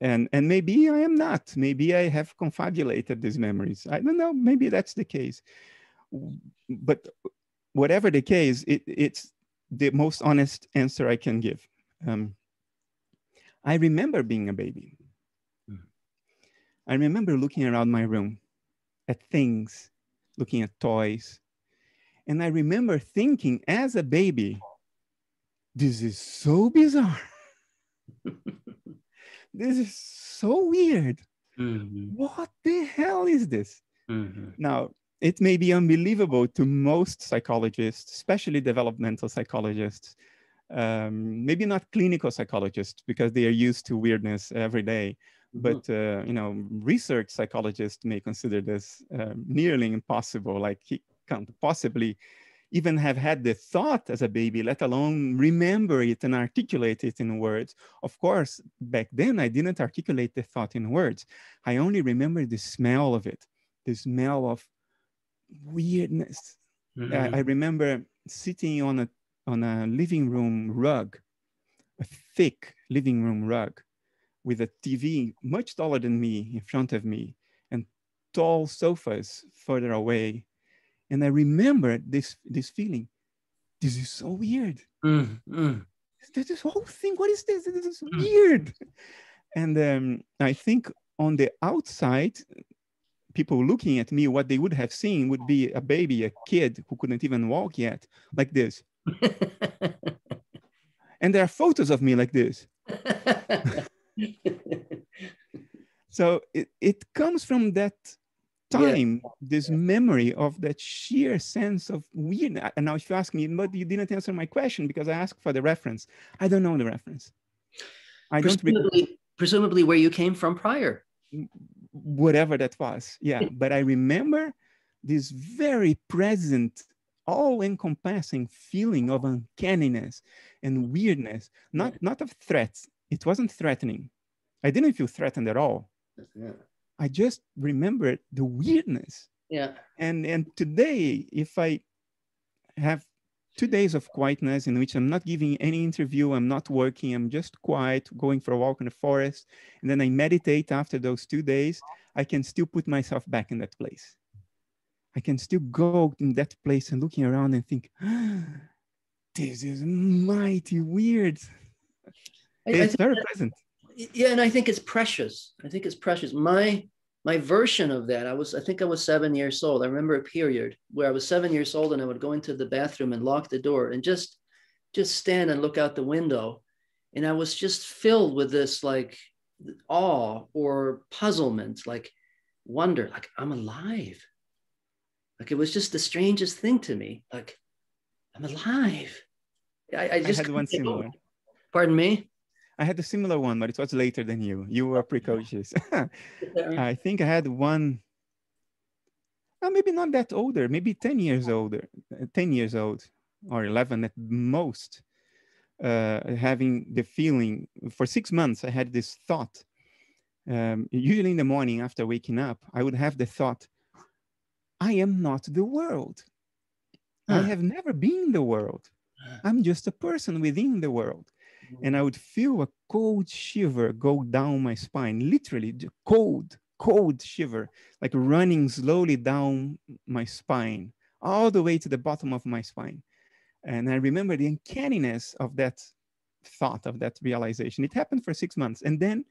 and and maybe I am not. Maybe I have confabulated these memories. I don't know. Maybe that's the case. But whatever the case, it, it's the most honest answer I can give. Um, I remember being a baby. Mhm. I remember looking around my room at things, looking at toys, and I remember thinking as a baby, "This is so bizarre." this is so weird. Mhm. What the hell is this? Mhm. Now, it may be unbelievable to most psychologists, especially developmental psychologists, um, maybe not clinical psychologists because they are used to weirdness every day. But uh, you know, research psychologists may consider this uh, nearly impossible. Like he can't possibly even have had the thought as a baby, let alone remember it and articulate it in words. Of course, back then I didn't articulate the thought in words. I only remember the smell of it, the smell of weirdness. Mhm. I, I remember sitting on a on a living room rug, a thick living room rug, with a TV much taller than me in front of me, and tall sofas further away. And I remember this this feeling. This is so weird. Mhm. Mhm. This, this whole thing. What is this? This is weird. And um, I think on the outside, people looking at me, what they would have seen would be a baby, a kid who couldn't even walk yet, like this. And there are photos of me like this. So it, it comes from that Yeah. time, this memory of that sheer sense of weird. And now, if you ask me, but you didn't answer my question because I asked for the reference. I don't know the reference. I don't recall presumably, presumably where you came from prior. Mm, whatever that was. Yeah, but I remember this very present, all-encompassing feeling of uncanniness and weirdness. Not not of threats. It wasn't threatening. I didn't feel threatened at all. Yeah. I just remembered the weirdness. Yeah. And and today, if I have two days of quietness in which I'm not giving any interview, I'm not working, I'm just quiet, going for a walk in the forest, and then I meditate after those two days, I can still put myself back in that place. I can still go in that place and looking around and think, this is mighty weird. It's very that- pleasant. yeah and i think it's precious. I think it's precious. My my version of that i was i think i was seven years old. I remember a period where i was seven years old and i would go into the bathroom and lock the door and just just stand and look out the window. And i was just filled with this like awe or puzzlement like wonder like i'm alive. Like it was just the strangest thing to me like i'm alive. I, I I had one couldn't get over similar. pardon me I had a similar one, but it was later than you. You were precocious. I think I had one, uh, maybe not that older, maybe 10 years older, uh, 10 years old or 11 at most, uh, having the feeling for six months, I had this thought. Um, usually in the morning after waking up, I would have the thought, I am not the world. I have never been the world. I'm just a person within the world and I would feel a cold shiver go down my spine, literally j- cold, cold shiver, like running slowly down my spine, all the way to the bottom of my spine. And I remember the uncanniness of that thought, of that realization. It happened for six months, and then,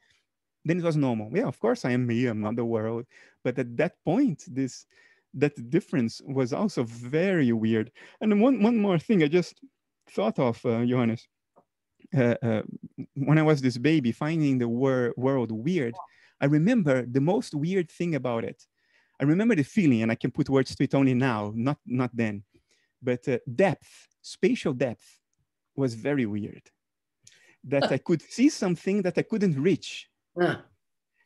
then it was normal. Yeah, of course I am me. I'm not the world. But at that point, this that difference was also very weird. And one, one more thing I just thought of, uh, Johannes. Uh, uh, when I was this baby, finding the wor- world weird, I remember the most weird thing about it. I remember the feeling, and I can put words to it only now, not, not then. But uh, depth, spatial depth, was very weird. That I could see something that I couldn't reach. Yeah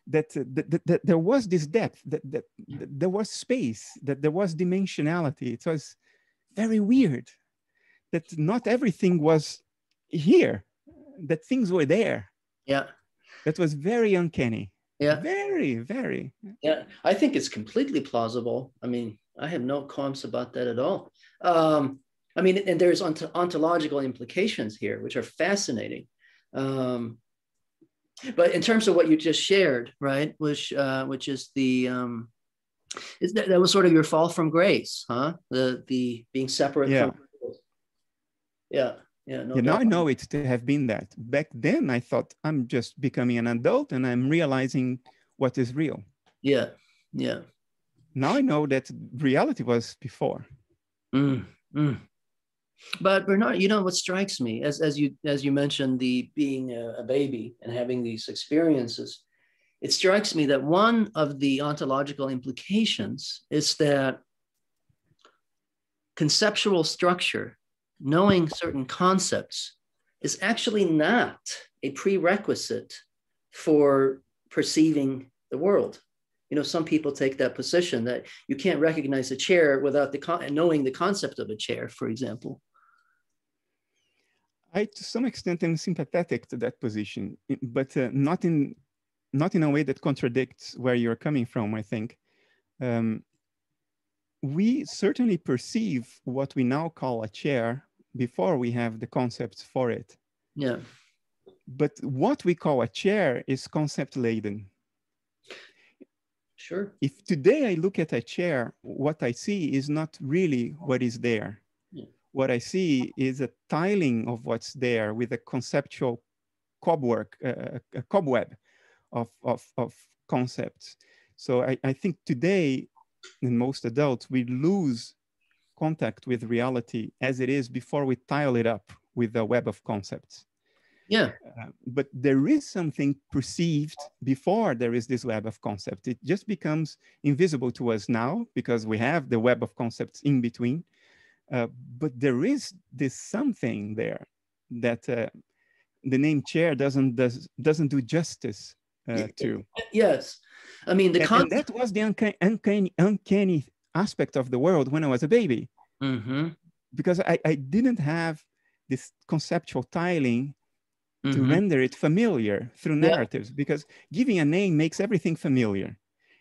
that, uh, that, that, that, there was this depth, that, that, that, there was space, that there was dimensionality. It was very weird that not everything was here, that things were there. Yeah. That was very uncanny. Yeah. Very, very. Yeah. I think it's completely plausible. I mean, I have no qualms about that at all. Um, I mean, and there's ont- ontological implications here, which are fascinating. Um, but in terms of what you just shared, right, which uh, which is the um, is that, that was sort of your fall from grace, huh? The the being separate yeah. from yeah. Yeah, no yeah, now I know it to have been that. Back then, I thought I'm just becoming an adult and I'm realizing what is real. Yeah, yeah. Now I know that reality was before. Mm, mm. But Bernard, you know what strikes me as as you as you mentioned the being a, a baby and having these experiences, it strikes me that one of the ontological implications is that conceptual structure, knowing certain concepts, is actually not a prerequisite for perceiving the world. You know, some people take that position that you can't recognize a chair without the con- knowing the concept of a chair, for example. I, to some extent, am sympathetic to that position, but uh, not in not in a way that contradicts where you're coming from. I think um, we certainly perceive what we now call a chair before we have the concepts for it. Yeah. But what we call a chair is concept laden. Sure. If today I look at a chair, what I see is not really what is there what I see is a tiling of what's there with a conceptual cobwork, uh, a cobweb of, of, of concepts. So I, I think today, in most adults, we lose contact with reality as it is before we tile it up with a web of concepts. Yeah. Uh, but there is something perceived before there is this web of concepts. It just becomes invisible to us now because we have the web of concepts in between. Uh, but there is this something there that uh, the name chair doesn't does, doesn't do justice uh, to. Yes, I mean the and, and that was the uncanny, uncanny, uncanny aspect of the world when I was a baby, mm-hmm. because I, I didn't have this conceptual tiling to mm-hmm. render it familiar through narratives. Yeah. Because giving a name makes everything familiar.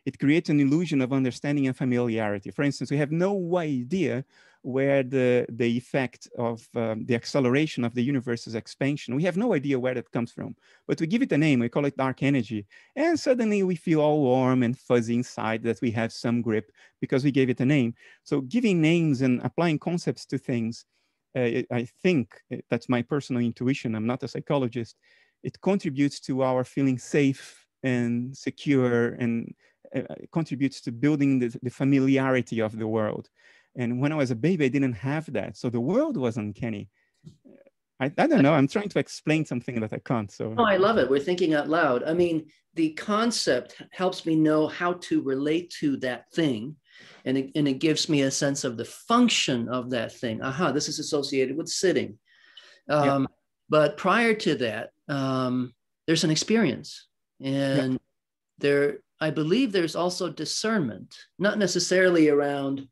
It creates an illusion of understanding and familiarity. For instance, we have no idea where the, the effect of um, the acceleration of the universe's expansion, we have no idea where that comes from, but we give it a name, we call it dark energy. And suddenly we feel all warm and fuzzy inside that we have some grip because we gave it a name. So giving names and applying concepts to things, uh, I think uh, that's my personal intuition. I'm not a psychologist. It contributes to our feeling safe and secure and uh, contributes to building the, the familiarity of the world. And when I was a baby, I didn't have that. So the world was uncanny. I, I don't know. I'm trying to explain something that I can't. So oh, I love it. We're thinking out loud. I mean, the concept helps me know how to relate to that thing. And it, and it gives me a sense of the function of that thing. Aha, this is associated with sitting. Um, yeah. But prior to that, um, there's an experience. And yeah. there, I believe there's also discernment, not necessarily around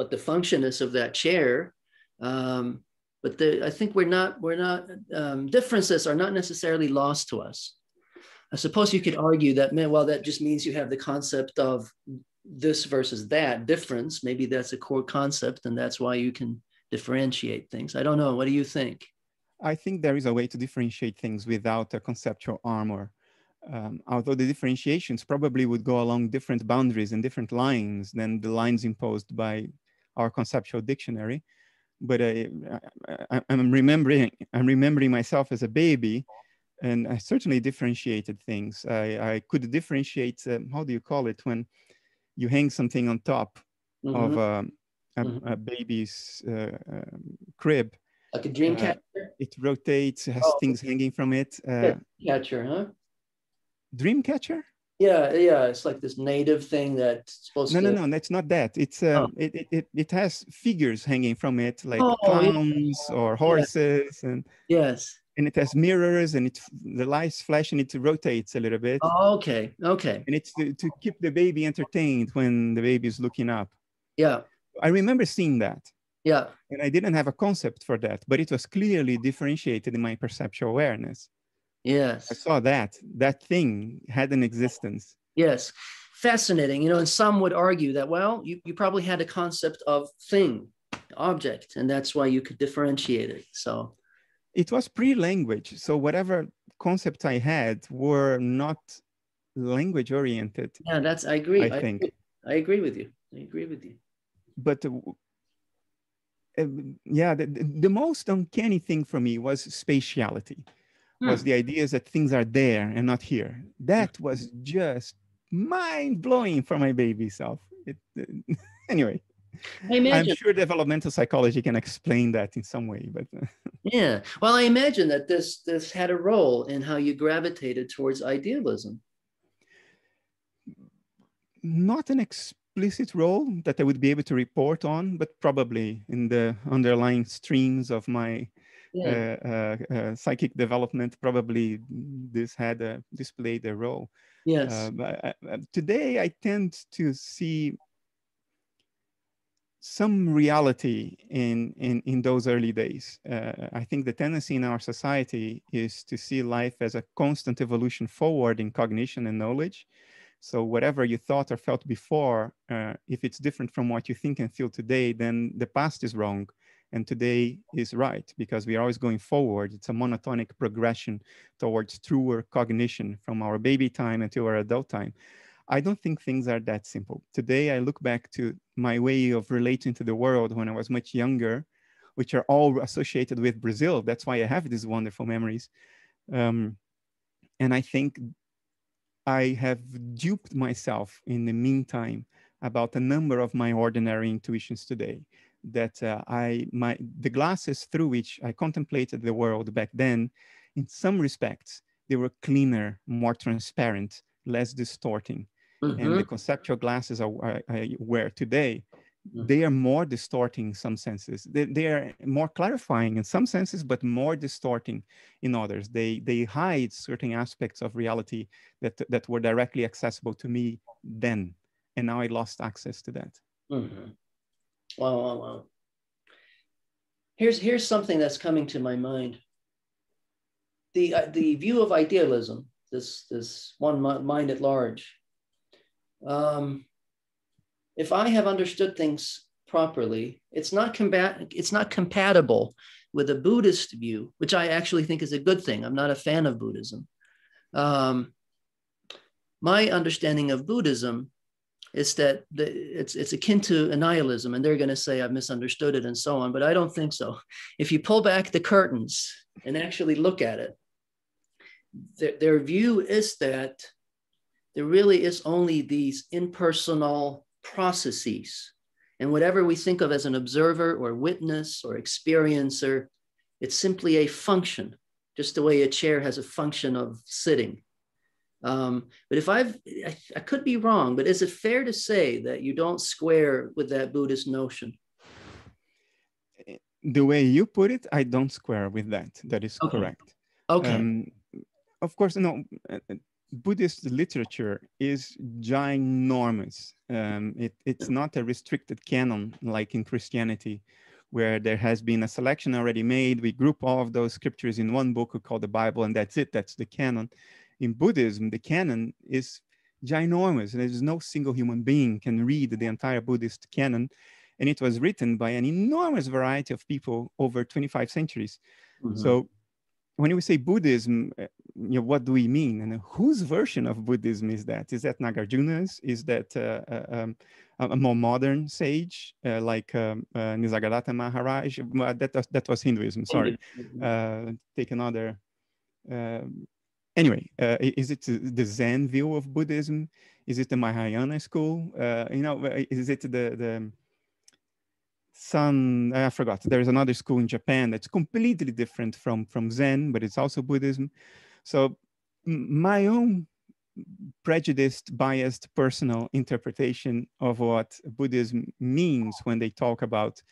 what the function is of that chair. Um, but the, I think we're not, we're not, um, differences are not necessarily lost to us. I suppose you could argue that, man, well, that just means you have the concept of this versus that difference. Maybe that's a core concept, and that's why you can differentiate things. I don't know. What do you think? I think there is a way to differentiate things without a conceptual armor. Um, although the differentiations probably would go along different boundaries and different lines than the lines imposed by our conceptual dictionary. But I, I, am remembering, I'm remembering myself as a baby, and I certainly differentiated things. I, I could differentiate. Um, how do you call it when you hang something on top Mhm. of a, a, Mhm. a baby's uh, um, crib. like a dream uh, catcher, It rotates, has Oh. things hanging from it. Uh, Yeah. catcher, huh? dream catcher? Yeah, yeah. It's like this native thing that's supposed No, to. no, no, no that's not that. It's uh, it, it, it, it has figures hanging from it, like Oh, yeah. clowns or horses, and Yes. and it has mirrors, and it the lights flash, and it rotates a little bit, Oh, okay. Okay. and it's to, to keep the baby entertained when the baby is looking up. Yeah. I remember seeing that, Yeah. and I didn't have a concept for that, but it was clearly differentiated in my perceptual awareness. I saw that that thing had an existence. Yes. Fascinating. You know, and some would argue that, well, you, you probably had a concept of thing, object, and that's why you could differentiate it. So, It was pre-language, so whatever concepts I had were not language oriented. yeah, that's, I agree. I think. agree. I agree with you. I agree with you. But uh, uh, yeah, the the most uncanny thing for me was spatiality. Was Hmm. the ideas that things are there and not here. That was just mind blowing for my baby self. It, uh, anyway, I I'm sure developmental psychology can explain that in some way, but Yeah. Well, I imagine that this this had a role in how you gravitated towards idealism. not an explicit role that I would be able to report on, but probably in the underlying streams of my Yeah. uh, uh, uh, psychic development, probably this had a, this played a role. yes. Uh, I, today, I tend to see some reality in, in, in those early days. Uh, I think the tendency in our society is to see life as a constant evolution forward in cognition and knowledge. So whatever you thought or felt before, uh, if it's different from what you think and feel today, then the past is wrong and today is right because we are always going forward. It's a monotonic progression towards truer cognition from our baby time until our adult time. I don't think things are that simple. Today, I look back to my way of relating to the world when I was much younger, which are all associated with Brazil. That's why I have these wonderful memories. Um, and I think I have duped myself in the meantime about a number of my ordinary intuitions today. That uh, I, my, the glasses through which I contemplated the world back then, in some respects, they were cleaner, more transparent, less distorting and the Mhm. conceptual glasses I, I, I wear today, Mhm. they are more distorting in some senses. They, they are more clarifying in some senses, but more distorting in others. They they hide certain aspects of reality that that were directly accessible to me then, and now I lost access to that. Mhm. Wow, wow, wow. Here's here's something that's coming to my mind. The uh, the view of idealism, this this one mind at large. Um, if I have understood things properly, it's not combat it's not compatible with a Buddhist view, which I actually think is a good thing. I'm not a fan of Buddhism. Um, my understanding of Buddhism is that the, it's it's akin to nihilism, and they're going to say I've misunderstood it and so on, but I don't think so. If you pull back the curtains and actually look at it, their, their view is that there really is only these impersonal processes, and whatever we think of as an observer or witness or experiencer, it's simply a function, just the way a chair has a function of sitting. Um, but if I've, I, I could be wrong, but is it fair to say that you don't square with that Buddhist notion? The way you put it, I don't square with that. That is Okay. correct. Okay. Um, of course, no. uh, uh, Buddhist literature is ginormous. Um, it, it's not a restricted canon like in Christianity, where there has been a selection already made. We group all of those scriptures in one book called the Bible, and that's it. That's the canon. In Buddhism, the canon is ginormous. There's no single human being can read the entire Buddhist canon, and it was written by an enormous variety of people over 25 centuries. Mhm. So when we say Buddhism, uh, you know, what do we mean? And whose version of Buddhism is that? Is that Nagarjuna's? Is that uh, uh, um, a more modern sage uh, like um, uh, Nisargadatta Maharaj? That, was, that was Hinduism, sorry. Uh, take another um anyway, uh, is it the Zen view of Buddhism? Is it the Mahayana school? Uh, you know, is it the the Sun? I forgot. There is another school in Japan that's completely different from from Zen, but it's also Buddhism. So my own prejudiced, biased personal interpretation of what Buddhism means when they talk about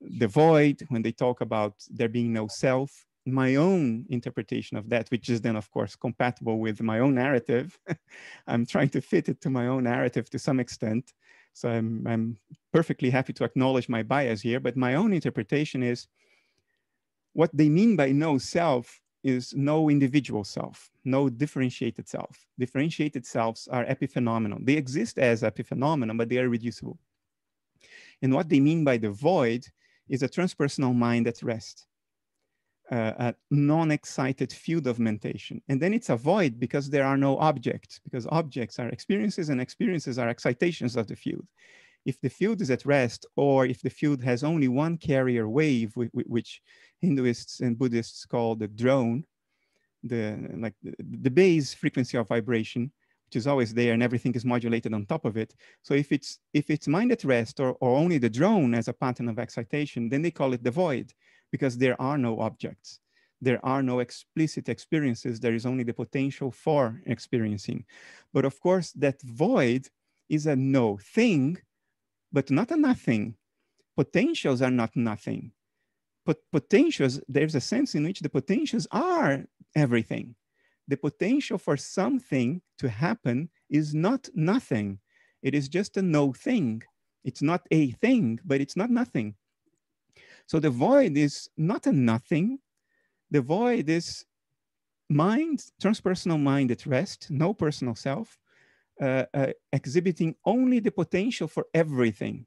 the void, when they talk about there being no self, my own interpretation of that, which is then, of course, compatible with my own narrative. I'm trying to fit it to my own narrative to some extent. So I'm, I'm perfectly happy to acknowledge my bias here, but my own interpretation is what they mean by no self is no individual self, no differentiated self. Differentiated selves are epiphenomenal. They exist as epiphenomenon, but they are reducible. And what they mean by the void is a transpersonal mind at rest, Uh, a non-excited field of mentation. And then it's a void because there are no objects, because objects are experiences and experiences are excitations of the field. If the field is at rest, or if the field has only one carrier wave, which Hinduists and Buddhists call the drone, the like the, the base frequency of vibration, which is always there and everything is modulated on top of it. So if it's if it's mind at rest or, or only the drone as a pattern of excitation, then they call it the void because there are no objects. There are no explicit experiences. There is only the potential for experiencing. But of course, that void is a no thing, but not a nothing. Potentials are not nothing. But potentials, there's a sense in which the potentials are everything the potential for something to happen is not nothing. It is just a no thing. It's not a thing, but it's not nothing. So the void is not a nothing. The void is mind, transpersonal mind at rest, no personal self, uh, uh, exhibiting only the potential for everything,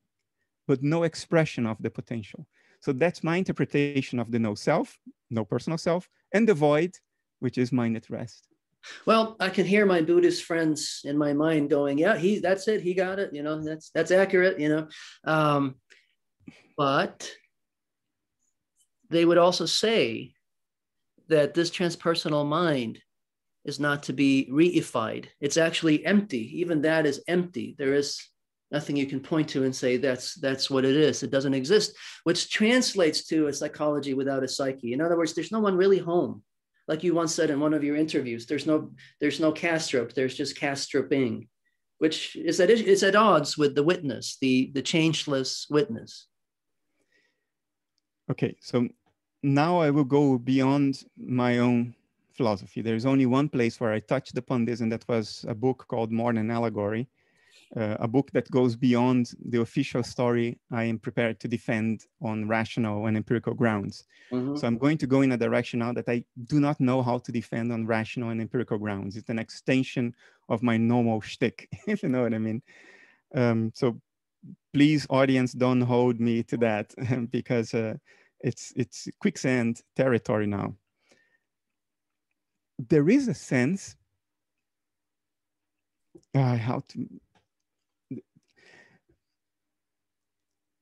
but no expression of the potential. So that's my interpretation of the no self, no personal self, and the void which is mind at rest. Well, I can hear my Buddhist friends in my mind going, "Yeah, he that's it. He got it. You know, that's that's accurate. You know." Um, but they would also say that this transpersonal mind is not to be reified. It's actually empty. Even that is empty. There is nothing you can point to and say that's that's what it is. It doesn't exist, which translates to a psychology without a psyche. In other words, there's no one really home like you once said in one of your interviews, there's no there's no Kastrup, there's just Kastruping, which is that it's at odds with the witness, the the changeless witness. Okay, so now I will go beyond my own philosophy. There's only one place where I touched upon this, and that was a book called More Than Allegory, uh, a book that goes beyond the official story I am prepared to defend on rational and empirical grounds. Mm-hmm. So I'm going to go in a direction now that I do not know how to defend on rational and empirical grounds. It's an extension of my normal shtick, if you know what I mean. Um, so please, audience, don't hold me to that because uh, it's it's quicksand territory now. There is a sense uh, how to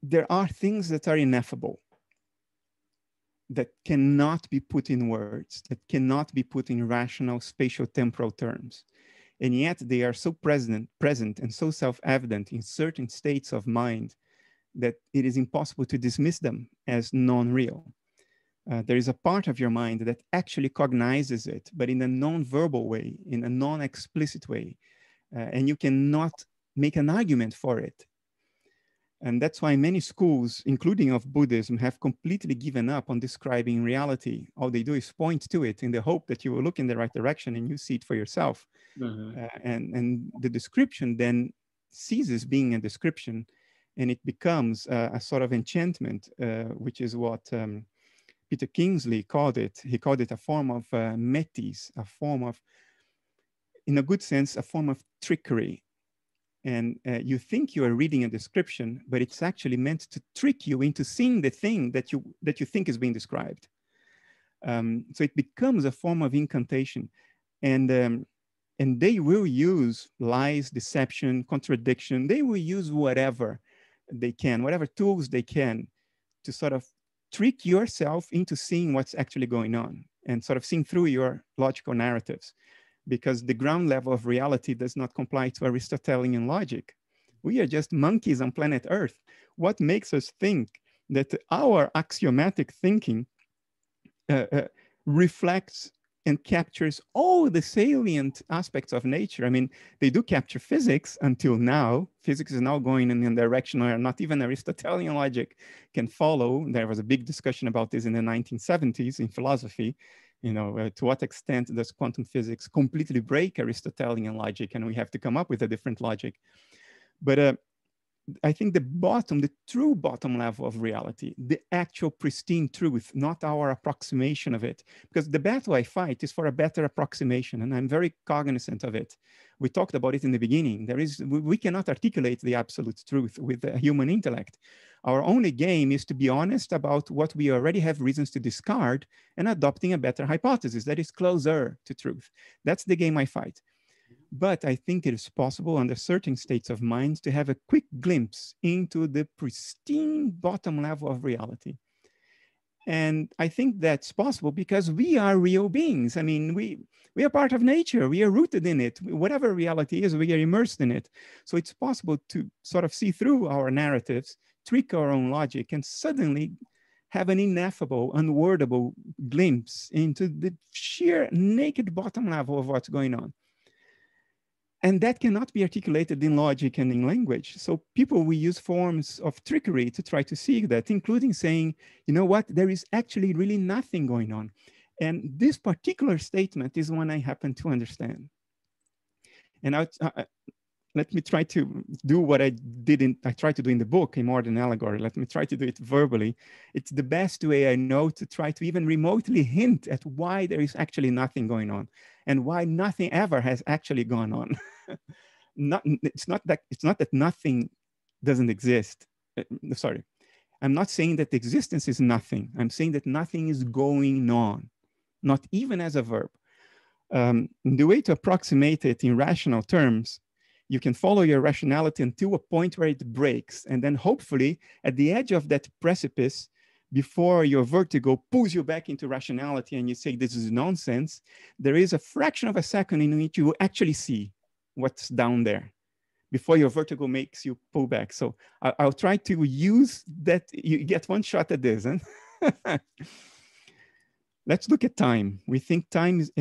there are things that are ineffable, that cannot be put in words, that cannot be put in rational spatial temporal terms. And yet they are so present, present and so self-evident in certain states of mind that it is impossible to dismiss them as non-real. Uh, there is a part of your mind that actually cognizes it, but in a non-verbal way, in a non-explicit way. Uh, and you cannot make an argument for it and that's why many schools, including of Buddhism, have completely given up on describing reality. All they do is point to it in the hope that you will look in the right direction and you see it for yourself. Mm-hmm. Uh, and, and the description then ceases being a description and it becomes uh, a sort of enchantment, uh, which is what um, Peter Kingsley called it. He called it a form of uh, metis, a form of, in a good sense, a form of trickery, and uh, you think you are reading a description, but it's actually meant to trick you into seeing the thing that you that you think is being described. Um, so it becomes a form of incantation, and um, and they will use lies, deception, contradiction. They will use whatever they can, whatever tools they can, to sort of trick yourself into seeing what's actually going on. and sort of seeing through your logical narratives because the ground level of reality does not comply to Aristotelian logic. We are just monkeys on planet Earth. What makes us think that our axiomatic thinking uh, uh, reflects and captures all the salient aspects of nature. I mean, they do capture physics until now. Physics is now going in a direction where not even Aristotelian logic can follow. There was a big discussion about this in the 1970s in philosophy. You know, uh, to what extent does quantum physics completely break Aristotelian logic and we have to come up with a different logic? But uh, I think the bottom, the true bottom level of reality, the actual pristine truth, not our approximation of it. Because the battle I fight is for a better approximation, and I'm very cognizant of it. We talked about it in the beginning. There is, we cannot articulate the absolute truth with the human intellect. Our only game is to be honest about what we already have reasons to discard and adopting a better hypothesis that is closer to truth. That's the game I fight. But I think it is possible under certain states of mind to have a quick glimpse into the pristine bottom level of reality. And I think that's possible because we are real beings. I mean, we, we are part of nature, we are rooted in it. Whatever reality is, we are immersed in it. So it's possible to sort of see through our narratives, trick our own logic, and suddenly have an ineffable, unwordable glimpse into the sheer naked bottom level of what's going on. And that cannot be articulated in logic and in language. So people will use forms of trickery to try to see that, including saying, you know what, there is actually really nothing going on. And this particular statement is one I happen to understand. And I, let me try to do what I didn't, I tried to do in the book, in More Than Allegory. Let me try to do it verbally. It's the best way I know to try to even remotely hint at why there is actually nothing going on and why nothing ever has actually gone on. not, it's not that it's not that nothing doesn't exist. Uh, sorry, I'm not saying that existence is nothing. I'm saying that nothing is going on, not even as a verb. Um, the way to approximate it in rational terms, you can follow your rationality until a point where it breaks. And then hopefully at the edge of that precipice, before your vertigo pulls you back into rationality and you say this is nonsense, there is a fraction of a second in which you actually see what's down there before your vertigo makes you pull back. So I, will try to use that. You get one shot at this. Huh? Let's look at time. We think time is,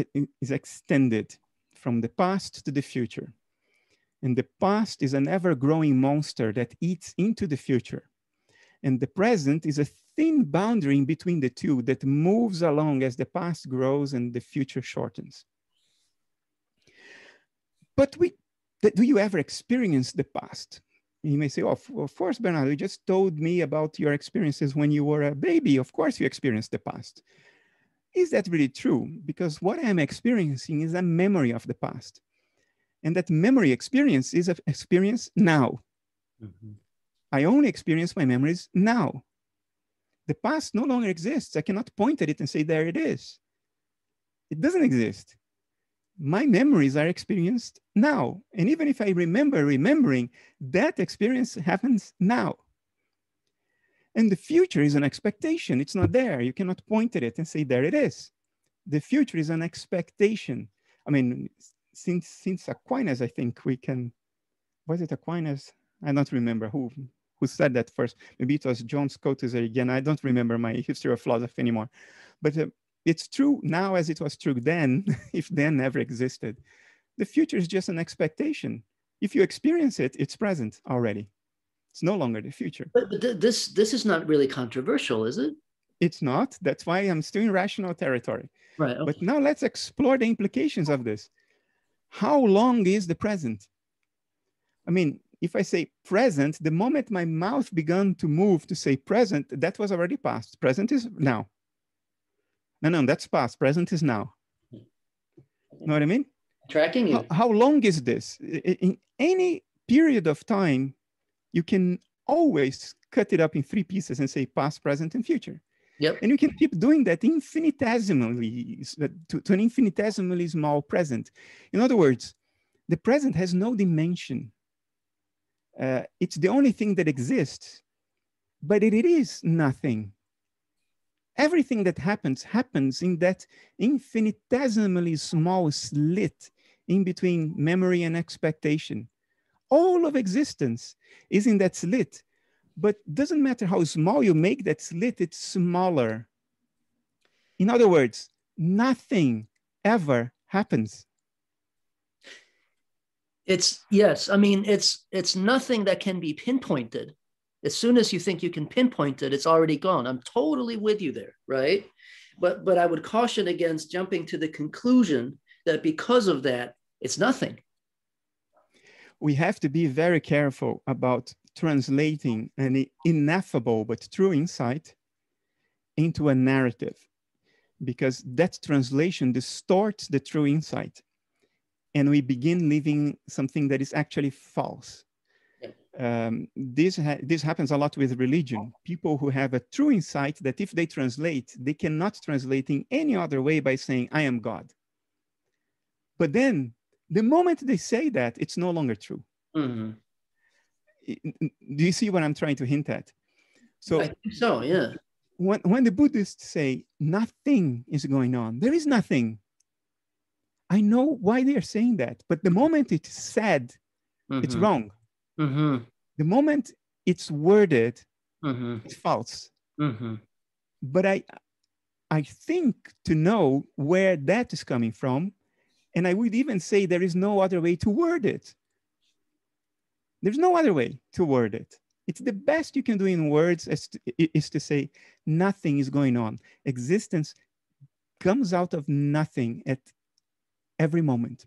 is extended from the past to the future. And the past is an ever growing monster that eats into the future. And the present is a thin boundary between the two that moves along as the past grows and the future shortens. But we, do you ever experience the past? You may say, oh, of course, Bernardo, you just told me about your experiences when you were a baby. Of course, you experienced the past. Is that really true? Because what I'm experiencing is a memory of the past. And that memory experience is an experience now. Mm-hmm. I only experience my memories now. The past no longer exists. I cannot point at it and say, there it is. It doesn't exist my memories are experienced now. And even if I remember remembering, that experience happens now. And the future is an expectation. It's not there. You cannot point at it and say, there it is. The future is an expectation. I mean, since, since Aquinas, I think we can, was it Aquinas? I don't remember who, who said that first. Maybe it was John Scotus again. I don't remember my history of philosophy anymore. But uh, it's true now as it was true then, if then never existed. The future is just an expectation. If you experience it, it's present already. It's no longer the future. But, but this this is not really controversial, is it? It's not. That's why I'm still in rational territory. Right. Okay. But now let's explore the implications of this. How long is the present? I mean, if I say present, the moment my mouth began to move to say present, that was already past. Present is now. No, no, that's past. Present is now. You Know what I mean? Tracking you. How, how long is this? In any period of time, you can always cut it up in three pieces and say past, present, and future. Yep. And you can keep doing that infinitesimally to, to an infinitesimally small present. In other words, the present has no dimension. Uh, it's the only thing that exists, but it, it is nothing everything that happens happens in that infinitesimally small slit in between memory and expectation. All of existence is in that slit, but doesn't matter how small you make that slit, it's smaller. In other words, nothing ever happens. It's yes, I mean it's it's nothing that can be pinpointed. As soon as you think you can pinpoint it, it's already gone. I'm totally with you there, right? But but I would caution against jumping to the conclusion that because of that, it's nothing. We have to be very careful about translating an ineffable but true insight into a narrative because that translation distorts the true insight and we begin living something that is actually false. Um, this, ha this happens a lot with religion. People who have a true insight that if they translate, they cannot translate in any other way by saying, I am God. But then the moment they say that, it's no longer true. Mm -hmm. Do you see what I'm trying to hint at? So, so yeah. When, when the Buddhists say nothing is going on, there is nothing. I know why they are saying that, but the moment it's said, mm-hmm. it's wrong. Mm-hmm. The moment it's worded, mm-hmm. it's false. Mm-hmm. But I, I think to know where that is coming from, and I would even say there is no other way to word it. There's no other way to word it. It's the best you can do in words is to, is to say nothing is going on. Existence comes out of nothing at every moment.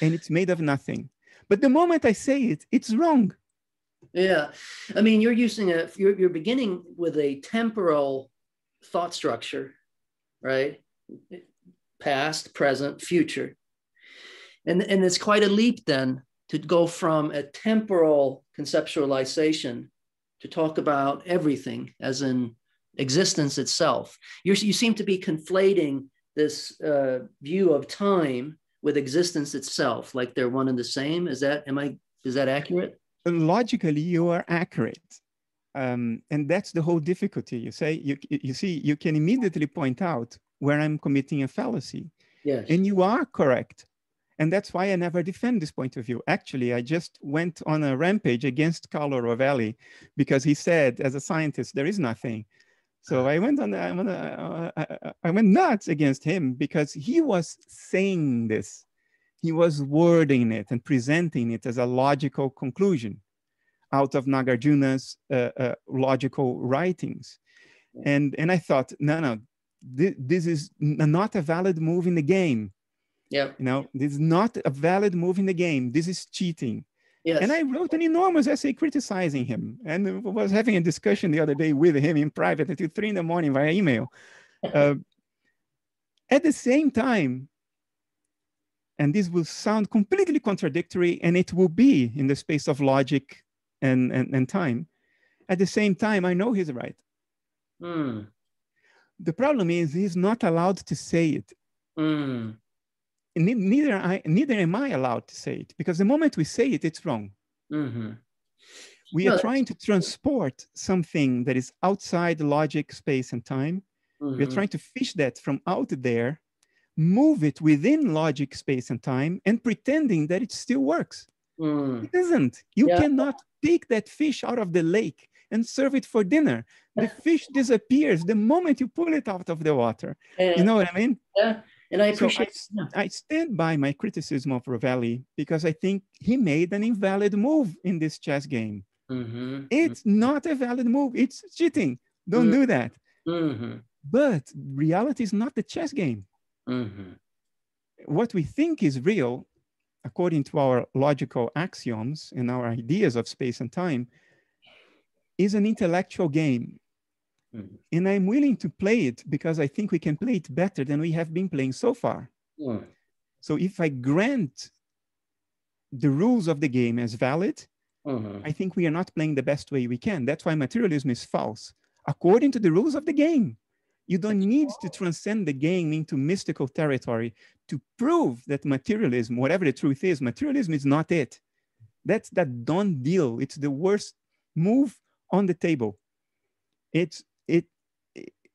And it's made of nothing. But the moment I say it, it's wrong. Yeah. I mean, you're using a, you're, you're beginning with a temporal thought structure, right? Past, present, future. And, and it's quite a leap then to go from a temporal conceptualization to talk about everything as in existence itself. You're, you seem to be conflating this uh, view of time with existence itself, like they're one and the same. Is that am I is that accurate? Logically, you are accurate. Um, and that's the whole difficulty. You say you you see you can immediately point out where I'm committing a fallacy. Yes. And you are correct. And that's why I never defend this point of view. Actually, I just went on a rampage against Carlo Rovelli because he said, as a scientist, there is nothing. So I went on, I went, uh, I, I went nuts against him because he was saying this. He was wording it and presenting it as a logical conclusion out of Nagarjuna's uh, uh, logical writings. And, and I thought, no, no, th this is not a valid move in the game. Yeah. You know, this is not a valid move in the game. This is cheating. Yes. And I wrote an enormous essay criticizing him and was having a discussion the other day with him in private until three in the morning via email. Uh, at the same time, and this will sound completely contradictory, and it will be in the space of logic and, and, and time. At the same time, I know he's right. Mm. The problem is he's not allowed to say it. Mm neither I neither am I allowed to say it because the moment we say it, it's wrong. Mm-hmm. We no, are trying to transport something that is outside logic, space, and time. Mm-hmm. We are mm-hmm. trying to fish that from out there, move it within logic, space, and time, and pretending that it still works. Mm. It doesn't. You yeah. cannot take that fish out of the lake and serve it for dinner. The fish disappears the moment you pull it out of the water. Yeah. You know what I mean? Yeah. And I appreciate. So I, I, stand by my criticism of Rovelli because I think he made an invalid move in this chess game. Mm-hmm. It's mm-hmm. not a valid move. It's cheating. Don't mm-hmm. do that. Mm-hmm. But reality is not the chess game. Mm-hmm. What we think is real, according to our logical axioms and our ideas of space and time, is an intellectual game. Mm. And I'm willing to play it because I think we can play it better than we have been playing so far. Mm. So if I grant the rules of the game as valid, mm-hmm. I think we are not playing the best way we can. That's why materialism is false. According to the rules of the game, you don't need to transcend the game into mystical territory to prove that materialism, whatever the truth is, materialism is not it. That's that done deal. It's the worst move on the table. It's it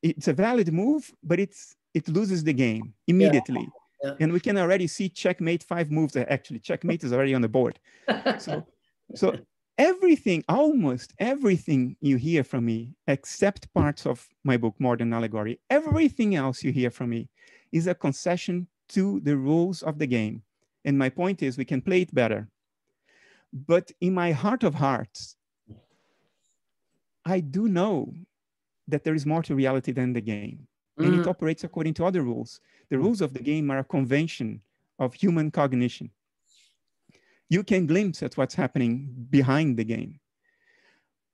it's a valid move, but it's it loses the game immediately. Yeah. And we can already see checkmate five moves. Uh, actually, checkmate is already on the board. So, so everything, almost everything you hear from me, except parts of my book, More Than Allegory, everything else you hear from me is a concession to the rules of the game. And my point is, we can play it better. But in my heart of hearts, I do know that there is more to reality than the game. Mm. And it mm. operates according to other rules. The rules of the game are a convention of human cognition you can glimpse at what's happening behind the game.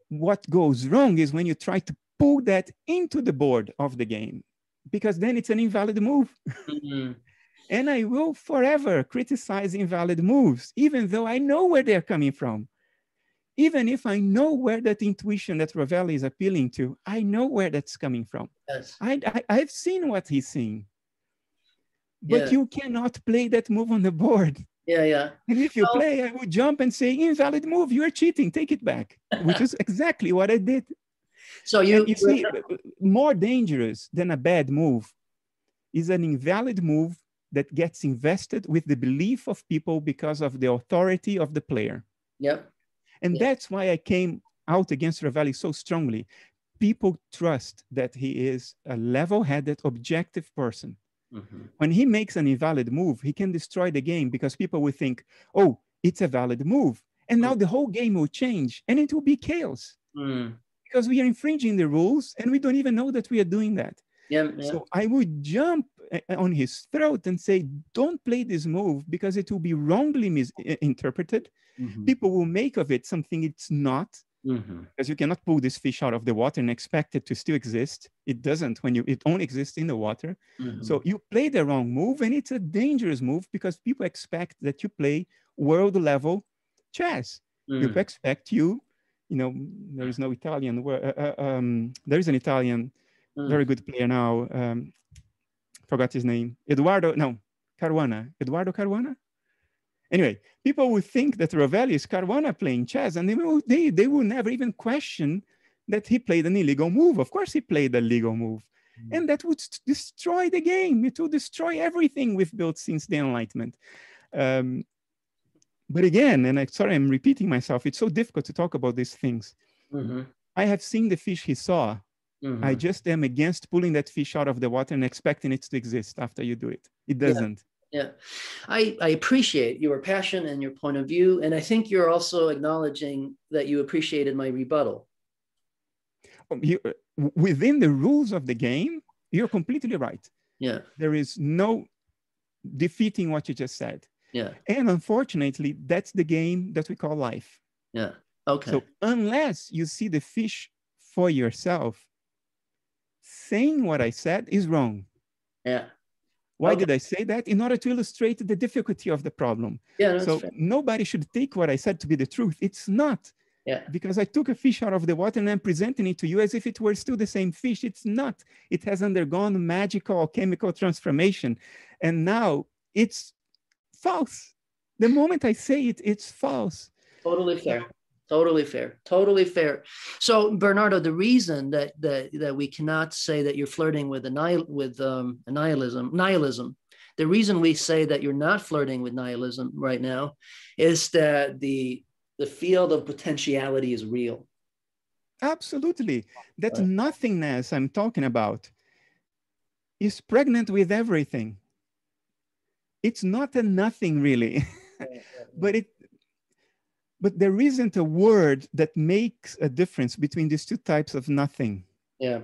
What goes wrong is when you try to pull that into the board of the game, because then it's an invalid move. Mm-hmm. and I will forever criticize invalid moves, even though I know where they're coming from. Even if I know where that intuition that Rovelli is appealing to, I know where that's coming from. Yes. I, I, have seen what he's seeing. But yeah. you cannot play that move on the board. Yeah, yeah. And if you play, I would jump and say, invalid move, you are cheating, take it back, which is exactly what I did. So you, and you see, uh, more dangerous than a bad move is an invalid move that gets invested with the belief of people because of the authority of the player. Yep. And yep. that's why I came out against Rovelli so strongly. People trust that he is a level-headed, objective person Mm-hmm. When he makes an invalid move, he can destroy the game because people will think, oh, it's a valid move. And now mm. the whole game will change and it will be chaos mm. because we are infringing the rules and we don't even know that we are doing that. Yeah, yeah. So I would jump eh, eh, on his throat and say, don't play this move because it will be wrongly misinterpreted. Mm-hmm. People will make of it something it's not. Mm-hmm. Because you cannot pull this fish out of the water and expect it to still exist. It doesn't when you it only exists in the water. Mm-hmm. So you play the wrong move, and it's a dangerous move because people expect that you play world level chess. People expect you, you know, there is no Italian word. Uh, uh, um, there is an Italian, mm. very good player now. Um, forgot his name. Eduardo, no, Caruana. Eduardo Caruana? Anyway, people would think that Rovelli is Caruana playing chess, and they will, they, they will never even question that he played an illegal move. Of course, he played a legal move. Mm. And that would destroy the game. It would destroy everything we've built since the Enlightenment. Um, but again, and I sorry, I'm repeating myself. It's so difficult to talk about these things. Mm-hmm. I have seen the fish he saw. Mm-hmm. I just am against pulling that fish out of the water and expecting it to exist after you do it. It doesn't. Yeah, I, I appreciate your passion and your point of view. And I think you're also acknowledging that you appreciated my rebuttal. Um, you, uh, within the rules of the game, you're completely right. Yeah. There is no defeating what you just said. Yeah. And unfortunately, that's the game that we call life. Yeah. Okay. So unless you see the fish for yourself, saying what I said is wrong. Yeah. Why okay. did I say that? In order to illustrate the difficulty of the problem. Yeah, so fair. nobody should take what I said to be the truth. It's not. Yeah. Because I took a fish out of the water and I'm presenting it to you as if it were still the same fish. It's not. It has undergone magical chemical transformation. And now it's false. The moment I say it, it's false. Totally fair. Totally fair. Totally fair. So Bernardo, the reason that that that we cannot say that you're flirting with annihil- with um, nihilism, nihilism, the reason we say that you're not flirting with nihilism right now is that the the field of potentiality is real. Absolutely. That right. nothingness I'm talking about is pregnant with everything. It's not a nothing really, but it but there isn't a word that makes a difference between these two types of nothing. Yeah.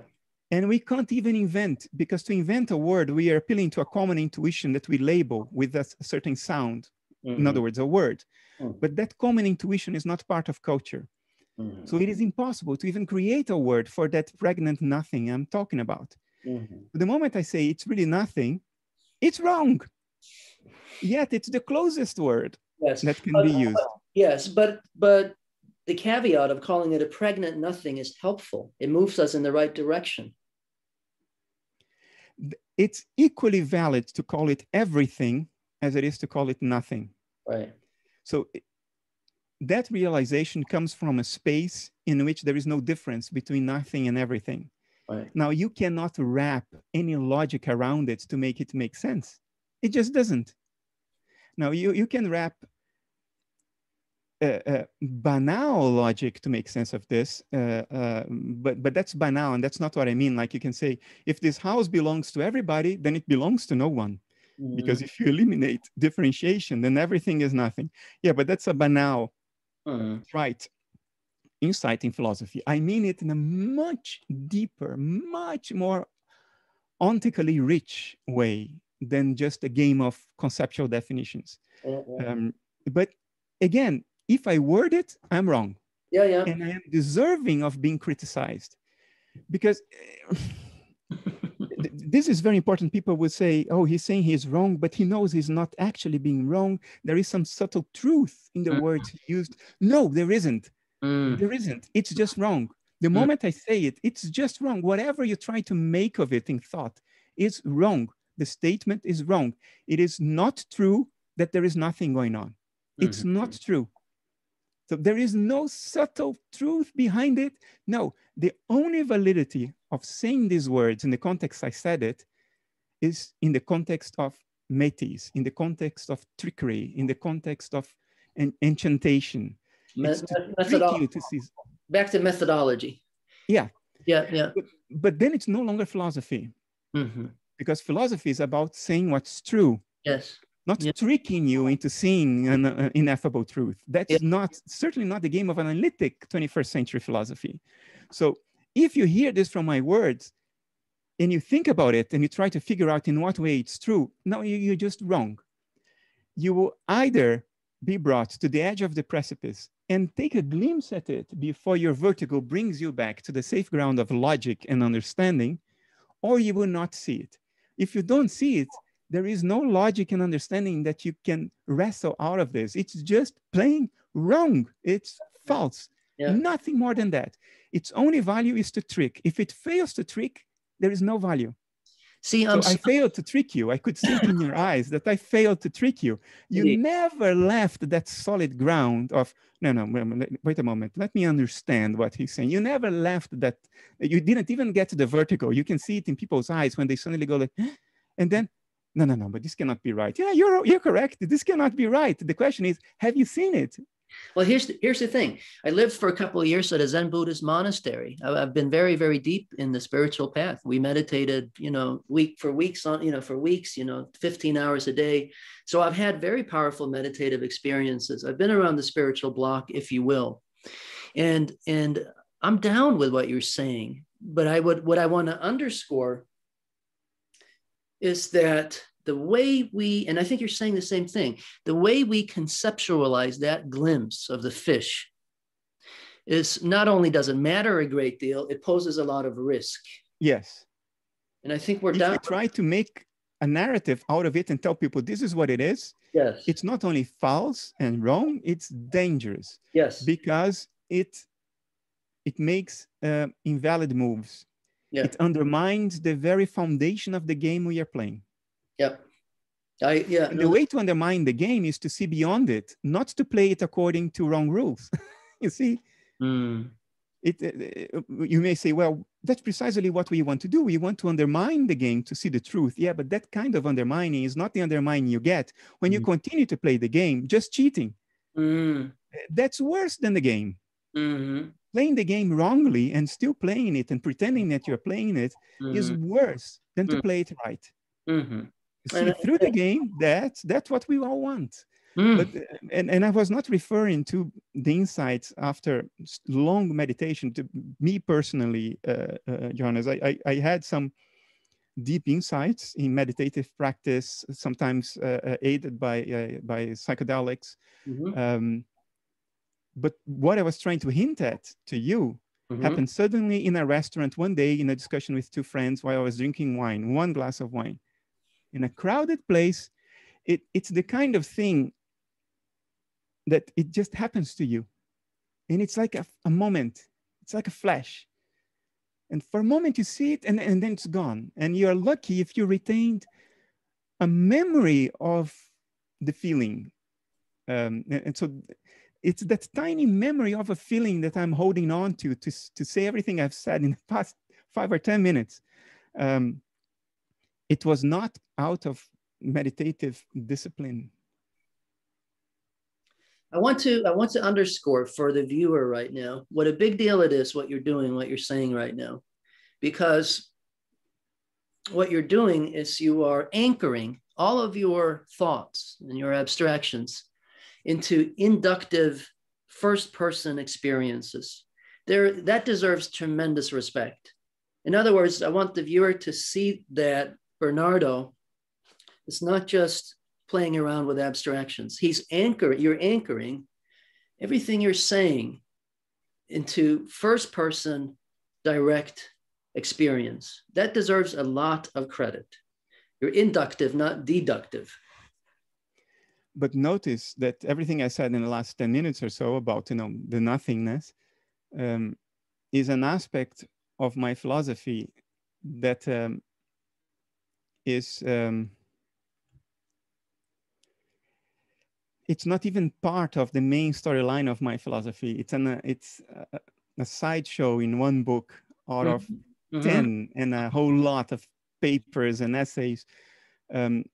And we can't even invent, because to invent a word, we are appealing to a common intuition that we label with a certain sound. Mm-hmm. In other words, a word. Mm-hmm. But that common intuition is not part of culture. Mm-hmm. So it is impossible to even create a word for that pregnant nothing I'm talking about. Mm-hmm. The moment I say it's really nothing, it's wrong. Yet it's the closest word yes. that can but, be used. Yes, but but the caveat of calling it a pregnant nothing is helpful. It moves us in the right direction. It's equally valid to call it everything as it is to call it nothing. Right. So that realization comes from a space in which there is no difference between nothing and everything. Right. Now, you cannot wrap any logic around it to make it make sense. It just doesn't. Now, you, you can wrap banal logic to make sense of this, uh, uh, but but that's banal, and that's not what I mean. Like you can say, if this house belongs to everybody, then it belongs to no one, Mm. because if you eliminate differentiation, then everything is nothing. Yeah, but that's a banal Mm. right insight in philosophy. I mean it in a much deeper, much more ontically rich way than just a game of conceptual definitions. Mm-mm. Um, but again, if I word it, I'm wrong. yeah, yeah. And I am deserving of being criticized. Because uh, this is very important. People would say, oh, he's saying he's wrong, but he knows he's not actually being wrong. There is some subtle truth in the Mm. words he used. No, there isn't. Mm. There isn't. It's just wrong. The Mm. moment I say it, it's just wrong. Whatever you try to make of it in thought is wrong. The statement is wrong. It is not true that there is nothing going on. It's Mhm. not true. So there is no subtle truth behind it. No, the only validity of saying these words in the context I said it is in the context of metis, in the context of trickery, in the context of en- enchantation. Me- to me- you to see. Back to methodology. Yeah. Yeah, yeah. But then it's no longer philosophy hmm because philosophy is about saying what's true, Yes. Not Yeah. tricking you into seeing an uh, ineffable truth. That's Yeah. not certainly not the game of analytic 21st century philosophy. So if you hear this from my words and you think about it and you try to figure out in what way it's true, no, you, you're just wrong. You will either be brought to the edge of the precipice and take a glimpse at it before your vertigo brings you back to the safe ground of logic and understanding, or you will not see it. If you don't see it, there is no logic and understanding that you can wrestle out of this. It's just plain wrong. It's false. Yeah. Nothing more than that. Its only value is to trick. If it fails to trick, there is no value. See, So I failed to trick you. I could see it in your eyes that I failed to trick you. You Indeed. never left that solid ground of, no, no, wait a moment, wait a moment. Let me understand what he's saying. You never left that. You didn't even get to the vertical. You can see it in people's eyes when they suddenly go like, and then, no, no, no, but this cannot be right. Yeah, you're, you're correct. This cannot be right. The question is, have you seen it? Well, here's the, here's the thing. I lived for a couple of years at a Zen Buddhist monastery. I- I've been very, very deep in the spiritual path. We meditated, you know, week for weeks on, you know, for weeks, you know, 15 hours a day. So I've had very powerful meditative experiences. I've been around the spiritual block, if you will, and and I'm down with what you're saying. But I would what I want to underscore is that the way we, and I think you're saying the same thing, the way we conceptualize that glimpse of the fish is not only does it matter a great deal, it poses a lot of risk. Yes. And I think we're If down. you try to make a narrative out of it and tell people this is what it is, Yes. it's not only false and wrong, it's dangerous. yes. because it it makes uh, invalid moves. Yeah. It undermines the very foundation of the game we are playing. Yep. I yeah. No, the way to undermine the game is to see beyond it, not to play it according to wrong rules. you see, mm, it, uh, uh, you may say, well, that's precisely what we want to do. We want to undermine the game to see the truth. Yeah, but that kind of undermining is not the undermining you get when you Mm. continue to play the game, just cheating. mm, That's worse than the game. mhm, playing the game wrongly and still playing it and pretending that you're playing it is mhm, worse than to Mm. play it right. mhm, See, through the game, that's that's what we all want. mm, But and, and I was not referring to the insights after long meditation. To me personally, uh, uh, Johannes, I, I I had some deep insights in meditative practice, sometimes uh, uh, aided by uh, by psychedelics. mhm, Um, but what I was trying to hint at to you mhm, happened suddenly in a restaurant one day in a discussion with two friends while I was drinking wine, one glass of wine. In a crowded place, it, it's the kind of thing that it just happens to you. And it's like a, a moment, it's like a flash. And for a moment you see it and, and then it's gone. And you're lucky if you retained a memory of the feeling. Um, and, and so it's that tiny memory of a feeling that I'm holding on to, to to say everything I've said in the past five or 10 minutes. Um, it was not out of meditative discipline. I want to I want to underscore for the viewer right now what a big deal it is what you're doing, what you're saying right now. Because what you're doing is you are anchoring all of your thoughts and your abstractions into inductive first person experiences. There, that deserves tremendous respect. In other words, I want the viewer to see that Bernardo is not just playing around with abstractions. He's anchoring, you're anchoring everything you're saying into first person direct experience. That deserves a lot of credit. You're inductive, not deductive. But notice that everything I said in the last 10 minutes or so about you know the nothingness um, is an aspect of my philosophy that um, is um, it's not even part of the main storyline of my philosophy. It's an uh, it's a, a sideshow in one book out of mm-hmm. 10 and a whole lot of papers and essays. Um,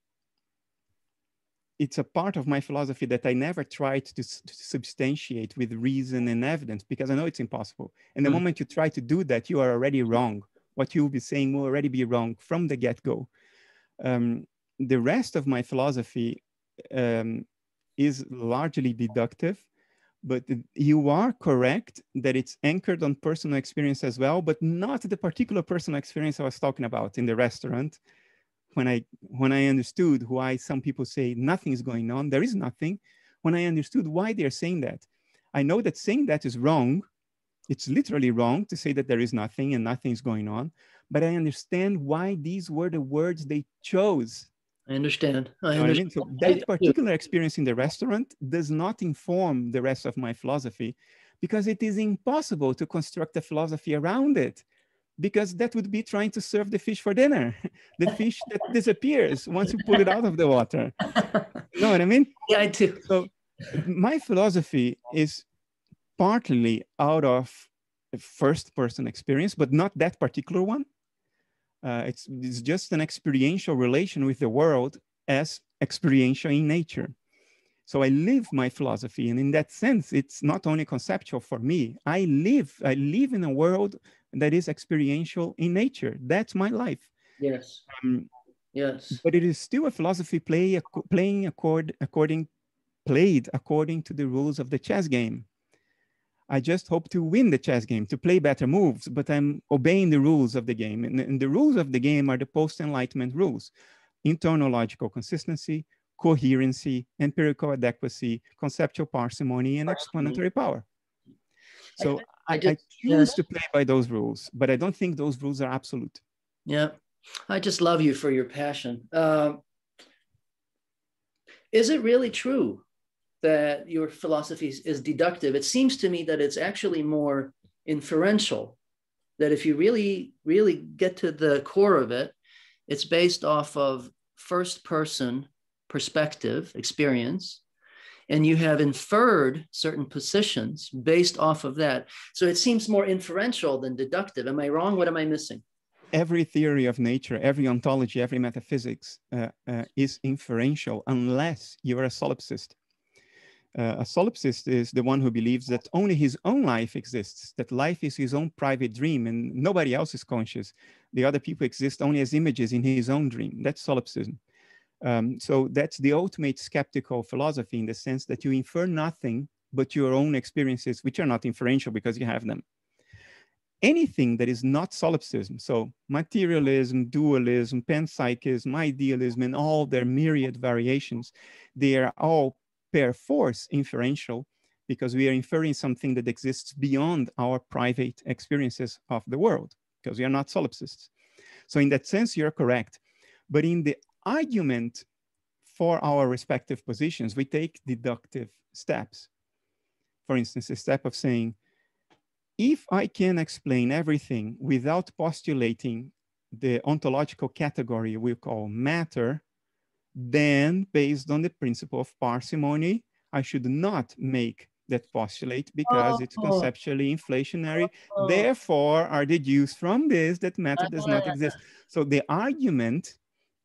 it's a part of my philosophy that I never tried to, to, substantiate with reason and evidence because I know it's impossible. And the mm. moment you try to do that, you are already wrong. What you will be saying will already be wrong from the get go. Um, the rest of my philosophy um, is largely deductive, but you are correct that it's anchored on personal experience as well, but not the particular personal experience I was talking about in the restaurant. When I when I understood why some people say nothing is going on, there is nothing. When I understood why they're saying that, I know that saying that is wrong. It's literally wrong to say that there is nothing and nothing is going on. But I understand why these were the words they chose I understand. I understand. I mean? So that particular experience in the restaurant does not inform the rest of my philosophy because it is impossible to construct a philosophy around it because that would be trying to serve the fish for dinner, the fish that disappears once you pull it out of the water. You know what I mean? Yeah, I do. So my philosophy is partly out of first person experience, but not that particular one. Uh, it's, it's just an experiential relation with the world as experiential in nature. So I live my philosophy, and in that sense, it's not only conceptual for me. I live, I live in a world that is experiential in nature. That's my life. Yes. Um, yes. But it is still a philosophy play, playing accord, according, played according to the rules of the chess game. I just hope to win the chess game, to play better moves, but I'm obeying the rules of the game. And, and the rules of the game are the post Enlightenment rules internal logical consistency, coherency, empirical adequacy, conceptual parsimony, and explanatory power. So I, I, just, I choose yeah. to play by those rules, but I don't think those rules are absolute. Yeah. I just love you for your passion. Uh, is it really true that your philosophy is deductive, it seems to me that it's actually more inferential. That if you really, really get to the core of it, it's based off of first person perspective, experience, and you have inferred certain positions based off of that. So it seems more inferential than deductive. Am I wrong? What am I missing? Every theory of nature, every ontology, every metaphysics uh, uh, is inferential unless you're a solipsist. Uh, a solipsist is the one who believes that only his own life exists, that life is his own private dream and nobody else is conscious. The other people exist only as images in his own dream. That's solipsism. Um, so that's the ultimate skeptical philosophy in the sense that you infer nothing but your own experiences, which are not inferential because you have them. Anything that is not solipsism, so materialism, dualism, panpsychism, idealism, and all their myriad variations, they are all per force inferential because we are inferring something that exists beyond our private experiences of the world because we are not solipsists. So in that sense, you're correct. But in the argument for our respective positions, we take deductive steps. For instance, a step of saying, if I can explain everything without postulating the ontological category we call matter, then based on the principle of parsimony, I should not make that postulate because oh. it's conceptually inflationary. Oh. Therefore, are deduced from this that matter does not exist. So the argument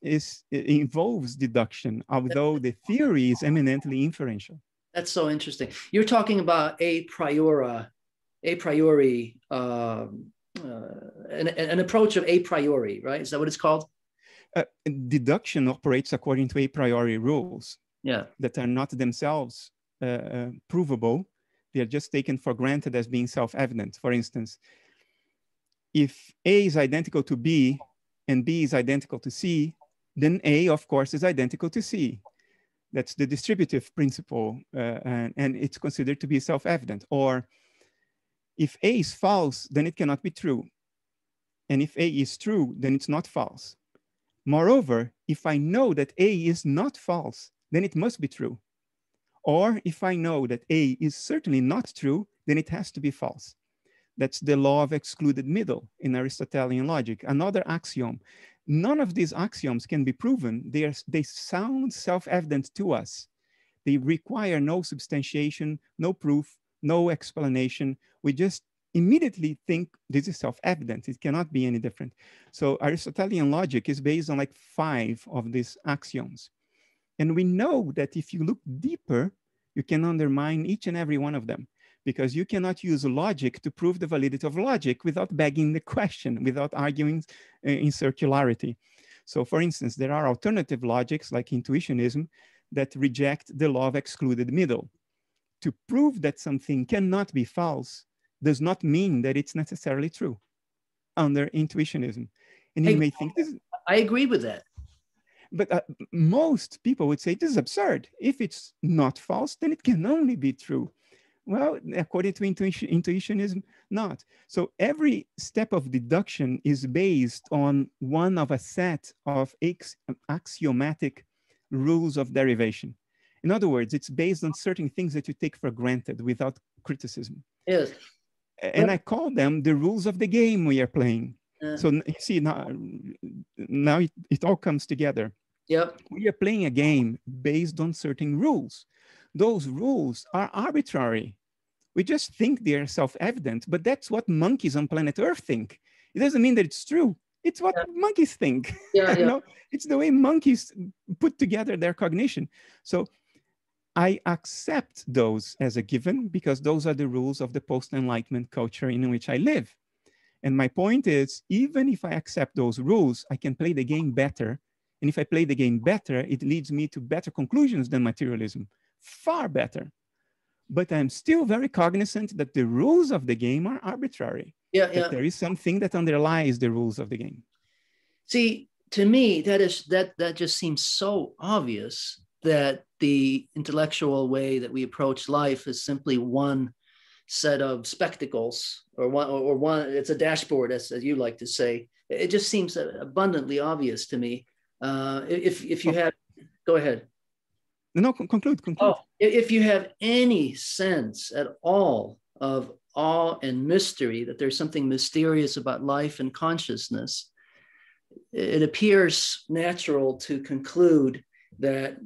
is involves deduction, although the theory is eminently inferential. That's so interesting. You're talking about a priori, a priori, um, uh, an, an approach of a priori, right? Is that what it's called? Uh, deduction operates according to a priori rules. Yeah. That are not themselves uh, uh, provable. They are just taken for granted as being self-evident. For instance, if A is identical to B and B is identical to C, then A, of course, is identical to C. That's the distributive principle, uh, and, and it's considered to be self-evident. Or if A is false, then it cannot be true. And if A is true, then it's not false. Moreover, if I know that A is not false, then it must be true. Or if I know that A is certainly not true, then it has to be false. That's the law of excluded middle in Aristotelian logic. Another axiom. None of these axioms can be proven. They, are, they sound self-evident to us. They require no substantiation, no proof, no explanation. We just immediately think this is self-evident. It cannot be any different. So Aristotelian logic is based on like five of these axioms. And we know that if you look deeper, you can undermine each and every one of them because you cannot use logic to prove the validity of logic without begging the question, without arguing uh, in circularity. So for instance, there are alternative logics like intuitionism that reject the law of excluded middle. To prove that something cannot be false does not mean that it's necessarily true under intuitionism. And you may think this. I agree with that. But uh, most people would say this is absurd. If it's not false, then it can only be true. Well, according to intuition, intuitionism, not. So every step of deduction is based on one of a set of axiomatic rules of derivation. In other words, it's based on certain things that you take for granted without criticism. Yes. And I call them the rules of the game we are playing. So you see now, now it, it all comes together. Yep. We are playing a game based on certain rules. Those rules are arbitrary. We just think they are self-evident, but that's what monkeys on planet Earth think. It doesn't mean that it's true. It's what yeah. monkeys think. Yeah, yeah. you know, it's the way monkeys put together their cognition. So I accept those as a given because those are the rules of the post-enlightenment culture in which I live. And my point is, even if I accept those rules, I can play the game better and if I play the game better, it leads me to better conclusions than materialism, far better. But I'm still very cognizant that the rules of the game are arbitrary. Yeah, yeah. There is something that underlies the rules of the game. See, to me, that is that that just seems so obvious that the intellectual way that we approach life is simply one set of spectacles or one or one it's a dashboard as, as you like to say it just seems abundantly obvious to me uh, if if you oh. have, go ahead. No, conclude. Conclude. Oh, if you have any sense at all of awe and mystery, that there's something mysterious about life and consciousness, it appears natural to conclude that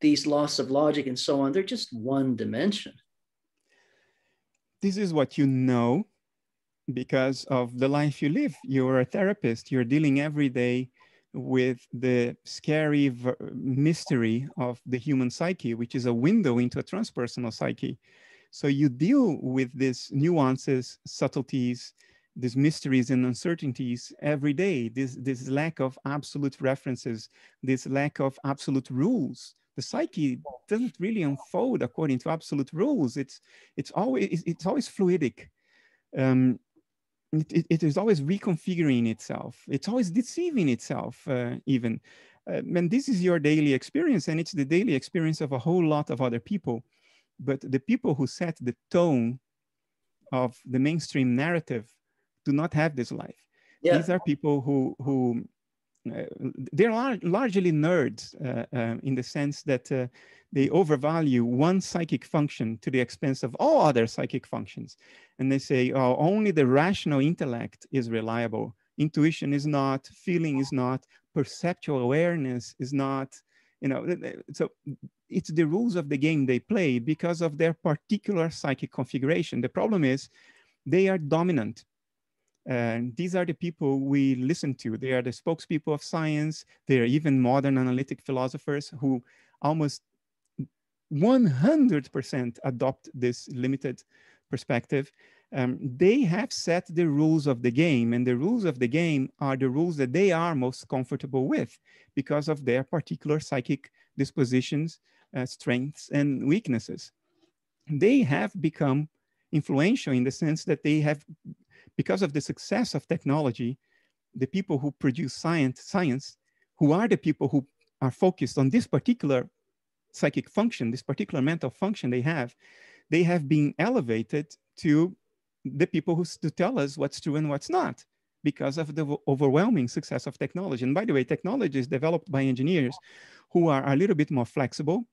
these laws of logic and so on, they're just one dimension. This is what you know because of the life you live. You're a therapist, you're dealing every day with the scary mystery of the human psyche, which is a window into a transpersonal psyche. So you deal with these nuances, subtleties, these mysteries and uncertainties every day, this, this lack of absolute references, this lack of absolute rules. The psyche doesn't really unfold according to absolute rules. It's, it's, always, it's always fluidic. Um, it, it is always reconfiguring itself. It's always deceiving itself, uh, even. Uh, and this is your daily experience, and it's the daily experience of a whole lot of other people. But the people who set the tone of the mainstream narrative do not have this life. Yeah. These are people who who they're lar largely nerds uh, uh, in the sense that uh, they overvalue one psychic function to the expense of all other psychic functions. And they say, oh, only the rational intellect is reliable. Intuition is not, feeling is not, perceptual awareness is not, You know, so it's the rules of the game they play because of their particular psychic configuration. The problem is they are dominant. And these are the people we listen to. They are the spokespeople of science. They are even modern analytic philosophers who almost 100% adopt this limited perspective. Um, they have set the rules of the game, and the rules of the game are the rules that they are most comfortable with because of their particular psychic dispositions, uh, strengths, and weaknesses. They have become influential in the sense that they have, because of the success of technology, the people who produce science, science, who are the people who are focused on this particular psychic function, this particular mental function they have, they have been elevated to the people who to tell us what's true and what's not because of the overwhelming success of technology. And by the way, technology is developed by engineers who are a little bit more flexible.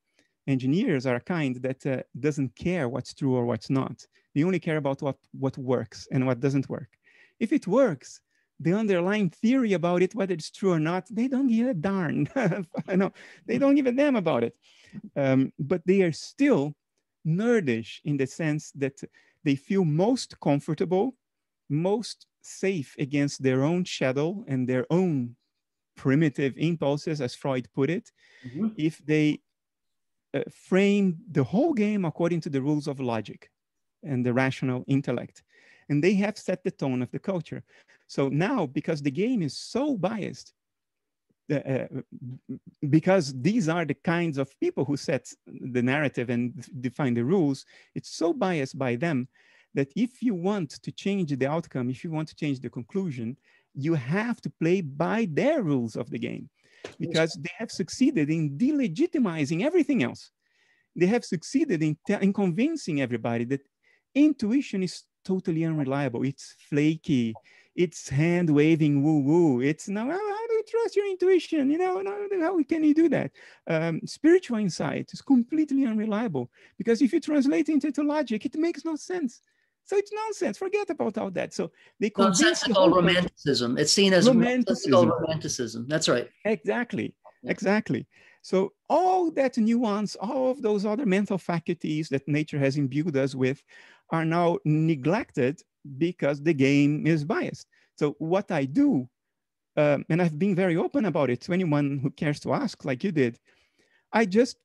Engineers are a kind that uh, doesn't care what's true or what's not. They only care about what, what works and what doesn't work. If it works, the underlying theory about it, whether it's true or not, they don't give a darn. no, they don't give a damn about it. Um, but they are still nerdish in the sense that they feel most comfortable, most safe against their own shadow and their own primitive impulses, as Freud put it, mm-hmm. if they uh, frame the whole game according to the rules of logic and the rational intellect. And they have set the tone of the culture. So now, because the game is so biased, uh, because these are the kinds of people who set the narrative and define the rules, it's so biased by them that if you want to change the outcome, if you want to change the conclusion, you have to play by their rules of the game because they have succeeded in delegitimizing everything else. They have succeeded in, in convincing everybody that intuition is totally unreliable. It's flaky. It's hand waving woo woo. It's no, how do you trust your intuition. You know, how can you do that? Um, spiritual insight is completely unreliable because if you translate it into logic, it makes no sense. So it's nonsense. Forget about all that. So they call it nonsensical romanticism. It's seen as romanticism. romanticism. That's right. Exactly. Yeah. Exactly. So all that nuance, all of those other mental faculties that nature has imbued us with, are now neglected because the game is biased. So what I do um, and I've been very open about it to anyone who cares to ask, like you did. I just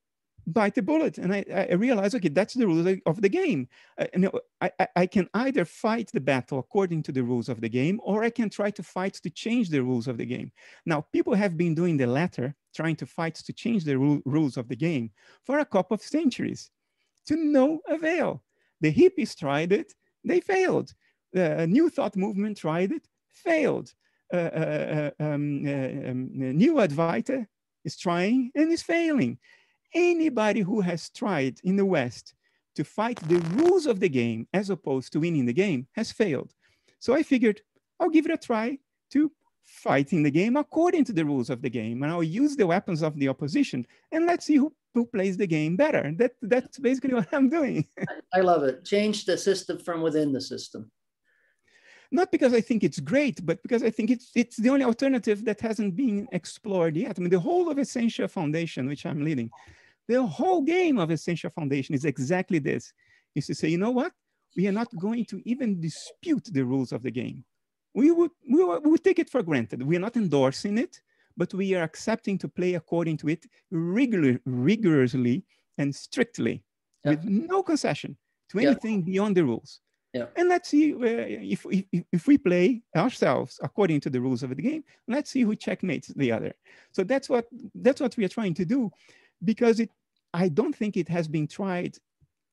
bite the bullet and I, I realize, okay, that's the rules of the game. Uh, you know, I, I can either fight the battle according to the rules of the game, or I can try to fight to change the rules of the game. Now, people have been doing the latter, trying to fight to change the ru rules of the game for a couple of centuries to no avail. The hippies tried it, they failed. The New Thought movement tried it, failed. Uh, uh, uh, um, um, new Advaita is trying and is failing. Anybody who has tried in the West to fight the rules of the game as opposed to winning the game has failed. So I figured I'll give it a try to fight in the game according to the rules of the game. And I'll use the weapons of the opposition and let's see who, who plays the game better. That, that's basically what I'm doing. I love it. Change the system from within the system not because I think it's great, but because I think it's, it's the only alternative that hasn't been explored yet. I mean, the whole of Essentia Foundation, which I'm leading, the whole game of Essentia Foundation is exactly this, is to say, you know what? We are not going to even dispute the rules of the game. We would, we would, we would take it for granted. We are not endorsing it, but we are accepting to play according to it regular, rigorously and strictly yeah. with no concession to anything yeah. beyond the rules. Yeah. And let's see uh, if, if, if we play ourselves according to the rules of the game, let's see who checkmates the other. So that's what that's what we are trying to do because it I don't think it has been tried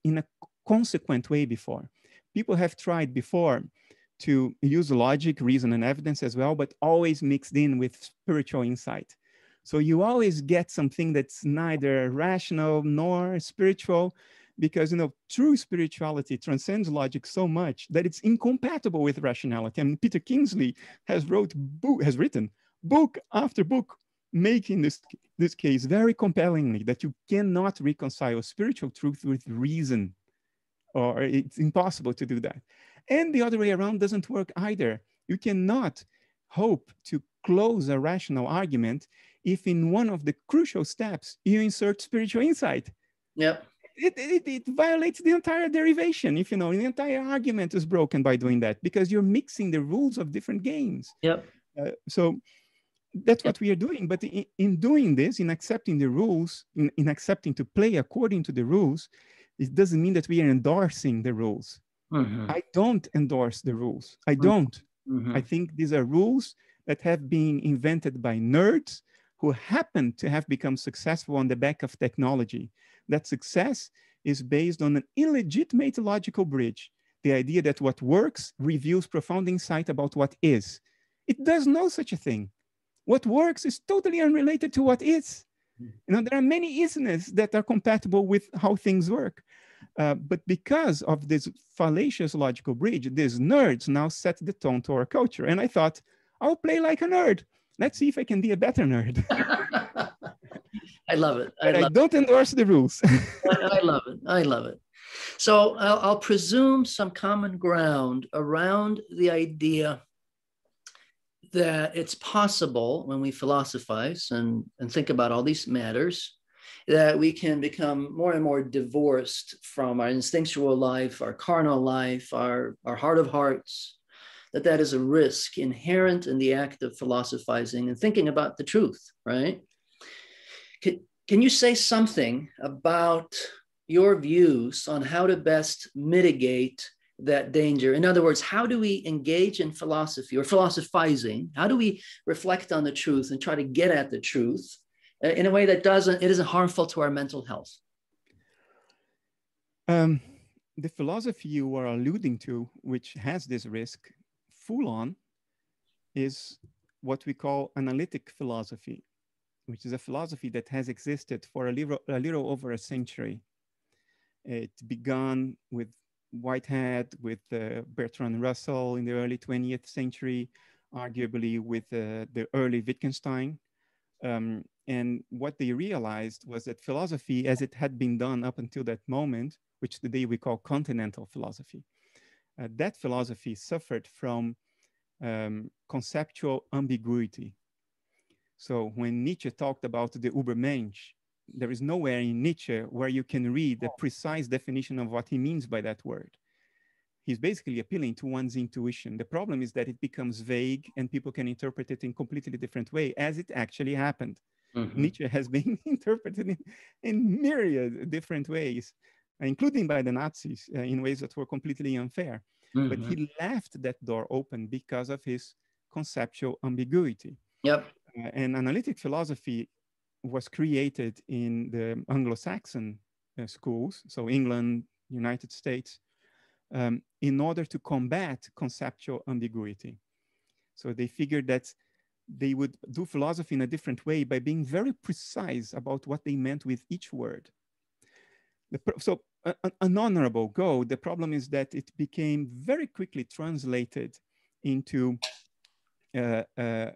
in a consequent way before. People have tried before to use logic, reason, and evidence as well, but always mixed in with spiritual insight. So you always get something that's neither rational nor spiritual, because you know true spirituality transcends logic so much that it's incompatible with rationality. And Peter Kingsley has wrote book, has written book after book making this this case very compellingly that you cannot reconcile spiritual truth with reason or it's impossible to do that and the other way around doesn't work either you cannot hope to close a rational argument if in one of the crucial steps you insert spiritual insight. Yep. It, it, it violates the entire derivation. If you know, the entire argument is broken by doing that because you're mixing the rules of different games. Yep. Uh, so that's what we are doing. But in, in, doing this, in accepting the rules, in, in accepting to play according to the rules, it doesn't mean that we are endorsing the rules. Mm-hmm. I don't endorse the rules. I mm-hmm. don't. Mm-hmm. I think these are rules that have been invented by nerds who happen to have become successful on the back of technology. That success is based on an illegitimate logical bridge. The idea that what works reveals profound insight about what is. It does no such a thing. What works is totally unrelated to what is. You know, there are many isness that are compatible with how things work. Uh, but because of this fallacious logical bridge, these nerds now set the tone to our culture. And I thought, I'll play like a nerd. Let's see if I can be a better nerd. I love it. I, love I don't it. endorse the rules. I, love it. I love it. So I'll, I'll presume some common ground around the idea that it's possible when we philosophize and, and think about all these matters that we can become more and more divorced from our instinctual life, our carnal life, our, our heart of hearts, that that is a risk inherent in the act of philosophizing and thinking about the truth, right? Can, can you say something about your views on how to best mitigate that danger? In other words, how do we engage in philosophy or philosophizing? How do we reflect on the truth and try to get at the truth uh, in a way that doesn't it isn't harmful to our mental health? Um, the philosophy you are alluding to, which has this risk full on, is what we call analytic philosophy, which is a philosophy that has existed for a little, a little over a century. It began with Whitehead, with uh, Bertrand Russell in the early 20th century, arguably with uh, the early Wittgenstein. Um, and what they realized was that philosophy, as it had been done up until that moment, which today we call continental philosophy, uh, that philosophy suffered from um, conceptual ambiguity. So when Nietzsche talked about the Übermensch, there is nowhere in Nietzsche where you can read the precise definition of what he means by that word. He's basically appealing to one's intuition. The problem is that it becomes vague and people can interpret it in completely different way as it actually happened. Mm-hmm. Nietzsche has been interpreted in, in myriad different ways, including by the Nazis uh, in ways that were completely unfair. Mm-hmm. But he left that door open because of his conceptual ambiguity. Yep. Uh, and analytic philosophy was created in the Anglo-Saxon uh, schools, so England, United States, um, in order to combat conceptual ambiguity. So they figured that they would do philosophy in a different way by being very precise about what they meant with each word. So an honorable goal, the problem is that it became very quickly translated into uh, uh,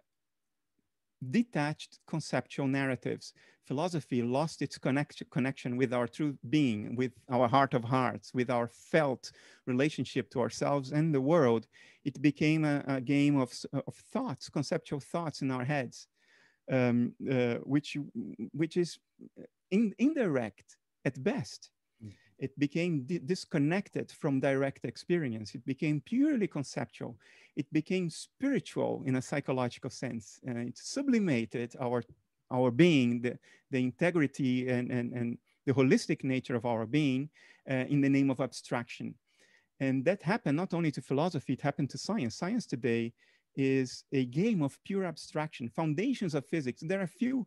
detached conceptual narratives. Philosophy lost its connection, connection with our true being, with our heart of hearts, with our felt relationship to ourselves and the world. It became a, a game of, of thoughts, conceptual thoughts in our heads, um, uh, which, which is in, indirect at best it became di disconnected from direct experience. It became purely conceptual. It became spiritual in a psychological sense. Uh, it sublimated our, our being, the, the integrity and, and, and the holistic nature of our being uh, in the name of abstraction. And that happened not only to philosophy, it happened to science. Science today is a game of pure abstraction, foundations of physics. There are a few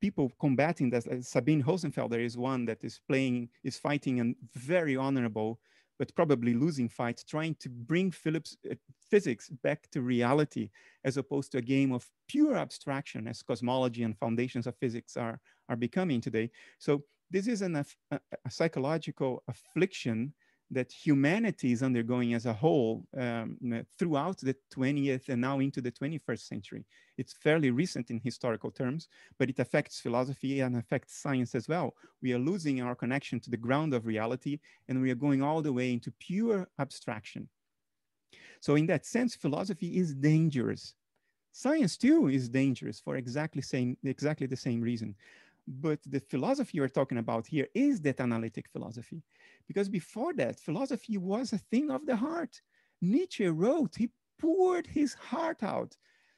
people combating that. Uh, Sabine Hossenfelder is one that is playing, is fighting a very honorable, but probably losing fight, trying to bring uh, physics back to reality, as opposed to a game of pure abstraction, as cosmology and foundations of physics are are becoming today. So this is an, a, a psychological affliction that humanity is undergoing as a whole um, throughout the 20th and now into the 21st century. It's fairly recent in historical terms, but it affects philosophy and affects science as well. We are losing our connection to the ground of reality and we are going all the way into pure abstraction. So in that sense, philosophy is dangerous Science too is dangerous for exactly same exactly the same reason. But the philosophy you're talking about here is that analytic philosophy, because before that, philosophy was a thing of the heart. Nietzsche wrote, he poured his heart out.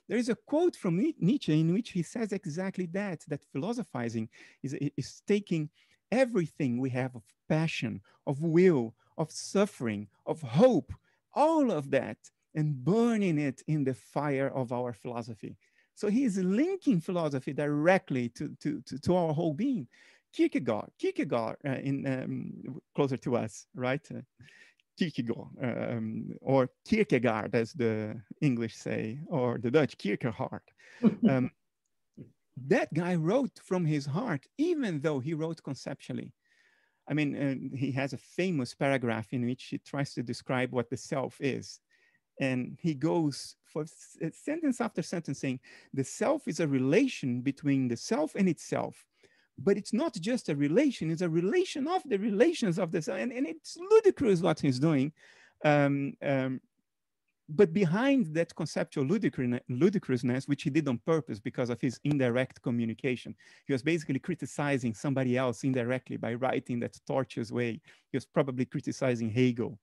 There is a quote from Nietzsche in which he says exactly that, that philosophizing is, is taking everything we have of passion, of will, of suffering, of hope, all of that, and burning it in the fire of our philosophy. So he is linking philosophy directly to, to, to, to our whole being. Kierkegaard, Kierkegaard uh, in um, closer to us, right? Uh, Kierkegaard, um, or Kierkegaard, as the English say, or the Dutch Kierkegaard. Um, that guy wrote from his heart, even though he wrote conceptually. I mean, uh, he has a famous paragraph in which he tries to describe what the self is. And he goes for sentence after sentence saying, the self is a relation between the self and itself. But it's not just a relation, it's a relation of the relations of the self. And, and it's ludicrous what he's doing. Um, um, but behind that conceptual ludicrousness, which he did on purpose because of his indirect communication, he was basically criticizing somebody else indirectly by writing that tortuous way. He was probably criticizing Hegel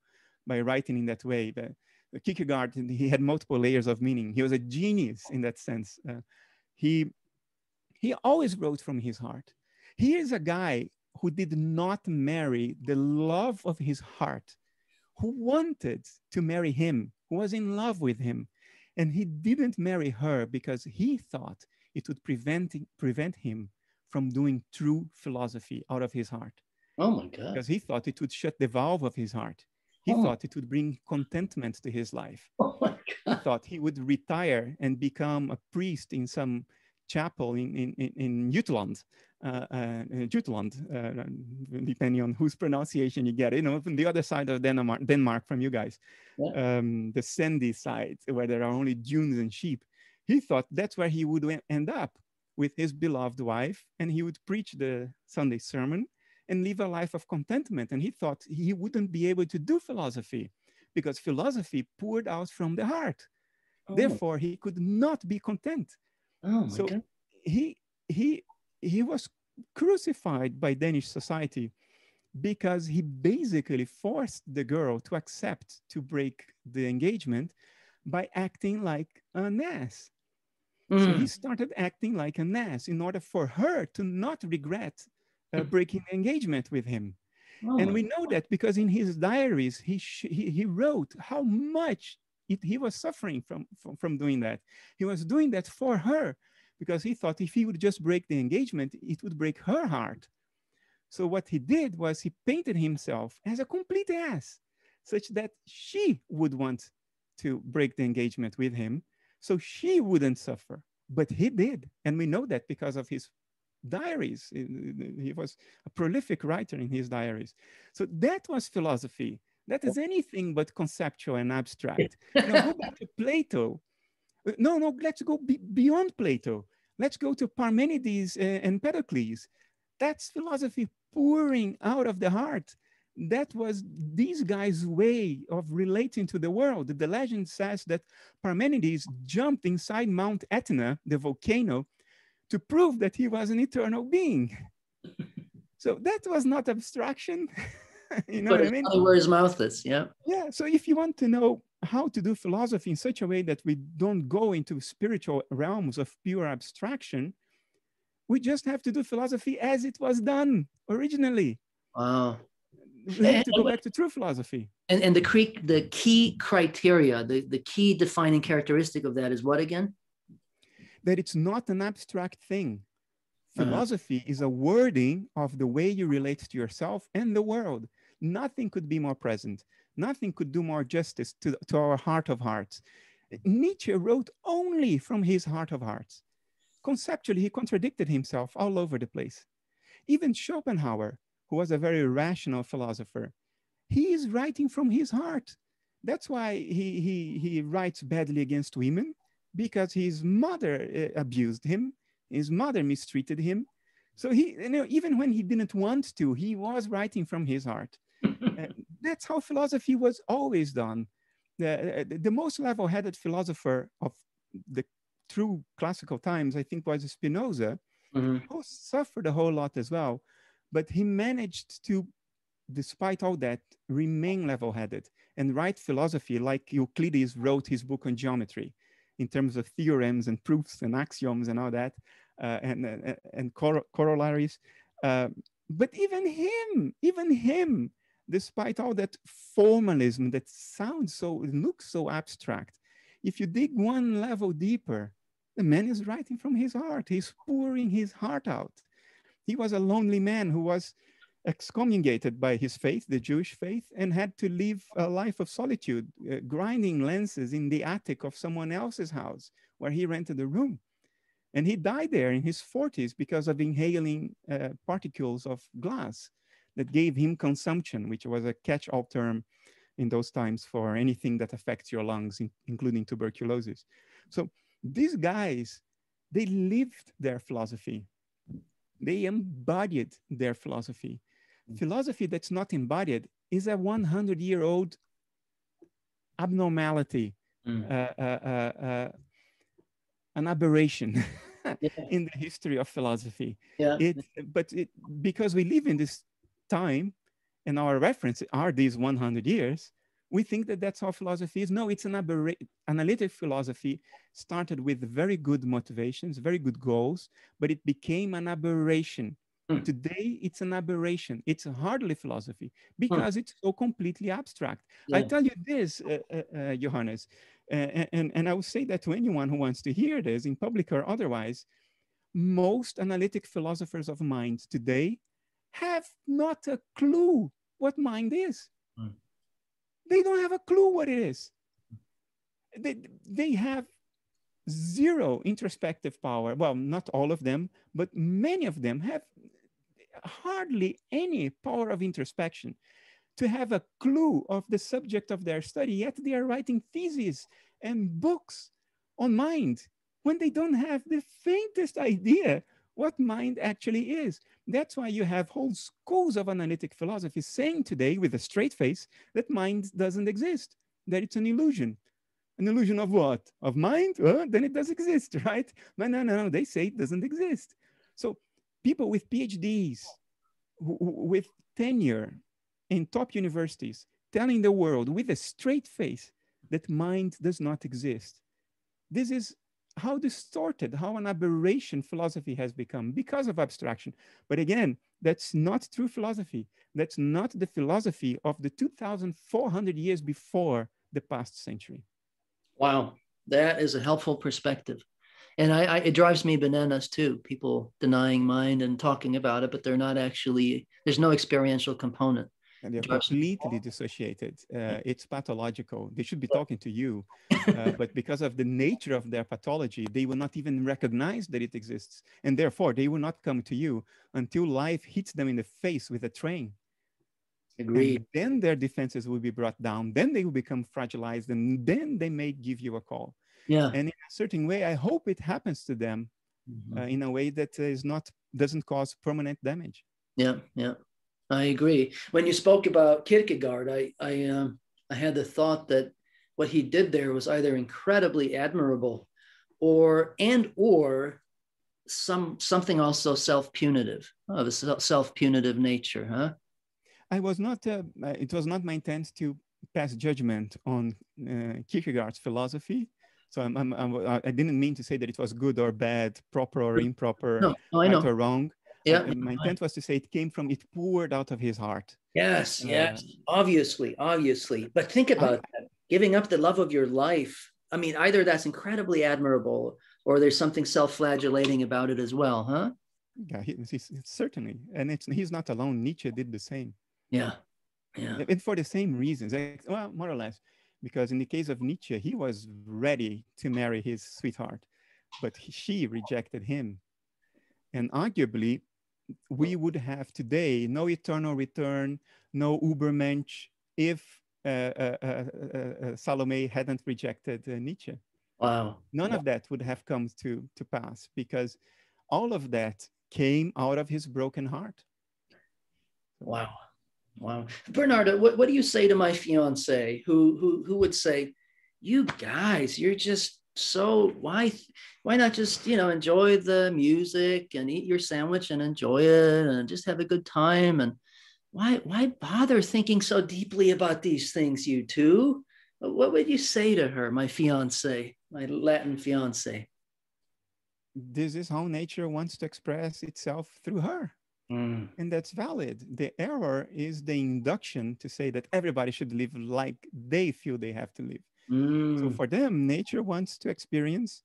by writing in that way. But Kierkegaard, he had multiple layers of meaning. He was a genius in that sense. Uh, he, he always wrote from his heart. He is a guy who did not marry the love of his heart, who wanted to marry him who was in love with him. And he didn't marry her because he thought it would prevent, prevent him from doing true philosophy out of his heart. Oh my God. Because he thought it would shut the valve of his heart. He oh. thought it would bring contentment to his life. Oh my God. He thought he would retire and become a priest in some chapel in, in, in, in Jutland uh, uh, Jutland, uh, depending on whose pronunciation you get. You know, from the other side of Denmark, Denmark from you guys, yeah. um, the sandy side where there are only dunes and sheep. He thought that's where he would end up with his beloved wife, and he would preach the Sunday sermon and live a life of contentment. And he thought he wouldn't be able to do philosophy because philosophy poured out from the heart. Oh. Therefore, he could not be content. Oh so God. he he he was crucified by Danish society because he basically forced the girl to accept to break the engagement by acting like an ass. Mm. So he mm. started acting like an ass in order for her to not regret uh, breaking the engagement with him. Oh and we know that because in his diaries, he, he, he wrote how much it, he was suffering from, from, from doing that. He was doing that for her because he thought if he would just break the engagement, it would break her heart. So what he did was he painted himself as a complete ass, such that she would want to break the engagement with him, so she wouldn't suffer. But he did, and we know that because of his diaries. He was a prolific writer in his diaries. So that was philosophy. That is anything but conceptual and abstract. now go back to Plato. No, no, let's go be beyond Plato. Let's go to Parmenides uh, and Empedocles. That's philosophy pouring out of the heart. That was these guys' way of relating to the world. The legend says that Parmenides jumped inside Mount Etna, the volcano, to prove that he was an eternal being. so that was not abstraction. you know but what I mean? Where his mouth is, yeah. Yeah. So if you want to know how to do philosophy in such a way that we don't go into spiritual realms of pure abstraction, we just have to do philosophy as it was done originally. Wow. We have to go back to true philosophy. And, and the, key, the key criteria, the, the key defining characteristic of that is what again? That it's not an abstract thing. Uh-huh. Philosophy uh-huh. is a wording of the way you relate to yourself and the world. Nothing could be more present. Nothing could do more justice to, to our heart of hearts. Nietzsche wrote only from his heart of hearts. Conceptually, he contradicted himself all over the place. Even Schopenhauer, who was a very rational philosopher, he is writing from his heart. That's why he, he, he writes badly against women, because his mother uh, abused him, his mother mistreated him. So he, you know, even when he didn't want to, he was writing from his heart. uh, that's how philosophy was always done. The, uh, the most level-headed philosopher of the true classical times, I think was Spinoza, Mm-hmm. who suffered a whole lot as well. But he managed to, despite all that, remain level headed and write philosophy like Euclides wrote his book on geometry in terms of theorems and proofs and axioms and all that, uh, and, uh, and cor- corollaries. Uh, but even him, even him, despite all that formalism that sounds so, looks so abstract, if you dig one level deeper, the man is writing from his heart. He's pouring his heart out. He was a lonely man who was excommunicated by his faith, the Jewish faith, and had to live a life of solitude, uh, grinding lenses in the attic of someone else's house where he rented a room. And he died there in his 40s because of inhaling uh, particles of glass that gave him consumption, which was a catch all term in those times for anything that affects your lungs, in, including tuberculosis. So these guys, they lived their philosophy. They embodied their philosophy. Philosophy that's not embodied is a 100 year old abnormality, Mm. uh, uh, uh, uh, an aberration Yeah. in the history of philosophy. Yeah. It, but it, because we live in this time and our reference are these 100 years, we think that that's how philosophy is. No, it's an aberra- analytic philosophy started with very good motivations, very good goals, but it became an aberration. Hmm. Today, it's an aberration. It's hardly philosophy because it's so completely abstract. I tell you this, uh, uh, uh, Johannes, uh, and, and I will say that to anyone who wants to hear this in public or otherwise, most analytic philosophers of mind today have not a clue what mind is. Hmm. They don't have a clue what it is. They, they have zero introspective power. Well, not all of them, but many of them have hardly any power of introspection to have a clue of the subject of their study, yet they are writing theses and books on mind when they don't have the faintest idea what mind actually is. That's why you have whole schools of analytic philosophy saying today with a straight face that mind doesn't exist, that it's an illusion. An illusion of what? Of mind? Uh, then it does exist, right? No, No, no, no, they say it doesn't exist. So people with PhDs, with tenure in top universities, telling the world with a straight face that mind does not exist. This is how distorted, how an aberration philosophy has become because of abstraction. But again, that's not true philosophy. That's not the philosophy of the 2,400 years before the past century. Wow, that is a helpful perspective. And I, I, it drives me bananas too. People denying mind and talking about it, but they're not actually. There's no experiential component. And they're completely dissociated. Uh, it's pathological. They should be talking to you, uh, but because of the nature of their pathology, they will not even recognize that it exists, and therefore they will not come to you until life hits them in the face with a train. And Agreed. then their defenses will be brought down. Then they will become fragilized, and then they may give you a call. Yeah. And in a certain way, I hope it happens to them Mhm. uh, in a way that is not doesn't cause permanent damage. Yeah, yeah, I agree. When you spoke about Kierkegaard, I I um, I had the thought that what he did there was either incredibly admirable, or and or some something also self punitive of a self punitive nature, huh? I was not. Uh, it was not my intent to pass judgment on uh, Kierkegaard's philosophy. So I'm, I'm, I'm, I didn't mean to say that it was good or bad, proper or improper, No, no right or wrong. Yeah. Uh, my intent was to say it came from it poured out of his heart. Yes, Uh, yes, obviously, obviously. But think about that giving up the love of your life. I mean, either that's incredibly admirable or there's something self flagellating about it as well, huh? Yeah, he, he's, certainly, and it's he's not alone. Nietzsche did the same. Yeah. Yeah. and for the same reasons well more or less because in the case of nietzsche he was ready to marry his sweetheart but he- she rejected him and arguably we would have today no eternal return no ubermensch if uh, uh, uh, uh, uh, salome hadn't rejected uh, nietzsche Wow. none of that would have come to, to pass because all of that came out of his broken heart Wow. Wow. Bernardo, what, what do you say to my fiance who who who would say, you guys, you're just so why why not just you know enjoy the music and eat your sandwich and enjoy it and just have a good time? And why why bother thinking so deeply about these things you two? What would you say to her my fiance my latin fiance? This is how nature wants to express itself through her mm. and that's valid the error is the induction to say that everybody should live like they feel they have to live Mm. So for them, nature wants to experience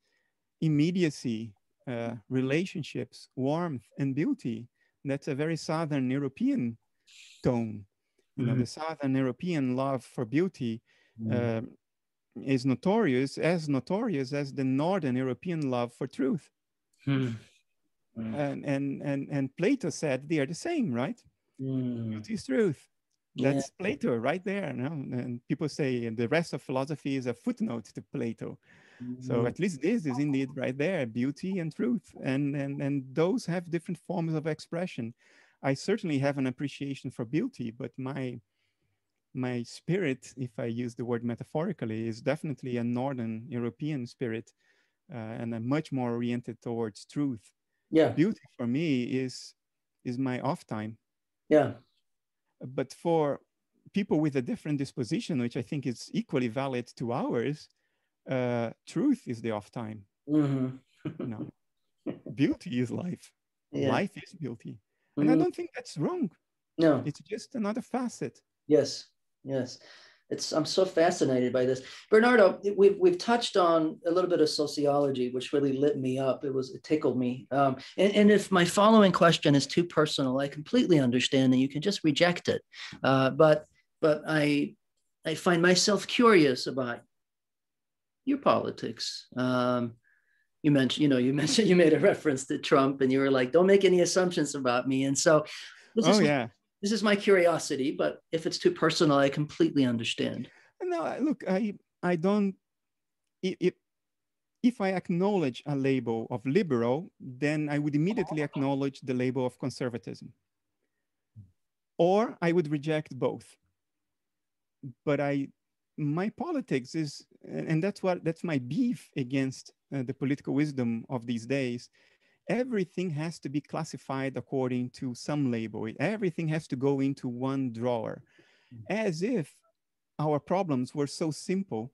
immediacy, uh, relationships, warmth, and beauty. That's a very Southern European tone. You know, mm-hmm. the Southern European love for beauty mm. uh, is notorious, as notorious as the Northern European love for truth. Mm. And, and, and, and Plato said they are the same, right? Mm. Beauty is truth. That's yeah. Plato right there. No? And people say the rest of philosophy is a footnote to Plato. Mm-hmm. So at least this is indeed right there, beauty and truth. And, and, and those have different forms of expression. I certainly have an appreciation for beauty, but my, my spirit, if I use the word metaphorically, is definitely a Northern European spirit uh, and I'm much more oriented towards truth. Yeah. Beauty for me is, is my off time. Yeah but for people with a different disposition, which I think is equally valid to ours, uh, truth is the off time. Mm-hmm. no. Beauty is life. Yeah. Life is beauty. And mm-hmm. I don't think that's wrong. No. It's just another facet. Yes. Yes it's i'm so fascinated by this. Bernardo we've, we've touched on a little bit of sociology which really lit me up. It was it tickled me. Um, and, and if my following question is too personal i completely understand that you can just reject it. Uh, but but i i find myself curious about your politics. Um, you mentioned you know you mentioned you made a reference to trump and you were like don't make any assumptions about me. And so this oh, is yeah this is my curiosity, but if it's too personal, I completely understand. No, look, I I don't. If if I acknowledge a label of liberal, then I would immediately acknowledge the label of conservatism, or I would reject both. But I, my politics is, and that's what that's my beef against uh, the political wisdom of these days everything has to be classified according to some label. Everything has to go into one drawer, mm-hmm. as if our problems were so simple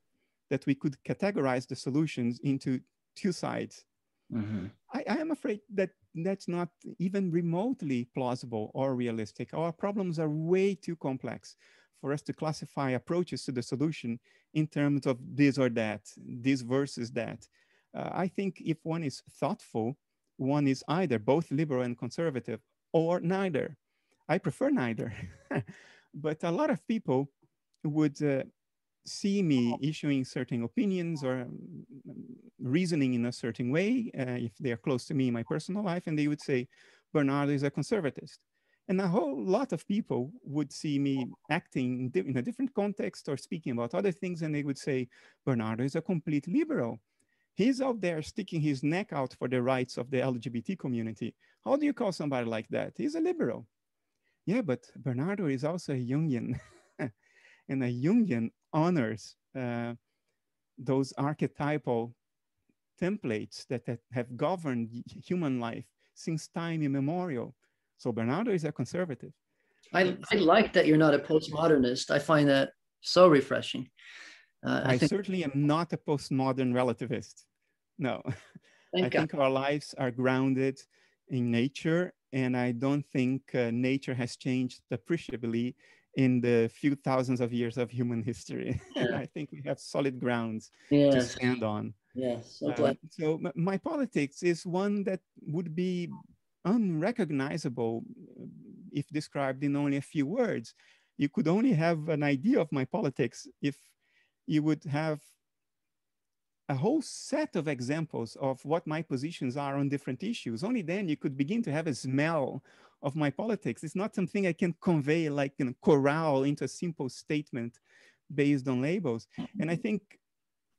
that we could categorize the solutions into two sides. Mm-hmm. I, I, am afraid that that's not even remotely plausible or realistic. Our problems are way too complex for us to classify approaches to the solution in terms of this or that, this versus that. Uh, I think if one is thoughtful, one is either both liberal and conservative or neither. I prefer neither. but a lot of people would uh, see me issuing certain opinions or um, reasoning in a certain way, uh, if they are close to me in my personal life, and they would say, Bernardo is a conservatist. And a whole lot of people would see me acting in a different context or speaking about other things, and they would say, Bernardo is a complete liberal. He's out there sticking his neck out for the rights of the LGBT community. How do you call somebody like that? He's a liberal. Yeah, but Bernardo is also a Jungian, and a Jungian honors uh, those archetypal templates that, that have governed human life since time immemorial. So Bernardo is a conservative. I, I like that you're not a postmodernist. I find that so refreshing. Uh, I, I certainly am not a postmodern relativist. No, Thank I God. think our lives are grounded in nature, and I don't think uh, nature has changed appreciably in the few thousands of years of human history. Yeah. I think we have solid grounds yes. to stand on. Yes, so, uh, so my politics is one that would be unrecognizable uh, if described in only a few words. You could only have an idea of my politics if you would have a whole set of examples of what my positions are on different issues. Only then you could begin to have a smell of my politics. It's not something I can convey like you know, corral into a simple statement based on labels. And I mm-hmm. think,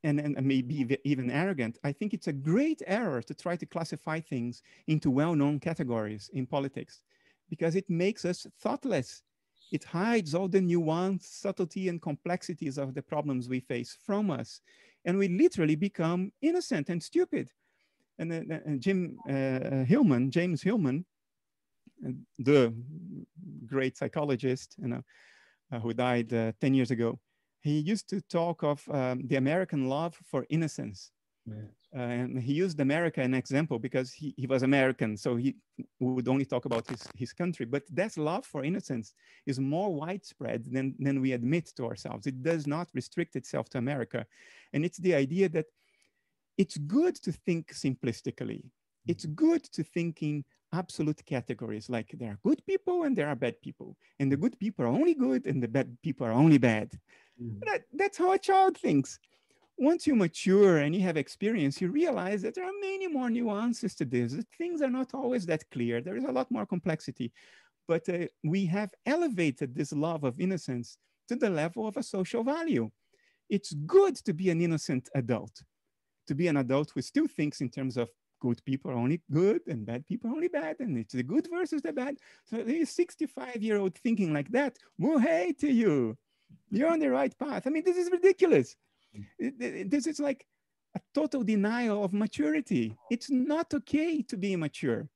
and, and maybe even arrogant, I think it's a great error to try to classify things into well-known categories in politics because it makes us thoughtless. It hides all the nuance, subtlety, and complexities of the problems we face from us and we literally become innocent and stupid. And, uh, and Jim uh, Hillman, James Hillman, the great psychologist, you know, uh, who died uh, 10 years ago, he used to talk of um, the American love for innocence. Uh, and he used America an example because he, he was American, so he would only talk about his, his country. But that love for innocence is more widespread than, than we admit to ourselves. It does not restrict itself to America. And it's the idea that it's good to think simplistically. It's good to think in absolute categories, like there are good people and there are bad people. And the good people are only good and the bad people are only bad. Mm. That, that's how a child thinks once you mature and you have experience, you realize that there are many more nuances to this. Things are not always that clear. There is a lot more complexity. But uh, we have elevated this love of innocence to the level of a social value. It's good to be an innocent adult, to be an adult who still thinks in terms of good people are only good and bad people are only bad, and it's the good versus the bad. So the 65 year old thinking like that, well, hey to you, you're on the right path. I mean, this is ridiculous. This is like a total denial of maturity. It's not okay to be immature.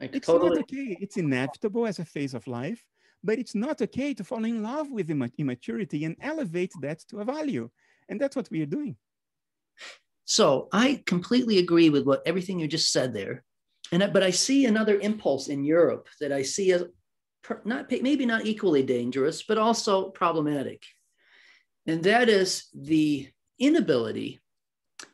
it's totally... not okay. It's inevitable as a phase of life, but it's not okay to fall in love with immaturity and elevate that to a value. And that's what we are doing. So I completely agree with what everything you just said there. And but I see another impulse in Europe that I see as not maybe not equally dangerous, but also problematic. And that is the inability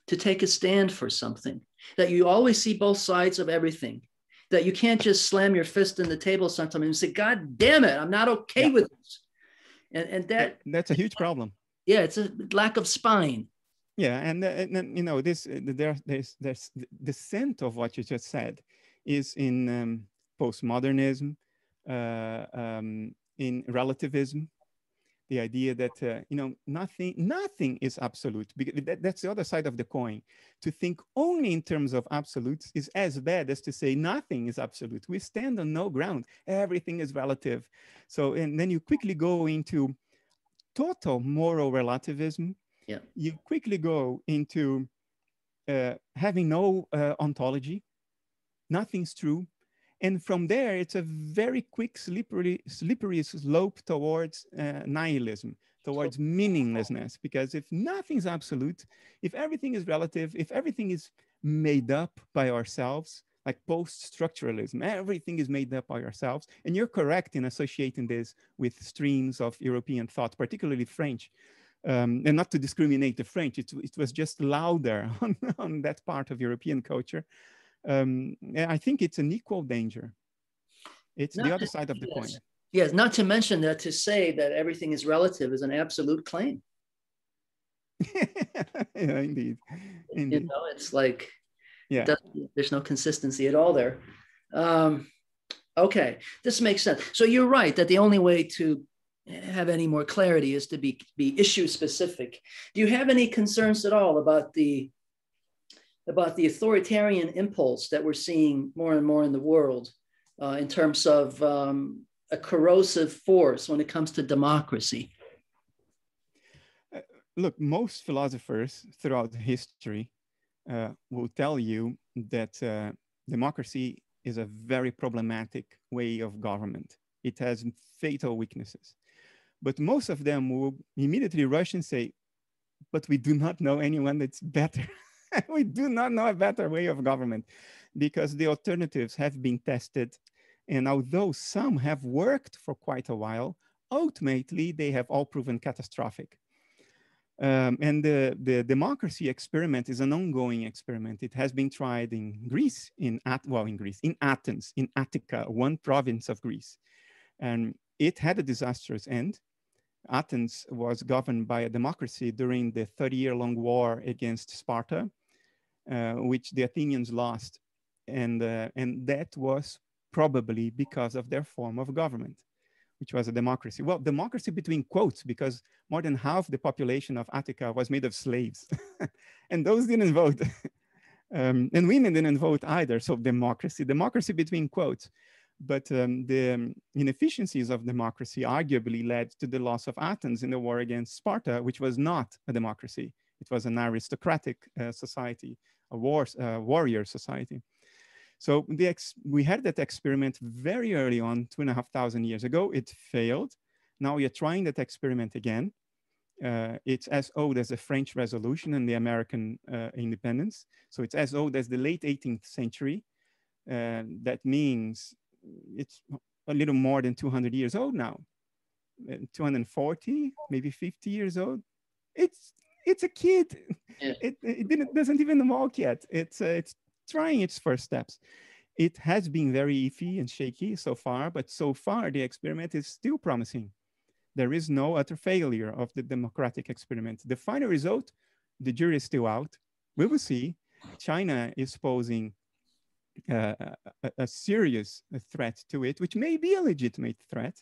to take a stand for something, that you always see both sides of everything, that you can't just slam your fist in the table sometimes and say, God damn it, I'm not okay yeah. with this. And, and that that's a huge problem. Yeah, it's a lack of spine. Yeah, and, uh, and you know this uh, there, there's there's the scent of what you just said is in um, postmodernism, uh, um, in relativism, the idea that uh, you know nothing nothing is absolute because that, that's the other side of the coin. To think only in terms of absolutes is as bad as to say nothing is absolute. We stand on no ground. Everything is relative. So and then you quickly go into total moral relativism. Yeah. You quickly go into uh, having no uh, ontology. Nothing's true and from there, it's a very quick, slippery, slippery slope towards uh, nihilism, towards meaninglessness. Because if nothing's absolute, if everything is relative, if everything is made up by ourselves, like post-structuralism, everything is made up by ourselves. And you're correct in associating this with streams of European thought, particularly French. Um, and not to discriminate the French, it, it was just louder on, on that part of European culture um, I think it's an equal danger. It's not the other to, side of the yes. coin. Yes, not to mention that to say that everything is relative is an absolute claim. yeah, indeed. indeed. You know, it's like yeah. there's no consistency at all there. Um, okay, this makes sense. So you're right that the only way to have any more clarity is to be be issue specific. Do you have any concerns at all about the about the authoritarian impulse that we're seeing more and more in the world uh, in terms of um, a corrosive force when it comes to democracy? Uh, look, most philosophers throughout history uh, will tell you that uh, democracy is a very problematic way of government. It has fatal weaknesses. But most of them will immediately rush and say, but we do not know anyone that's better. we do not know a better way of government because the alternatives have been tested. And although some have worked for quite a while, ultimately they have all proven catastrophic. Um, and the, the democracy experiment is an ongoing experiment. It has been tried in Greece, in At well, in Greece, in Athens, in Attica, one province of Greece. And it had a disastrous end. Athens was governed by a democracy during the 30 year long war against Sparta. Uh, which the Athenians lost. And, uh, and that was probably because of their form of government, which was a democracy. Well, democracy between quotes, because more than half the population of Attica was made of slaves. and those didn't vote. um, and women didn't vote either. So democracy, democracy between quotes. But um, the inefficiencies of democracy arguably led to the loss of Athens in the war against Sparta, which was not a democracy. It was an aristocratic uh, society, a war, uh, warrior society. So the we had that experiment very early on, two and a half thousand years ago. It failed. Now we are trying that experiment again. Uh, it's as old as the French Revolution and the American uh, independence. So it's as old as the late 18th century. Uh, that means it's a little more than 200 years old now. Uh, 240, maybe 50 years old. It's it's a kid. Yeah. It, it didn't, doesn't even walk yet. It's uh, it's trying its first steps. It has been very iffy and shaky so far, but so far the experiment is still promising. There is no utter failure of the democratic experiment. The final result, the jury is still out. We will see. China is posing uh, a, a, serious threat to it, which may be a legitimate threat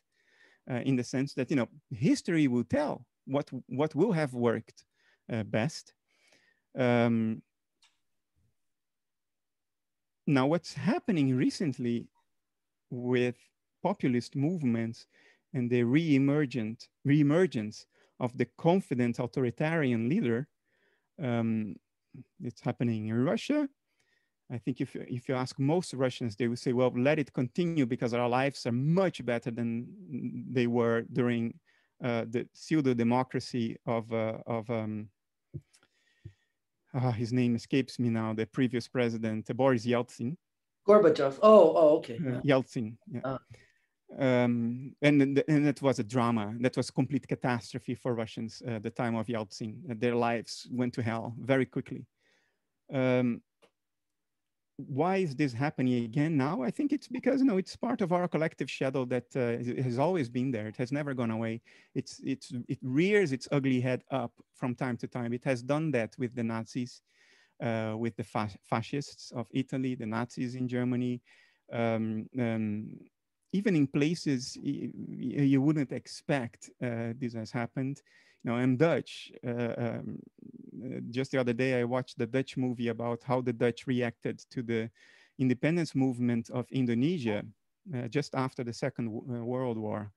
uh, in the sense that, you know, history will tell what, what will have worked best. Um, now, what's happening recently with populist movements and the re-emergent, re-emergence of the confident authoritarian leader, um, it's happening in Russia. I think if, if you ask most Russians, they will say, well, let it continue because our lives are much better than they were during uh, the pseudo-democracy of, uh, of um, uh, his name escapes me now, the previous president, Boris Yeltsin. Gorbachev. Oh, oh, okay. Uh, Yeltsin. Yeah. Uh. Um, and, and it was a drama. That was complete catastrophe for Russians at the time of Yeltsin. Their lives went to hell very quickly. Um, why is this happening again now? I think it's because you know it's part of our collective shadow that uh, has always been there. It has never gone away. It's it's it rears its ugly head up from time to time. It has done that with the Nazis, uh, with the fa fascists of Italy, the Nazis in Germany, um, um, even in places you wouldn't expect uh, this has happened. You know, I'm Dutch. Uh, um, just the other day, I watched the Dutch movie about how the Dutch reacted to the independence movement of Indonesia uh, just after the Second uh, World War,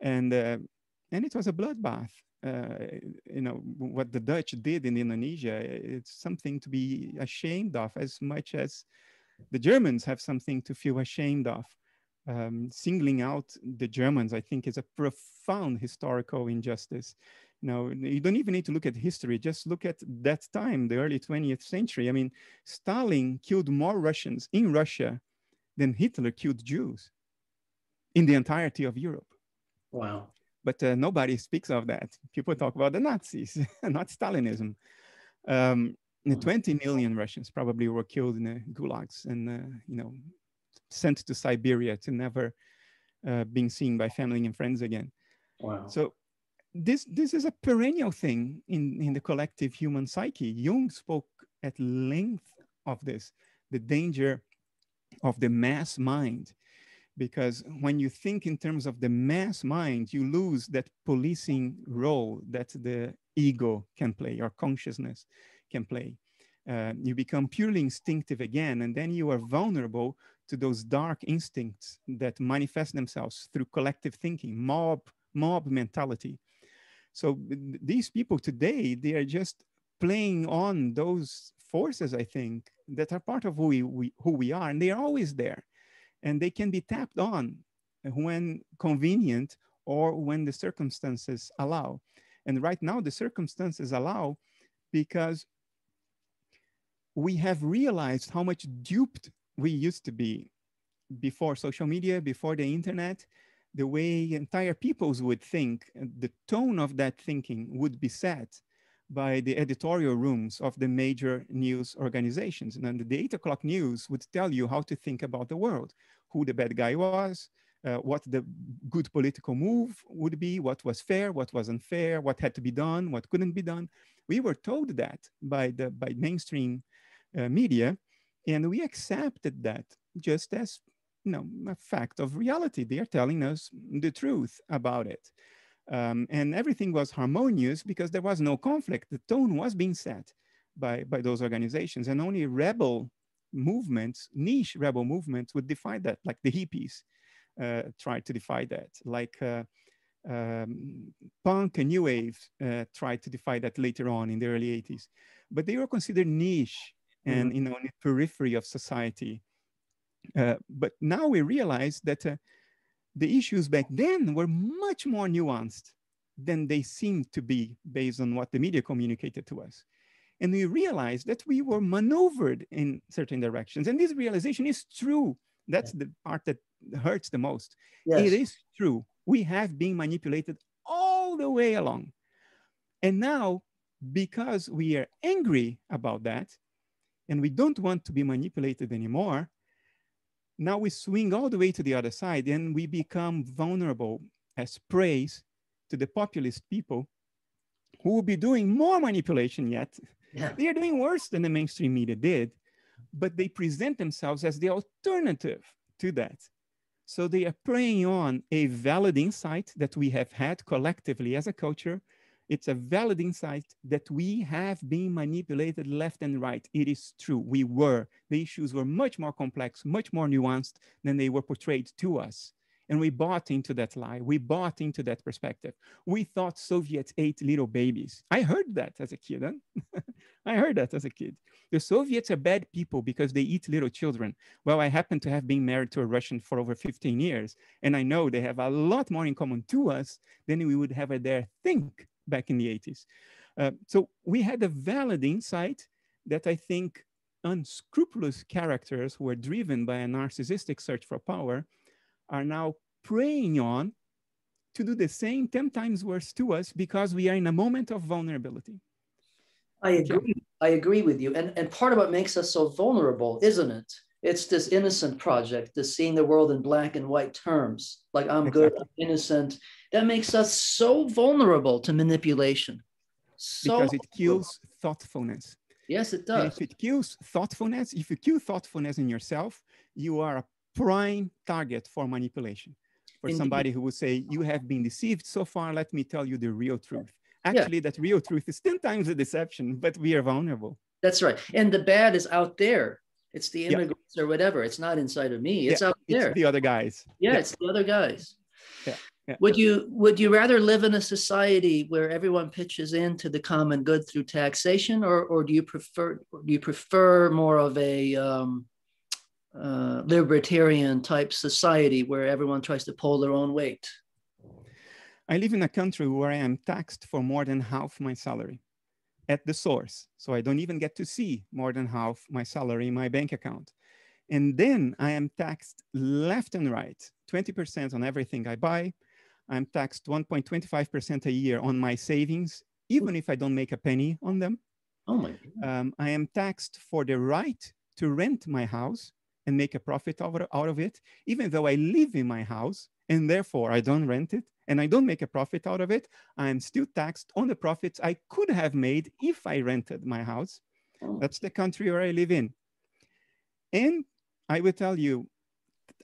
and uh, and it was a bloodbath. Uh, you know what the Dutch did in Indonesia. It's something to be ashamed of, as much as the Germans have something to feel ashamed of. Um, singling out the Germans, I think, is a profound historical injustice. Now, you don't even need to look at history, just look at that time, the early 20th century. I mean, Stalin killed more Russians in Russia than Hitler killed Jews in the entirety of Europe. Wow. But uh, nobody speaks of that. People talk about the Nazis, not Stalinism. Um, 20 million Russians probably were killed in the gulags and, uh, you know, sent to Siberia to never uh, being seen by family and friends again. Wow. So this this is a perennial thing in in the collective human psyche. Jung spoke at length of this the danger of the mass mind. Because when you think in terms of the mass mind you lose that policing role that the ego can play or consciousness can play. Uh, you become purely instinctive again and then you are vulnerable to those dark instincts that manifest themselves through collective thinking mob mob mentality so these people today, they are just playing on those forces, I think, that are part of who we, we, who we are, and they are always there. And they can be tapped on when convenient or when the circumstances allow. And right now, the circumstances allow because we have realized how much duped we used to be before social media, before the internet, the way entire peoples would think, the tone of that thinking would be set by the editorial rooms of the major news organizations. And then the eight o'clock news would tell you how to think about the world, who the bad guy was, uh, what the good political move would be, what was fair, what was unfair, what had to be done, what couldn't be done. We were told that by the by mainstream uh, media, and we accepted that just as you know, a fact of reality. They are telling us the truth about it. Um, and everything was harmonious because there was no conflict. The tone was being set by, by those organizations and only rebel movements, niche rebel movements would defy that, like the hippies uh, tried to defy that, like uh, Um, punk and new wave uh, tried to define that later on in the early 80s, but they were considered niche and mm-hmm. you know in the periphery of society. Uh, but now we realize that uh, the issues back then were much more nuanced than they seemed to be based on what the media communicated to us. And we realized that we were maneuvered in certain directions. And this realization is true. That's the part that hurts the most. Yes. It is true. We have been manipulated all the way along. And now, because we are angry about that, and we don't want to be manipulated anymore, now we swing all the way to the other side and we become vulnerable as prey to the populist people who will be doing more manipulation yet. Yeah. They are doing worse than the mainstream media did, but they present themselves as the alternative to that. So they are preying on a valid insight that we have had collectively as a culture. It's a valid insight that we have been manipulated left and right. It is true. We were. The issues were much more complex, much more nuanced than they were portrayed to us. And we bought into that lie. We bought into that perspective. We thought Soviets ate little babies. I heard that as a kid. Huh? I heard that as a kid. The Soviets are bad people because they eat little children. Well, I happen to have been married to a Russian for over 15 years, and I know they have a lot more in common to us than we would have a dare think back in the 80s. Uh, so we had a valid insight that I think unscrupulous characters who are driven by a narcissistic search for power are now preying on to do the same 10 times worse to us because we are in a moment of vulnerability. I agree. I agree with you. And, and part of what makes us so vulnerable, isn't it? It's this innocent project, this seeing the world in black and white terms, like I'm exactly. good, I'm innocent. That makes us so vulnerable to manipulation. So because it kills thoughtfulness. Yes, it does. And if it kills thoughtfulness, if you kill thoughtfulness in yourself, you are a prime target for manipulation. For Indeed. somebody who will say, You have been deceived so far, let me tell you the real truth. Actually, yeah. that real truth is 10 times a deception, but we are vulnerable. That's right. And the bad is out there. It's the immigrants yeah. or whatever. It's not inside of me. It's yeah, out there. It's the other guys. Yeah, it's the other guys. Yeah. Would you would you rather live in a society where everyone pitches into the common good through taxation, or or do you prefer do you prefer more of a um, uh, libertarian type society where everyone tries to pull their own weight? I live in a country where I am taxed for more than half my salary at the source. So I don't even get to see more than half my salary in my bank account. And then I am taxed left and right 20% on everything I buy. I'm taxed 1.25% a year on my savings, even if I don't make a penny on them. Oh my. Um, I am taxed for the right to rent my house and make a profit out of it, even though I live in my house and therefore I don't rent it and I don't make a profit out of it. I'm still taxed on the profits I could have made if I rented my house. Oh. That's the country where I live in. And I will tell you,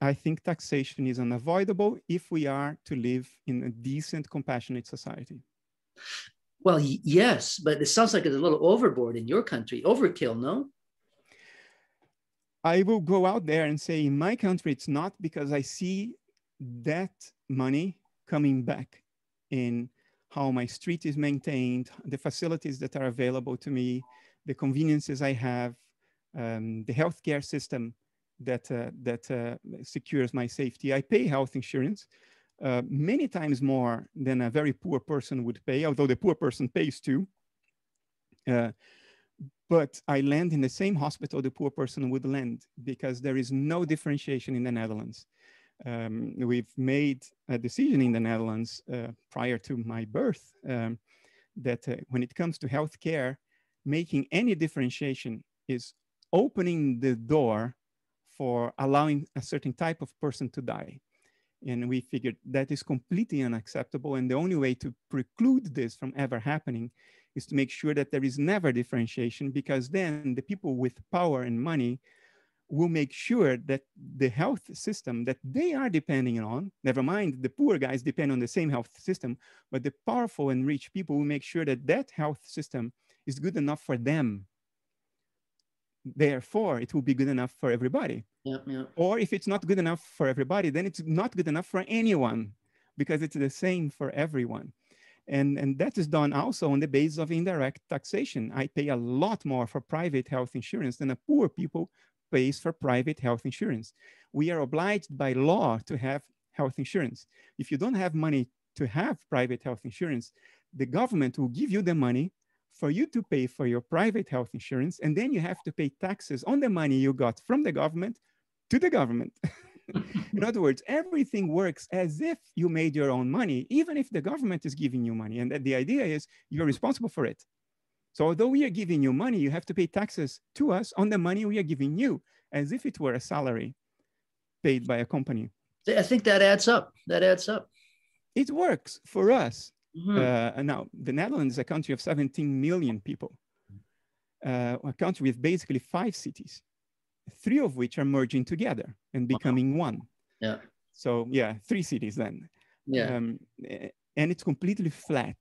I think taxation is unavoidable if we are to live in a decent, compassionate society. Well, yes, but it sounds like it's a little overboard in your country. Overkill, no? I will go out there and say, in my country, it's not because I see that money coming back in how my street is maintained, the facilities that are available to me, the conveniences I have, um, the healthcare system that, uh, that uh, secures my safety. I pay health insurance uh, many times more than a very poor person would pay, although the poor person pays too. Uh, but I land in the same hospital the poor person would land because there is no differentiation in the Netherlands. Um, we've made a decision in the Netherlands uh, prior to my birth um, that uh, when it comes to healthcare, making any differentiation is opening the door for allowing a certain type of person to die. And we figured that is completely unacceptable. And the only way to preclude this from ever happening is to make sure that there is never differentiation because then the people with power and money will make sure that the health system that they are depending on, never mind the poor guys depend on the same health system, but the powerful and rich people will make sure that that health system is good enough for them. Therefore, it will be good enough for everybody. Yep, yep. Or if it's not good enough for everybody, then it's not good enough for anyone. because it's the same for everyone. And, and that is done also on the basis of indirect taxation. I pay a lot more for private health insurance than a poor people pays for private health insurance. We are obliged by law to have health insurance. If you don't have money to have private health insurance, the government will give you the money for you to pay for your private health insurance, and then you have to pay taxes on the money you got from the government to the government. in other words, everything works as if you made your own money, even if the government is giving you money. And the idea is you're responsible for it. So although we are giving you money, you have to pay taxes to us on the money we are giving you, as if it were a salary paid by a company. I think that adds up. That adds up. It works for us. Mm-hmm. Uh, now, the Netherlands is a country of 17 million people, uh, a country with basically five cities, three of which are merging together and becoming wow. one. Yeah. So, yeah, three cities then. Yeah. Um, and it's completely flat.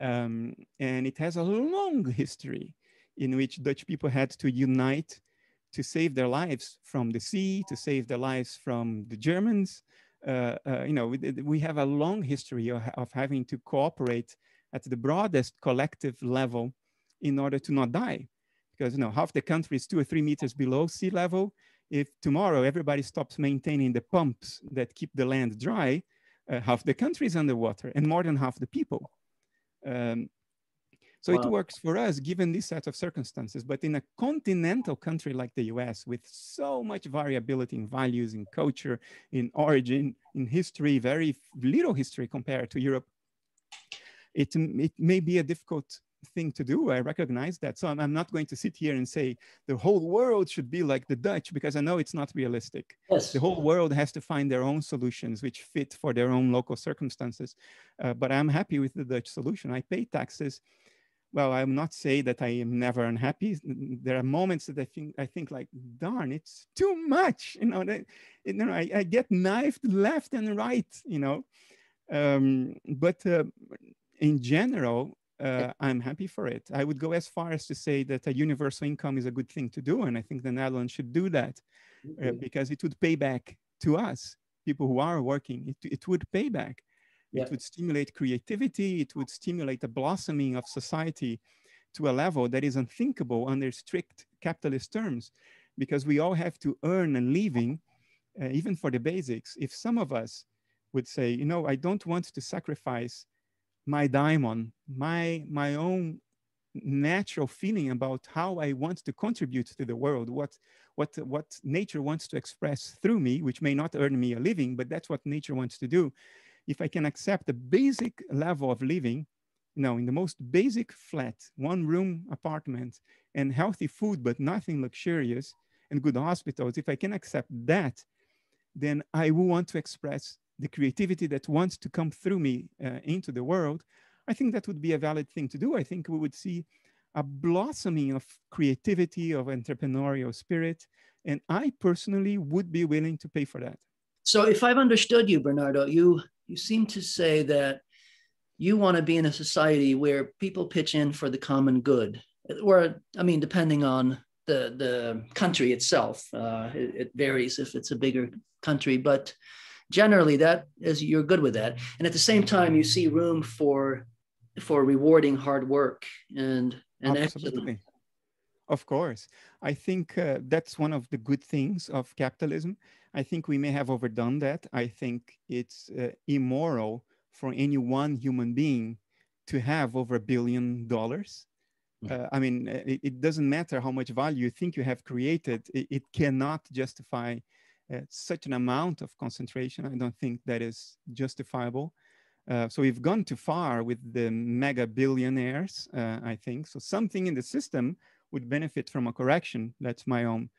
Um, and it has a long history in which Dutch people had to unite to save their lives from the sea, to save their lives from the Germans, you know, we, we, have a long history of, of, having to cooperate at the broadest collective level in order to not die. Because, you know, half the country is two or three meters below sea level. If tomorrow everybody stops maintaining the pumps that keep the land dry, uh, half the country is underwater and more than half the people. Um, so wow. it works for us given this set of circumstances. But in a continental country like the US, with so much variability in values, in culture, in origin, in history, very little history compared to Europe, it, it may be a difficult thing to do. I recognize that. So I'm, I'm, not going to sit here and say the whole world should be like the Dutch because I know it's not realistic. Yes. The whole world has to find their own solutions which fit for their own local circumstances. Uh, but I'm happy with the Dutch solution. I pay taxes well, I am not say that I am never unhappy. There are moments that I think I think like, darn, it's too much. You know, that, you know, I, I get knifed left and right. You know, um, but uh, in general, uh, I'm happy for it. I would go as far as to say that a universal income is a good thing to do, and I think the Netherlands should do that uh, because it would pay back to us, people who are working. It, it would pay back. Yeah. It would stimulate creativity. It would stimulate a blossoming of society to a level that is unthinkable under strict capitalist terms, because we all have to earn a living, uh, even for the basics. If some of us would say, you know, I don't want to sacrifice my daimon, my my own natural feeling about how I want to contribute to the world, what what what nature wants to express through me, which may not earn me a living, but that's what nature wants to do if I can accept a basic level of living, you know, in the most basic flat, one room apartment and healthy food, but nothing luxurious and good hospitals, if I can accept that, then I will want to express the creativity that wants to come through me uh, into the world. I think that would be a valid thing to do. I think we would see a blossoming of creativity, of entrepreneurial spirit. And I personally would be willing to pay for that. So, if I've understood you, Bernardo, you you seem to say that you want to be in a society where people pitch in for the common good or i mean depending on the the country itself uh, it, it, varies if it's a bigger country but generally that is you're good with that. And at the same time you see room for for rewarding hard work and and absolutely. Of course. I think uh, that's one of the good things of capitalism I think we may have overdone that. I think it's uh, immoral for any one human being to have over a billion dollars. Hmm. Uh, I mean, uh, it, it, doesn't matter how much value you think you have created, it, it cannot justify uh, such an amount of concentration. I don't think that is justifiable. Uh, so we've gone too far with the mega billionaires, uh, I think. So something in the system would benefit from a correction. That's my own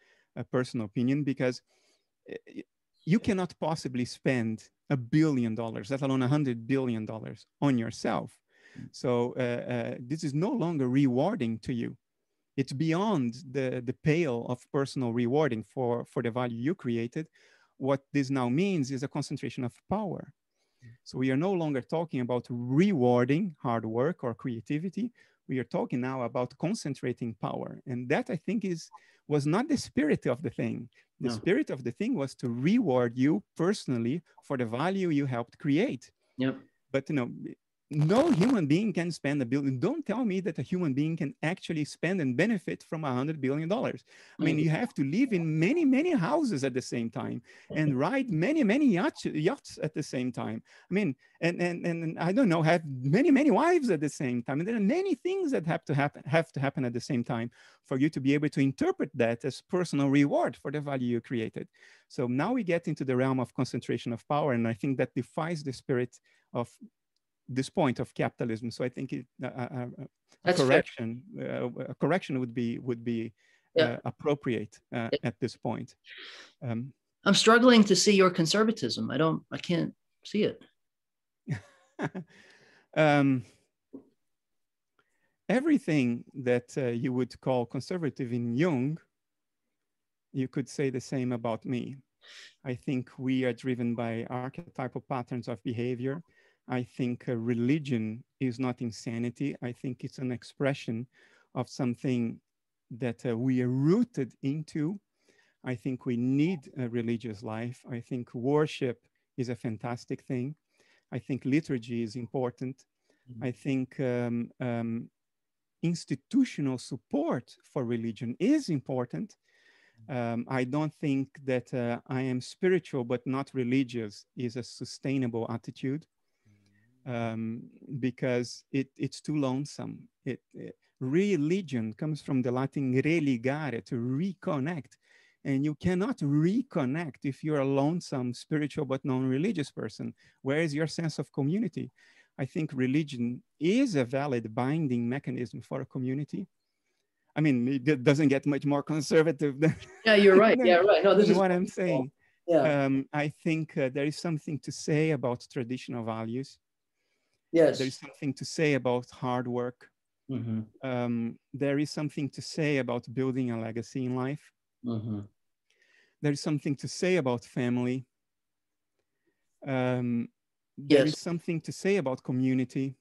personal opinion because you cannot possibly spend a billion dollars, let alone a hundred billion dollars on yourself. Mm. So uh, uh, this is no longer rewarding to you. It's beyond the, the pale of personal rewarding for, for the value you created. What this now means is a concentration of power. Mm. So we are no longer talking about rewarding hard work or creativity, we are talking now about concentrating power. And that I think is was not the spirit of the thing. The no. spirit of the thing was to reward you personally for the value you helped create. Yep. But you know, no human being can spend a billion. Don't tell me that a human being can actually spend and benefit from a hundred billion dollars. I mean, you mm. have to live in many, many houses at the same time and mm-hmm. ride many, many yachts, yachts at the same time. I mean, and, and, and I don't know, have many, many wives at the same time. And there are many things that have to happen, have to happen at the same time for you to be able to interpret that as personal reward for the value you created. So now we get into the realm of concentration of power. And I think that defies the spirit of this point of capitalism. So I think it, uh, uh, uh a correction uh, a correction would be would be yeah. Uh, appropriate uh, at this point. Um, I'm struggling to see your conservatism. I don't. I can't see it. um, everything that you would call conservative in Jung, you could say the same about me. I think we are driven by archetypal patterns of behavior I think uh, religion is not insanity. I think it's an expression of something that uh, we are rooted into. I think we need a religious life. I think worship is a fantastic thing. I think liturgy is important. Mm-hmm. I think um, um, institutional support for religion is important. Mm-hmm. Um, I don't think that uh, I am spiritual but not religious is a sustainable attitude um, because it, it's too lonesome. It, it, religion comes from the Latin religare, to reconnect. And you cannot reconnect if you're a lonesome, spiritual, but non-religious person. Where is your sense of community? I think religion is a valid binding mechanism for a community. I mean, it doesn't get much more conservative than. Yeah, you're right. yeah, right. No, this is what I'm saying. Yeah. Um, I think uh, there is something to say about traditional values. Yes. There is something to say about hard work. Mm-hmm. Um, there is something to say about building a legacy in life. Mm-hmm. There is something to say about family. Um, there yes. is something to say about community.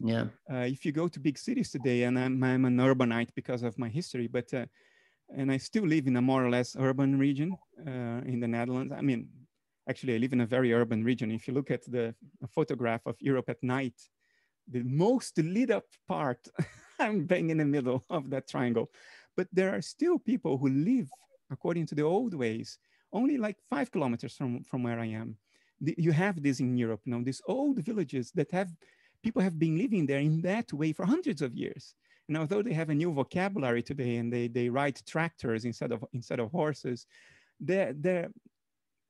Yeah. Uh, if you go to big cities today, and I'm, I'm an urbanite because of my history, but uh, and I still live in a more or less urban region uh, in the Netherlands. I mean, actually I live in a very urban region. If you look at the photograph of Europe at night, the most lit up part, I'm bang in the middle of that triangle. But there are still people who live according to the old ways, only like five kilometers from, from where I am. The, you have this in Europe, know, these old villages that have, people have been living there in that way for hundreds of years. And although they have a new vocabulary today and they, they ride tractors instead of, instead of horses, they're, they're,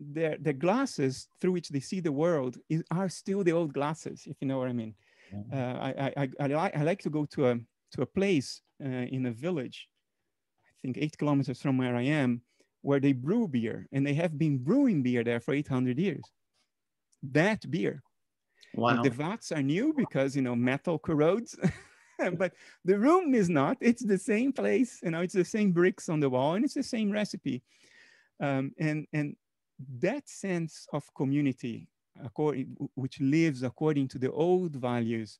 their, their glasses through which they see the world is, are still the old glasses, if you know what I mean. Mm-hmm. Uh, I, I, I, I, I like to go to a, to a place uh, in a village, I think eight kilometers from where I am, where they brew beer and they have been brewing beer there for 800 years. That beer. Wow. the vats are new because, you know, metal corrodes. but the room is not. It's the same place, you know, it's the same bricks on the wall and it's the same recipe. Um, and, and that sense of community, according, which lives according to the old values,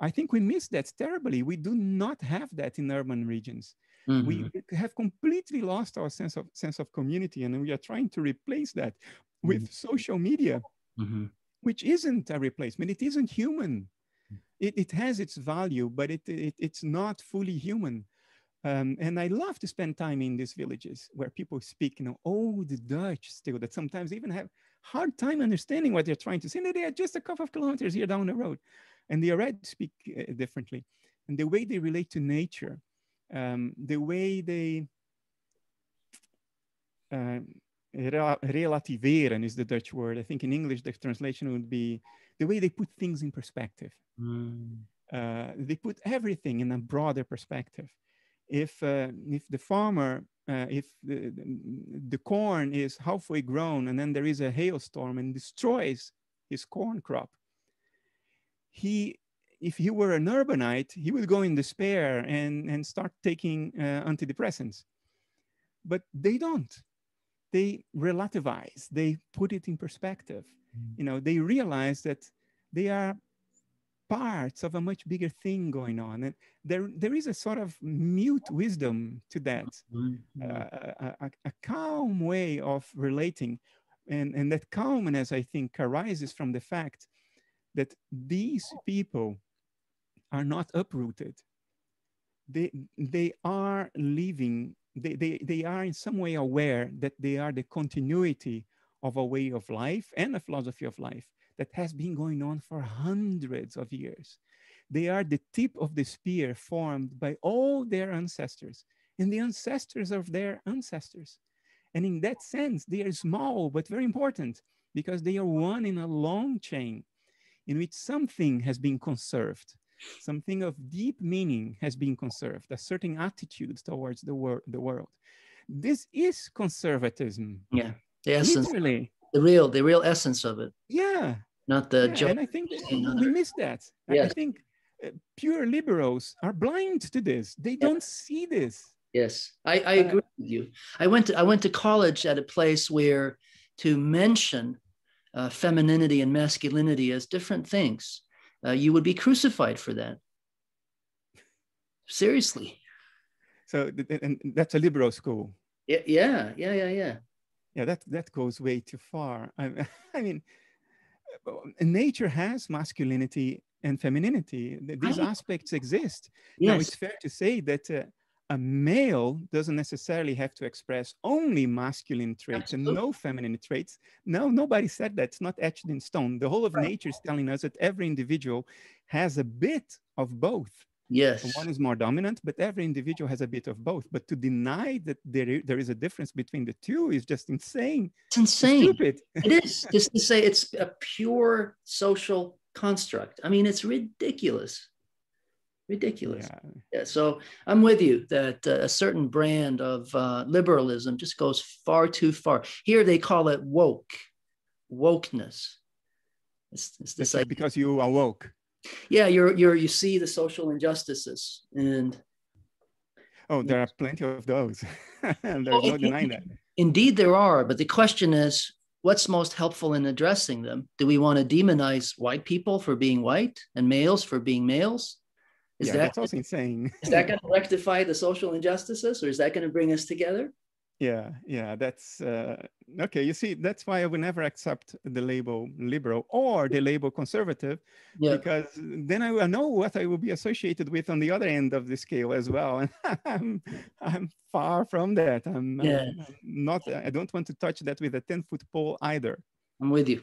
I think we miss that terribly. We do not have that in urban regions. Mm-hmm. We have completely lost our sense of sense of community, and we are trying to replace that with mm-hmm. social media, mm-hmm. which isn't a replacement. It isn't human. It, it has its value, but it, it it's not fully human. Um, and I love to spend time in these villages where people speak, you know, old Dutch still that sometimes even have hard time understanding what they're trying to say. And they are just a couple of kilometers here down the road, and they already speak uh, differently. And the way they relate to nature, um, the way they uh, relativeren is the Dutch word. I think in English the translation would be the way they put things in perspective. Mm. Uh, they put everything in a broader perspective if uh, if the farmer uh, if the, the corn is halfway grown and then there is a hailstorm and destroys his corn crop he if he were an urbanite he would go in despair and and start taking uh, antidepressants. But they don't. They relativize. They put it in perspective. Mm. you know they realize that they are parts of a much bigger thing going on. And there, there is a sort of mute wisdom to that, uh, a, a, calm way of relating. And, and that calmness, I think, arises from the fact that these people are not uprooted. They, they are living, they, they, they are in some way aware that they are the continuity of a way of life and a philosophy of life that has been going on for hundreds of years. They are the tip of the spear formed by all their ancestors and the ancestors of their ancestors. And in that sense, they are small but very important because they are one in a long chain in which something has been conserved, something of deep meaning has been conserved, a certain attitude towards the, wor- the world. This is conservatism. Yeah, the essence, Literally. the real, the real essence of it. Yeah, not the yeah, joke. And I think we miss that. Yes. I think uh, pure liberals are blind to this. They don't see this. Yes, I, I uh, agree with you. I went to I went to college at a place where to mention uh, femininity and masculinity as different things, uh, you would be crucified for that. Seriously. So, and that's a liberal school. Yeah, yeah, yeah, yeah, yeah. Yeah, that that goes way too far. I, I mean, nature has masculinity and femininity. These aspects exist. Yes. Now, it's fair to say that uh, a male doesn't necessarily have to express only masculine traits Absolutely. and no feminine traits. No, nobody said that. It's not etched in stone. The whole of right. nature is telling us that every individual has a bit of both. Yes. One is more dominant, but every individual has a bit of both. But to deny that there, there is a difference between the two is just insane. It's insane. Stupid. it is. Just to say it's a pure social construct. I mean, it's ridiculous. Ridiculous. Yeah. yeah so I'm with you that uh, a certain brand of uh, liberalism just goes far too far. Here they call it woke, wokeness. It's, it's this like, because you are woke yeah you're you're you see the social injustices and oh there are plenty of those. There's well, no oh, denying that. Indeed there are but the question is what's most helpful in addressing them? Do we want to demonize white people for being white and males for being males? Is yeah, that that's also insane. is that going to rectify the social injustices or is that going to bring us together yeah yeah that's uh, okay you see that's why i would never accept the label liberal or the label conservative yeah. because then i will know what i will be associated with on the other end of the scale as well and i'm i'm far from that i'm, yeah. I'm not i don't want to touch that with a 10 foot pole either i'm with you